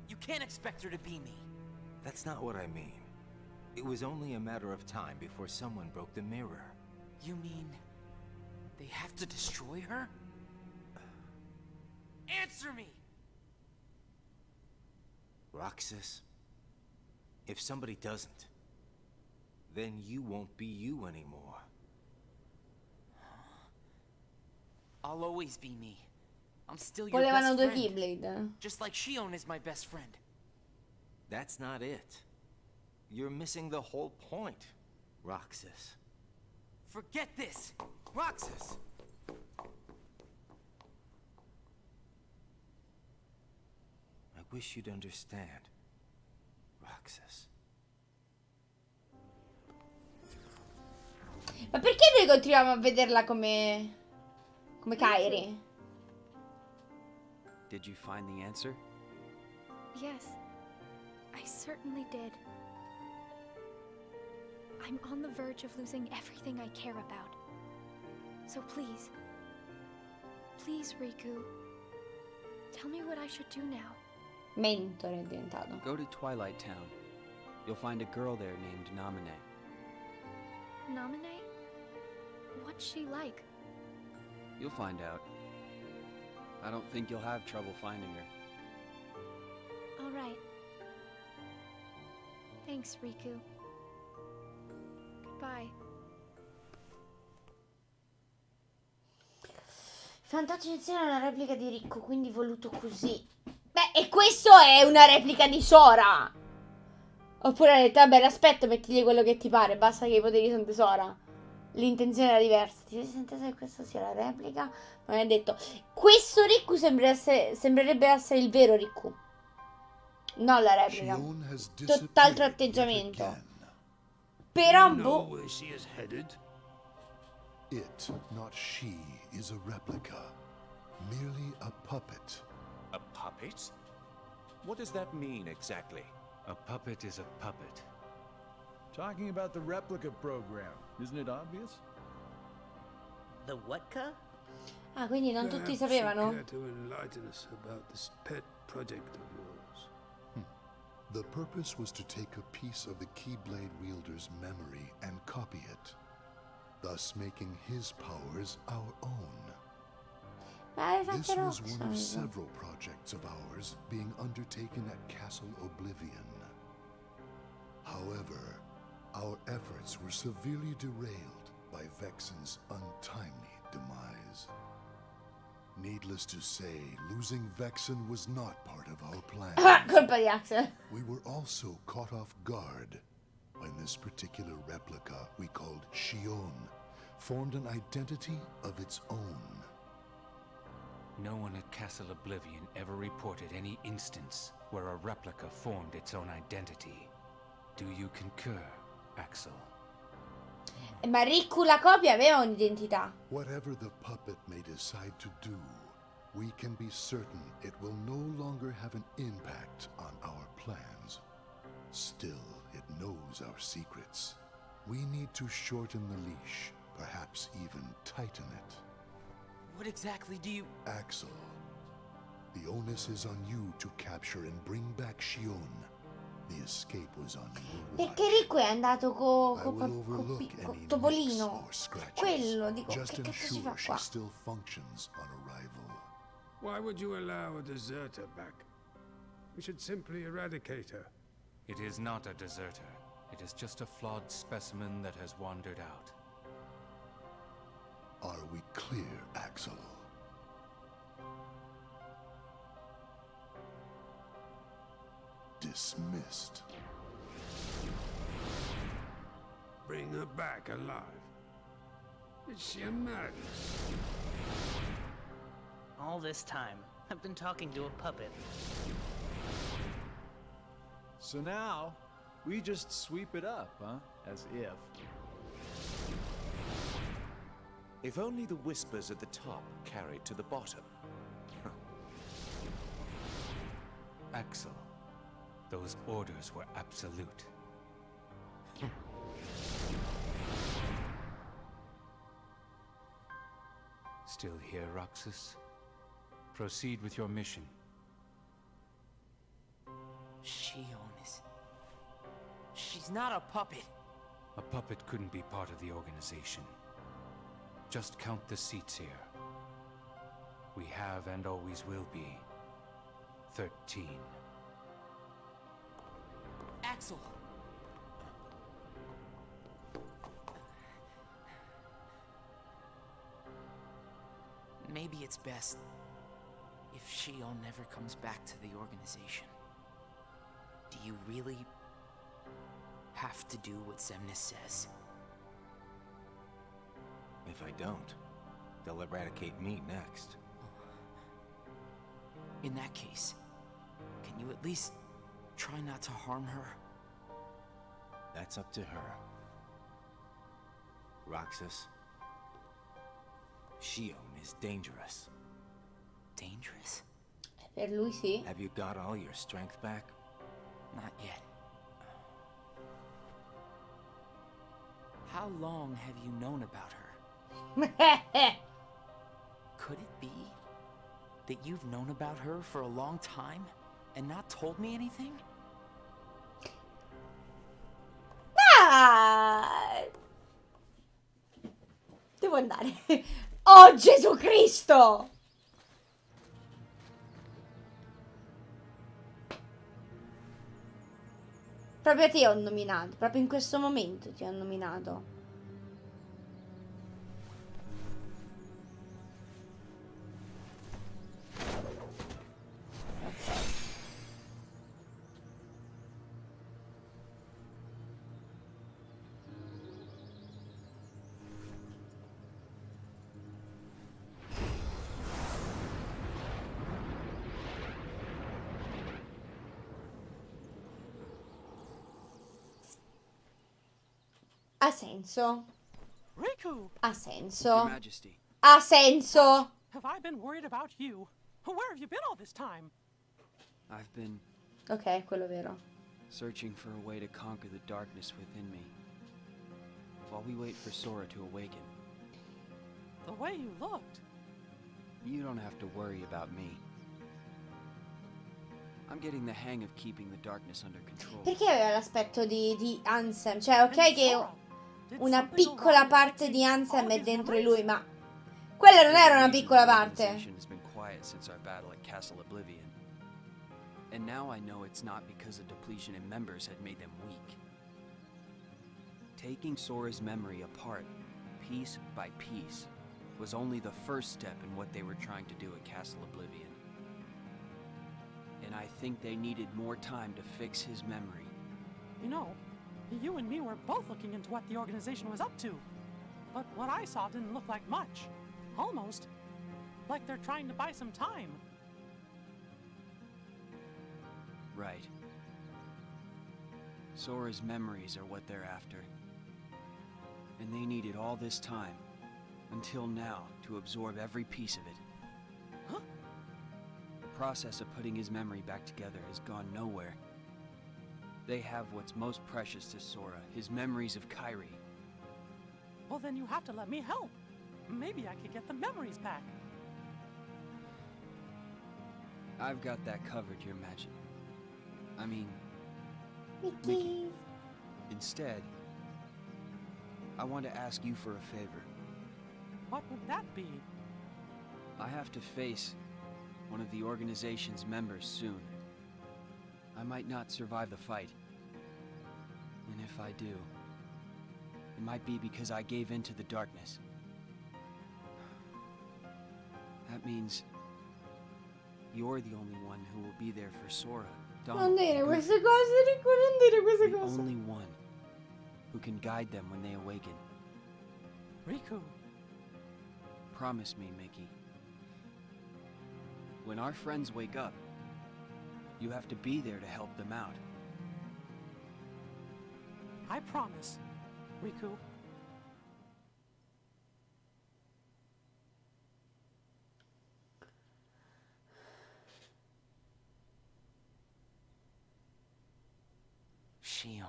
You can't expect her to be me. That's not what I mean. It was only a matter of time before someone broke the mirror. You mean they have to destroy her? Answer me! Roxas, if somebody doesn't, then you won't be you anymore. I'll always be me. I'm still your Volevano best due friend. Keyblade. Just like Shion is my best friend. That's not it. You're missing the whole point, Roxas. Forget this! Roxas! I wish you'd understand, Roxas. Ma perché noi continuiamo a vederla come... come Kairi? Did you find the answer? Yes, I certainly did. I'm on the verge of losing everything I care about. So please, please, Riku, tell me what I should do now. Mentore è diventato. Go to Twilight Town. You'll find a girl there named Namine. Namine? What's she like? You'll find out. I don't think you'll have trouble finding her. All right. Thanks, Riku. Goodbye. Fantastico insieme è una replica di Ricco, quindi voluto così. Beh, e questo è una replica di Sora! Oppure ha detto, vabbè, aspetta, mettigli quello che ti pare, basta che i poteri sono tesora. L'intenzione era diversa. Ti sei sentito che questa sia la replica? Ma mi ha detto, questo Riku essere- sembrerebbe essere il vero Riku. Non la replica. Tutt'altro atteggiamento. Però, boh. It, not she, is a replica. Merely a puppet. A puppet? What does that mean exactly? A puppet is a puppet. Talking about the replica program, isn't it obvious? The what-ka? Ah, quindi non tutti Perhaps you sapevano? care to enlighten us about this pet project of yours. The purpose was to take a piece of the Keyblade wielder's memory and copy it, thus making his powers our own. This was one of several projects of ours being undertaken at Castle Oblivion. However, our efforts were severely derailed by Vexen's untimely demise. Needless to say, losing Vexen was not part of our plan. <laughs> colpa di Axel. We were also caught off guard when this particular replica we called Xion formed an identity of its own. No one at Castle Oblivion ever reported any instance where a replica formed its own identity. Do you concur, Axel? Ma Riku la copia aveva un'identità. Whatever the puppet may decide to do, we can be certain it will no longer have an impact on our plans. Still, it knows our secrets. We need to shorten the leash, perhaps even tighten it. What exactly do you... Axel, the onus is on you to capture and bring back Xion. The escape was on your watch. Perché Riku è andato co, I co, will co, co, co Topolino. Quello, dico, Just che cazzo ci fa ensure she qua? still functions on arrival. Why would you allow a deserter back? We should simply eradicate her. It is not a deserter. It is just a flawed specimen that has wandered out. Are we clear, Axel? Dismissed. Bring her back alive. Is she a madness? All this time, I've been talking to a puppet. So now, we just sweep it up, huh? As if. If only the whispers at the top carried to the bottom. <laughs> Axel, those orders were absolute. Still here, Roxas? Proceed with your mission. Xion is... She's not a puppet. A puppet couldn't be part of the organization. Just count the seats here. We have and always will be 13. Axel! Maybe it's best if Xion never comes back to the organization. Do you really have to do what Xemnas says? If I don't, they'll eradicate me next. In that case, can you at least try not to harm her? That's up to her. Roxas, Xion is dangerous. Dangerous? Per lui sì. Have you got all your strength back? Not yet. How long have you known about her? <laughs> Could it be that you've known about her for a long time and not told me anything? Devo andare. <laughs> Oh Gesù Cristo! Proprio ti ho nominato, proprio in questo momento ti ho nominato. Senso. Riku, Ha senso. Ha senso. have I been worried about you? Where have you been all this time? I've been Ok, quello è vero. searching for a way to conquer the darkness within me. While we wait for Sora to awaken. The way you looked. You don't have to worry about me. I'm getting the hang of keeping the darkness under control. Perché aveva l'aspetto di, di Ansem? Cioè, ok che una piccola parte di Ansem è dentro di lui, ma quella non era una piccola parte. organization has been quiet since our battle at Castle Oblivion. And now I know it's not because a depletion in members had made them weak. Taking Sora's memory apart, piece by piece, was only the first step in what they were trying to do at Castle Oblivion. And I think they needed more time to fix his memory. You know, you and me were both looking into what the organization was up to. But what I saw didn't look like much. Almost. Like they're trying to buy some time. Right. Sora's memories are what they're after. And they needed all this time, until now, to absorb every piece of it. Huh? The process of putting his memory back together has gone nowhere. They have what's most precious to Sora, his memories of Kairi. Well, then you have to let me help. Maybe I could get the memories back. I've got that covered, Your Majesty. I mean, Mickey. instead, I want to ask you for a favor. What would that be? I have to face one of the organization's members soon. I might not survive the fight. And if I do, it might be because I gave in to the darkness. That means you're the only one who will be there for Sora. Non Donald, dire Goofy, queste cose, Riku, non dire queste the cose. only one who can guide them when they awaken. Riku, Promise me, Mickey. When our friends wake up, you have to be there to help them out. I promise. Riku. Xion.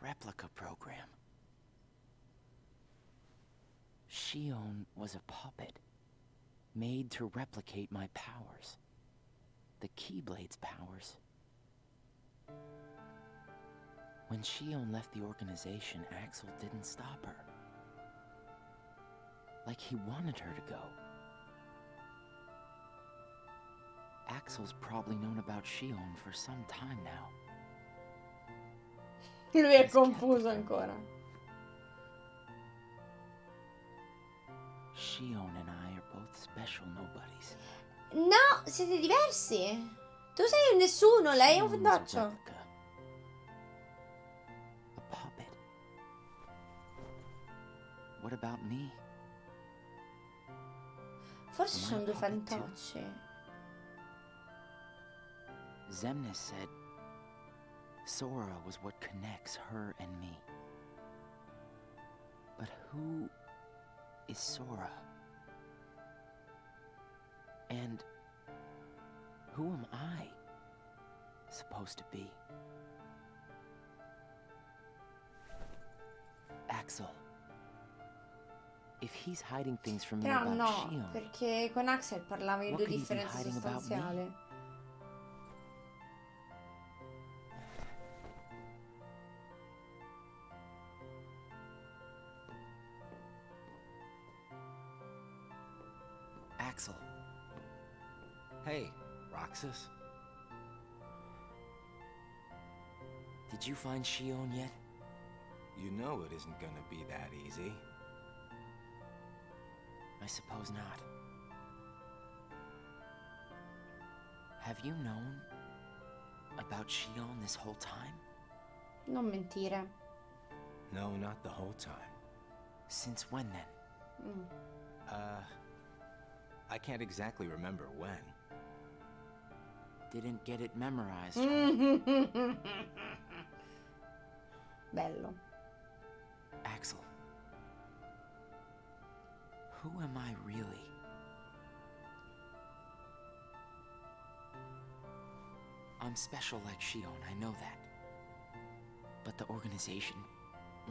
Replica program. Xion was a puppet, made to replicate my powers. The Keyblade's powers. When Xion left the organization, Axel didn't stop her. Like he wanted her to go. Axel's probably known about Xion for some time now. Lui è confuso ancora. Xion and I are both special nobodies. No, siete diversi. Tu sei un nessuno, lei è un Shion is a fantoccio. replica. A puppet. What about me? Forse sono due fantocci. Zemnis said Sora was what connects her and me. But who is Sora? And who am I supposed to be? Axel. If he's hiding things from me Però about no, Xion, perché con Axel parlava di What due find Xion yet? You know it isn't gonna be that easy. I suppose not. Have you known about Xion this whole time? Non mentire. No, not the whole time. Since when then? Mm. Uh, I can't exactly remember when. Didn't get it memorized. <laughs> Bello. Axel. Who am I really? I'm special like Xion, I know that. But the organization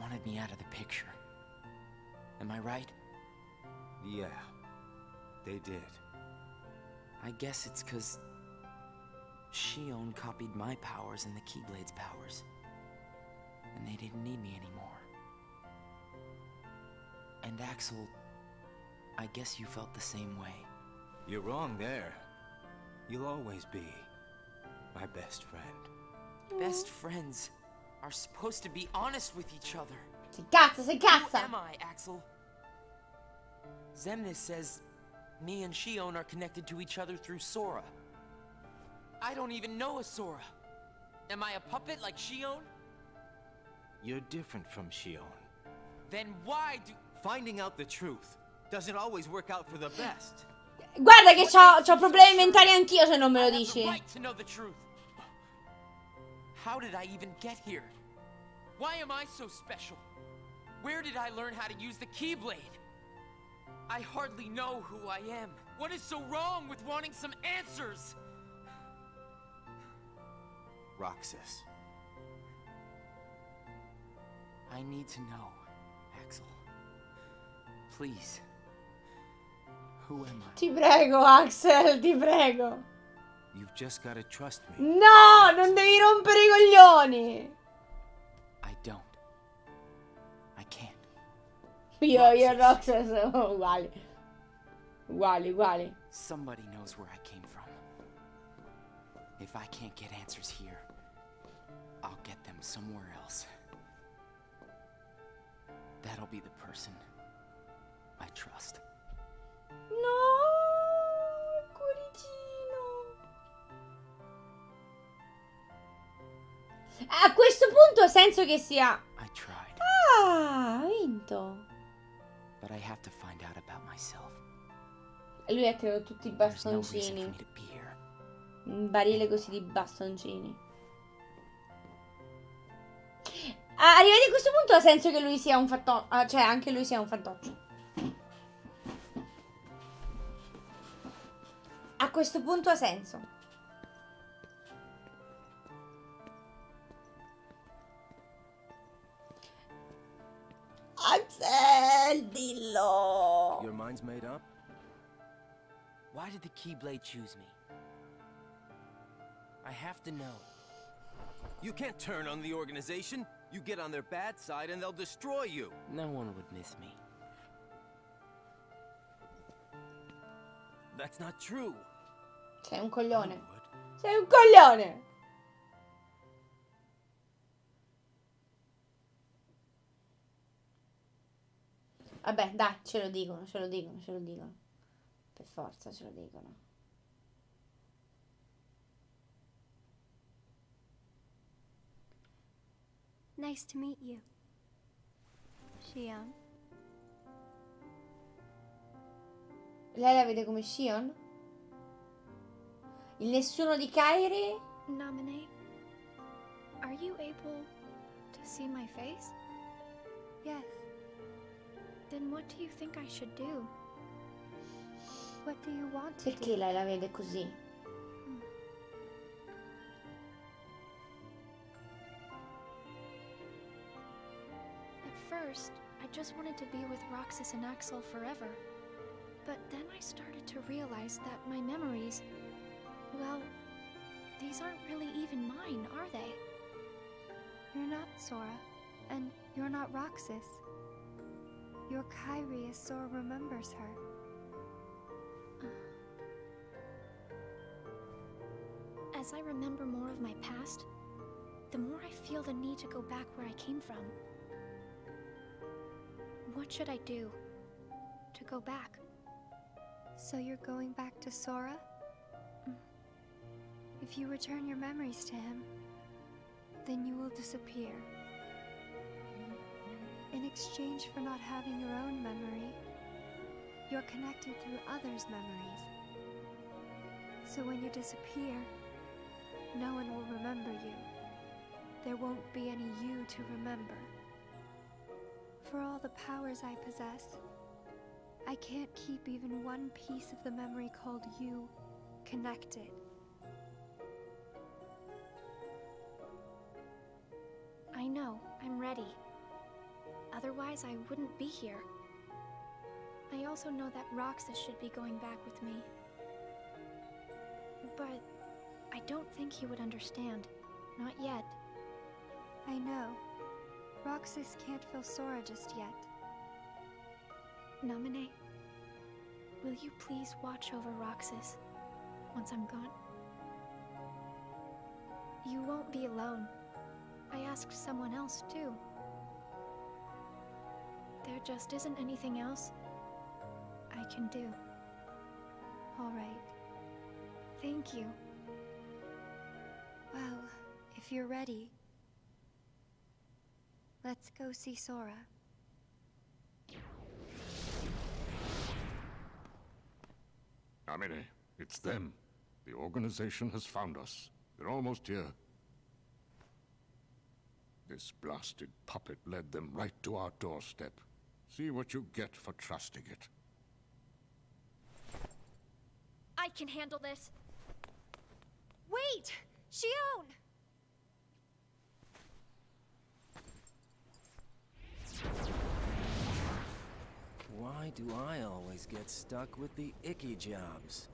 wanted me out of the picture. Am I right? Yeah, they did. I guess it's because Xion copied my powers and the Keyblade's powers. And they didn't need me anymore. And Axel, I guess you felt the same way. You're wrong there. You'll always be my best friend. Best friends are supposed to be honest with each other. Si cazza, Who am I, Axel? Xemnas says me and Xion are connected to each other through Sora. I don't even know a Sora. Am I a puppet like Xion? You're different from Xion. Then why do... Finding out the truth doesn't always work out for the best. <gasps> Guarda che c'ho, c'ho problemi mentali anch'io se non me lo I have dici. to know the truth. How did I even get here? Why am I so special? Where did I learn how to use the Keyblade? I hardly know who I am. What is so wrong with wanting some answers? Roxas. I need to know, Axel. Please. Who am I? Ti prego, Axel, ti prego. You've just gotta trust me. No, non devi rompere i coglioni. I don't. I can't. Io, io e Roxas siamo uguali. Uguali, uguali. Somebody knows where I came from. If I can't get answers here, I'll get them somewhere else. That'll be the person I trust. No, cuoricino. A questo punto senso che sia... I tried, Ah, ha vinto. but I have to find out about myself. Lui ha tirato tutti i bastoncini. Un barile così di bastoncini. Ah, Arrivati a questo punto ha senso che lui sia un fantoccio. cioè, anche lui sia un fantoccio. A questo punto ha senso. Axel, dillo. Your mind's made up? Why did the Keyblade choose me? I have to know. You can't turn on the organization. You get on their bad side and they'll destroy you. No one would miss me. That's not true. Sei un coglione. Sei un coglione. Vabbè, dai, ce lo dicono, ce lo dicono, ce lo dicono. Per forza ce lo dicono. Nice to meet you. Shion. Lei la vede come Shion? Il nessuno di Kairi? Nominate. Are you able to see my face? Yes. Then what do you think I should do? What do you want to Perché lei la vede così? First, I just wanted to be with Roxas and Axel forever. But then I started to realize that my memories, well, these aren't really even mine, are they? You're not Sora, and you're not Roxas. You're Kairi as Sora remembers her. <sighs> As I remember more of my past, the more I feel the need to go back where I came from. What should I do to go back? So you're going back to Sora? Mm. If you return your memories to him, then you will disappear. In exchange for not having your own memory, you're connected through others' memories. So when you disappear, no one will remember you. There won't be any you to remember. For all the powers I possess, I can't keep even one piece of the memory called you connected. I know, I'm ready. Otherwise, I wouldn't be here. I also know that Roxas should be going back with me. But I don't think he would understand. Not yet. I know. Roxas can't feel Sora just yet. Namine, will you please watch over Roxas once I'm gone? You won't be alone. I asked someone else too. There just isn't anything else I can do. All right. Thank you. Well, if you're ready, let's go see Sora. Amine, it's them. The organization has found us. They're almost here. This blasted puppet led them right to our doorstep. See what you get for trusting it. I can handle this. Wait! Xion! Why do I always get stuck with the icky jobs?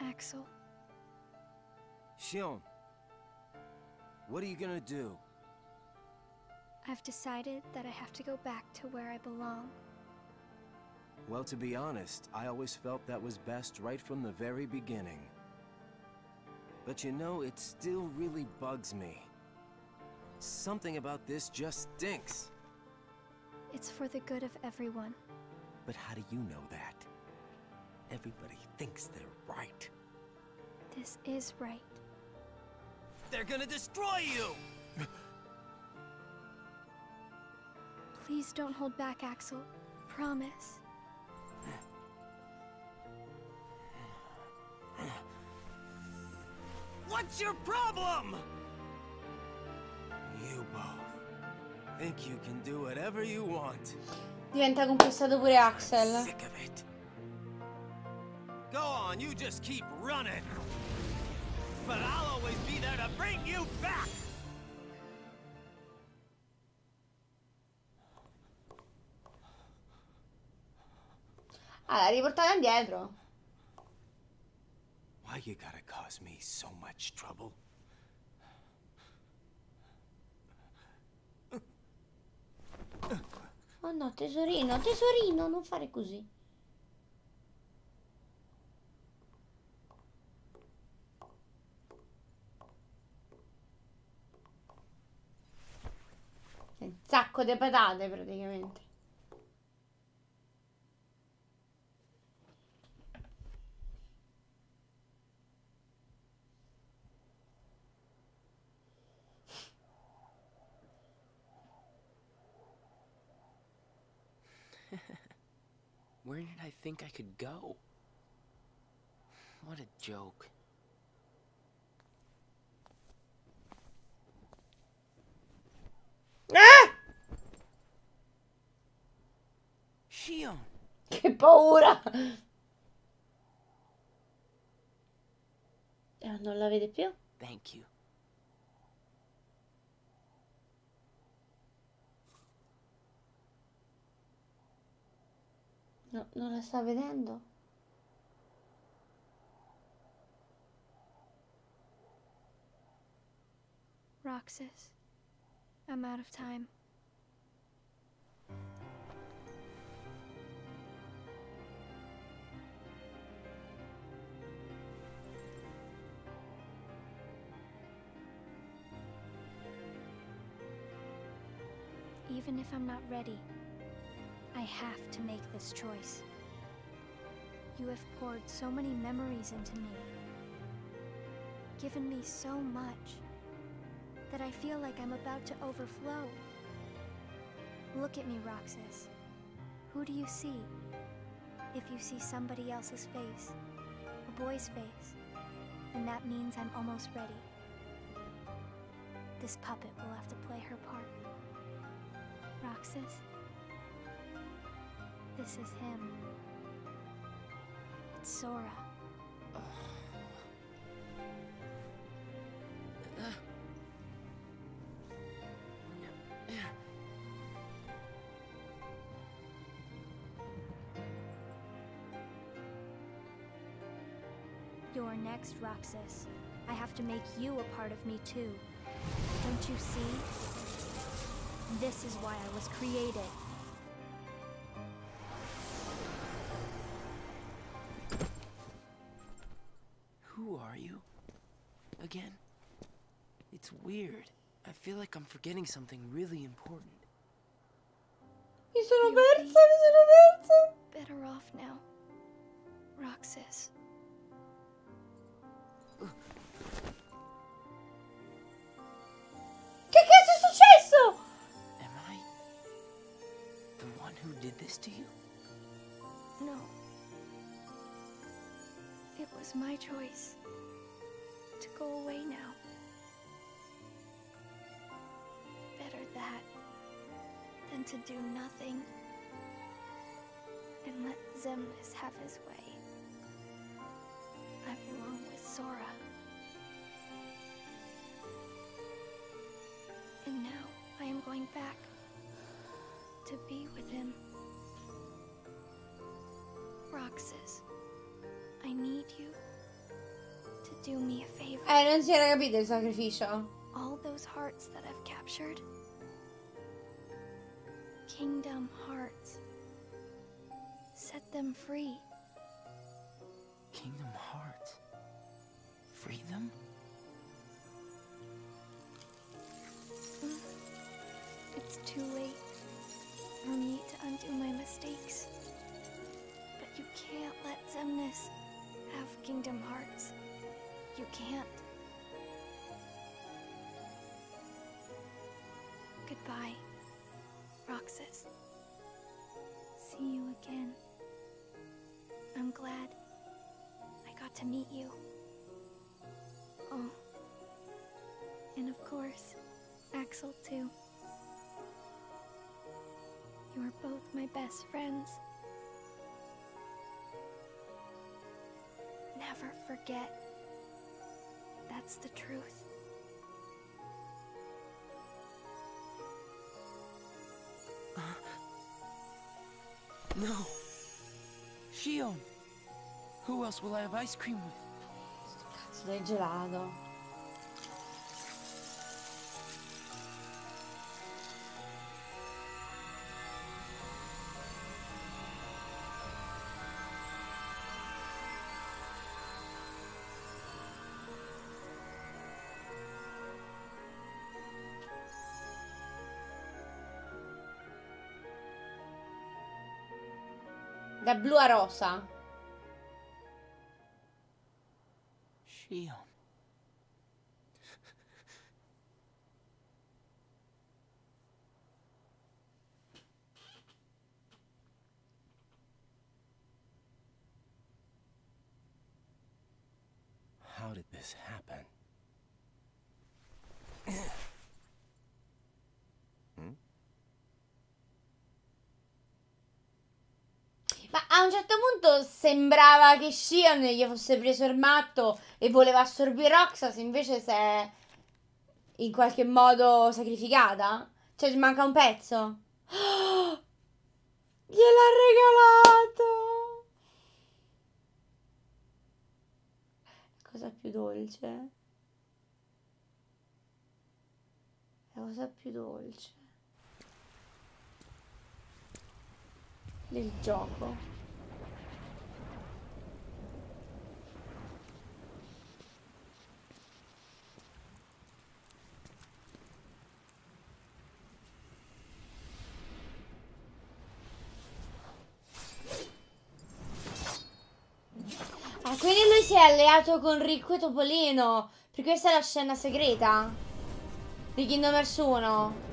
Axel, Xion, what are you gonna do? I've decided that I have to go back to where I belong. Well, to be honest, I always felt that was best right from the very beginning. But you know, it still really bugs me. Something about this just stinks. It's for the good of everyone. But how do you know that? Everybody thinks they're right. This is right. They're gonna destroy you! Please don't hold back, Axel. Promise. What's your problem? You both think you can do whatever you want. Diventa compostato pure Axel. Sick of it. Go on, you just keep running. But I'll always be there to bring you back. L'ha riportata indietro. Why you gotta cause me so much trouble? Oh no, tesorino, tesorino, non fare così. Un sacco di patate praticamente. Where did I think I could go? What a joke. Ah! Xion! Che paura! Eh, non la vede più? Thank you. No, non la sta vedendo? Roxas, I'm out of time. Even if I'm not ready, I have to make this choice. You have poured so many memories into me, given me so much, that I feel like I'm about to overflow. Look at me, Roxas. Who do you see? If you see somebody else's face, a boy's face, then that means I'm almost ready. This puppet will have to play her part. Roxas, this is him. It's Sora. You're next, Roxas. I have to make you a part of me too. Don't you see? This is why I was created. Like I'm forgetting something really important. Mi sono persa, mi sono persa. Better off now. Roxas. Che cazzo è successo? The one who did this to you? No. It was my choice to go away now. To do nothing and let Xemnas have his way. I belong with Sora. And now I am going back to be with him. Roxas, I need you to do me a favor. Eh, non si era capito il sacrificio. All those hearts that I've captured. Kingdom hearts. Set them free. See you again. I'm glad I got to meet you. Oh. And of course, Axel, too. You are both my best friends. Never forget. That's the truth. No. Xion. Who else will I have ice cream with? Cazzo del gelato. Blu a rosa. Shion. How did this happen? Hmm? Ma a punto sembrava che Shion gli fosse preso il matto e voleva assorbire Roxas, invece si è in qualche modo sacrificata. Cioè, ci manca un pezzo. Oh! <gasps> Gliel'ha regalato! Cosa più dolce? La cosa più dolce del gioco. Ah, quindi lui si è alleato con Ricco e Topolino. Per questa è la scena segreta di Kingdom Hearts 1.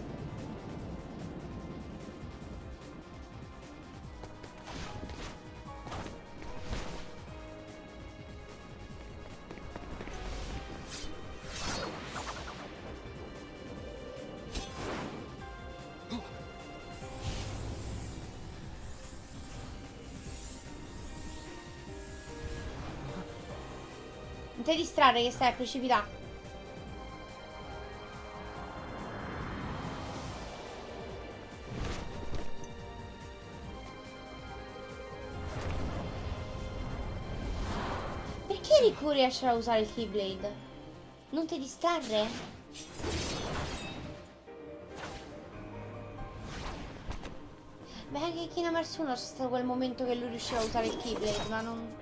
Distrarre che stai a precipitare. Perché Riku riesce a usare il Keyblade? Non ti distrarre? Beh, anche in 1 c'è stato quel momento che lui riusciva a usare il Keyblade, ma non...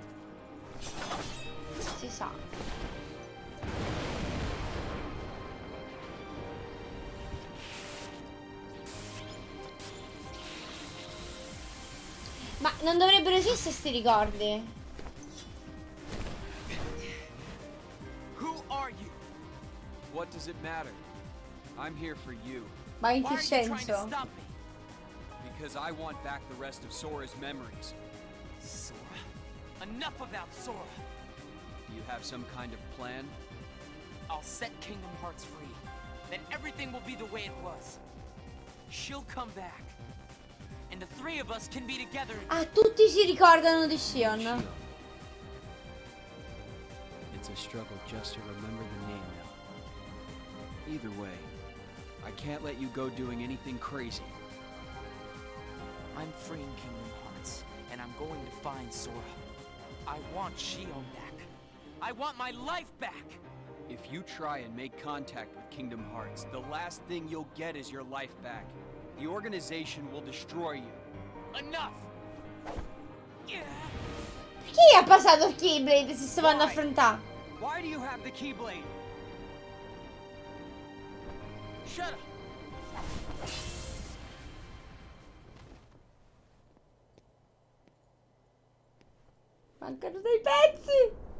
Si sa. Non dovrebbero esistere sti ricordi? Who are you? What does it matter? I'm here for you. Ma in che Why are you trying to senso? Because I want back the rest of Sora's memories. Sora? Enough about Sora! Do you have some kind of plan? I'll set Kingdom Hearts free. Then everything will be the way it was. She'll come back. And the three of us can be together. Ah, tutti si ricordano di Xion. It's a struggle just to remember the name now. Either way, I can't let you go doing anything crazy. I'm freeing Kingdom Hearts, and I'm going to find Sora. I want Xion back. I want my life back! If you try and make contact with Kingdom Hearts, the last thing you'll get is your life back. The organization will destroy you. Enough! Perché ha passato il Keyblade se si vanno a affrontare? Why do you have the Keyblade? Shut up! Mancano dei pezzi!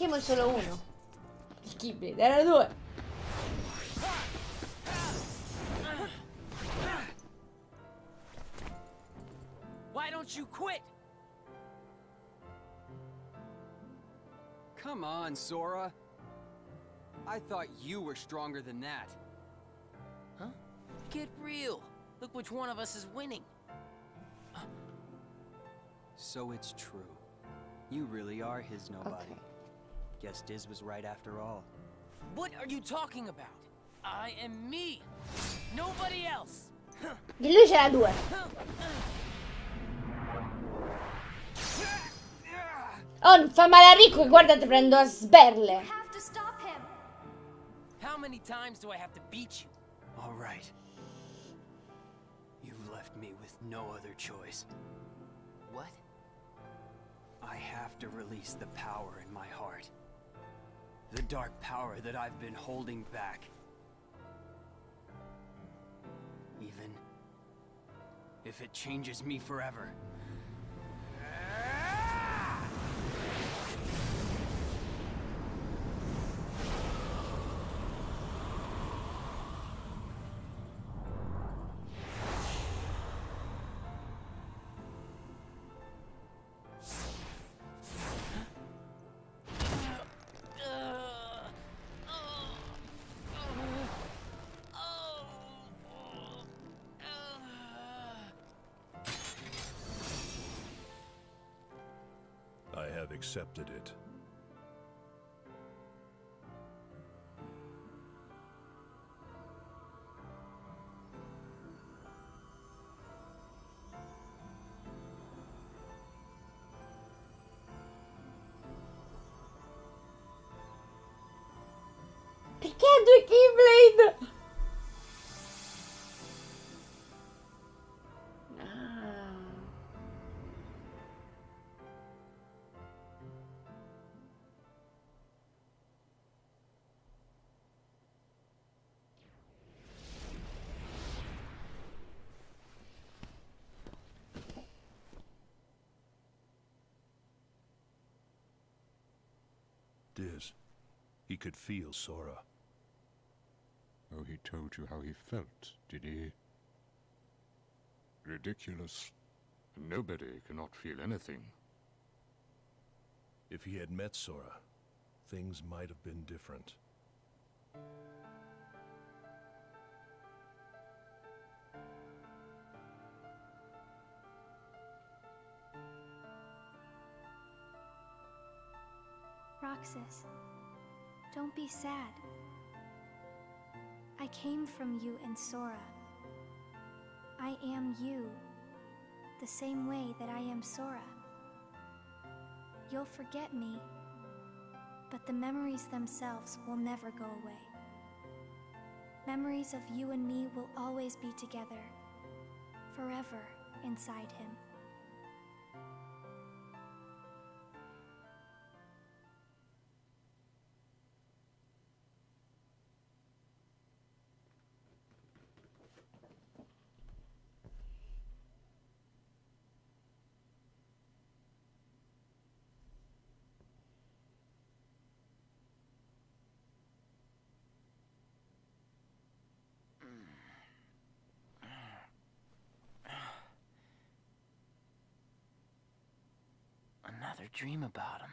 Perché mo solo uno? Il Keyblade, erano due. Why don't you quit? Come on, Sora. I thought you were stronger than that. Huh? Get real. Look which one of us is winning. So it's true. You really are his nobody. Guess Diz was right after all. What are you talking about? I am me. Nobody else. Di lui c'era due. Oh, fa male a Riku, guarda, ti prendo a sberle. Have to stop him. How many times do I have to beat you? All right. You've left me with no other choice. What? I have to release the power in my heart. The dark power that I've been holding back. Even if it changes me forever. Accepted it. Diz, he could feel Sora. Oh, he told you how he felt, did he? Ridiculous. Nobody cannot feel anything. If he had met Sora, things might have been different. Roxas, don't be sad. I came from you and Sora. I am you, the same way that I am Sora. You'll forget me, but the memories themselves will never go away. Memories of you and me will always be together, forever inside him. Another dream about him.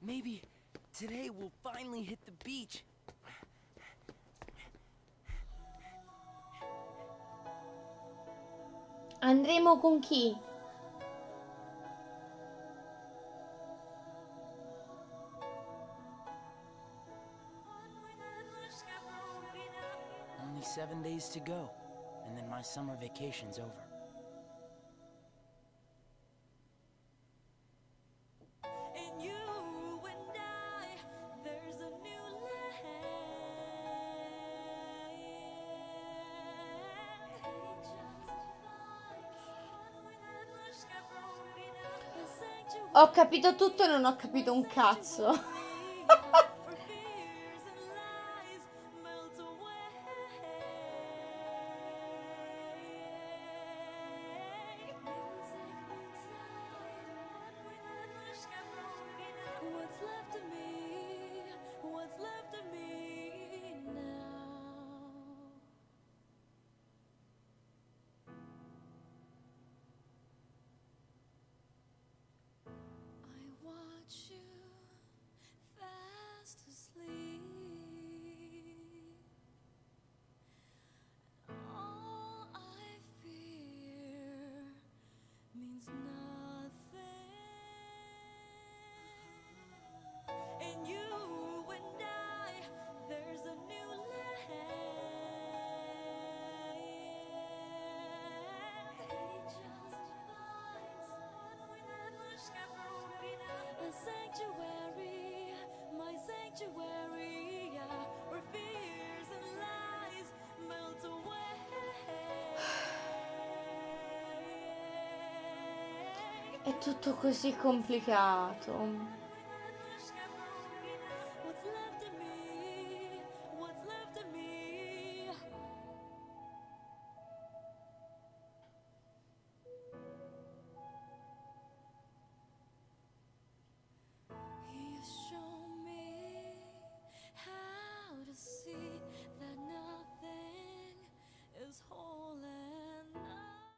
Maybe today we'll finally hit the beach. Andremo con chi? Only seven days to go, and then my summer vacation's over. Ho capito tutto e non ho capito un cazzo. Tutto così complicato?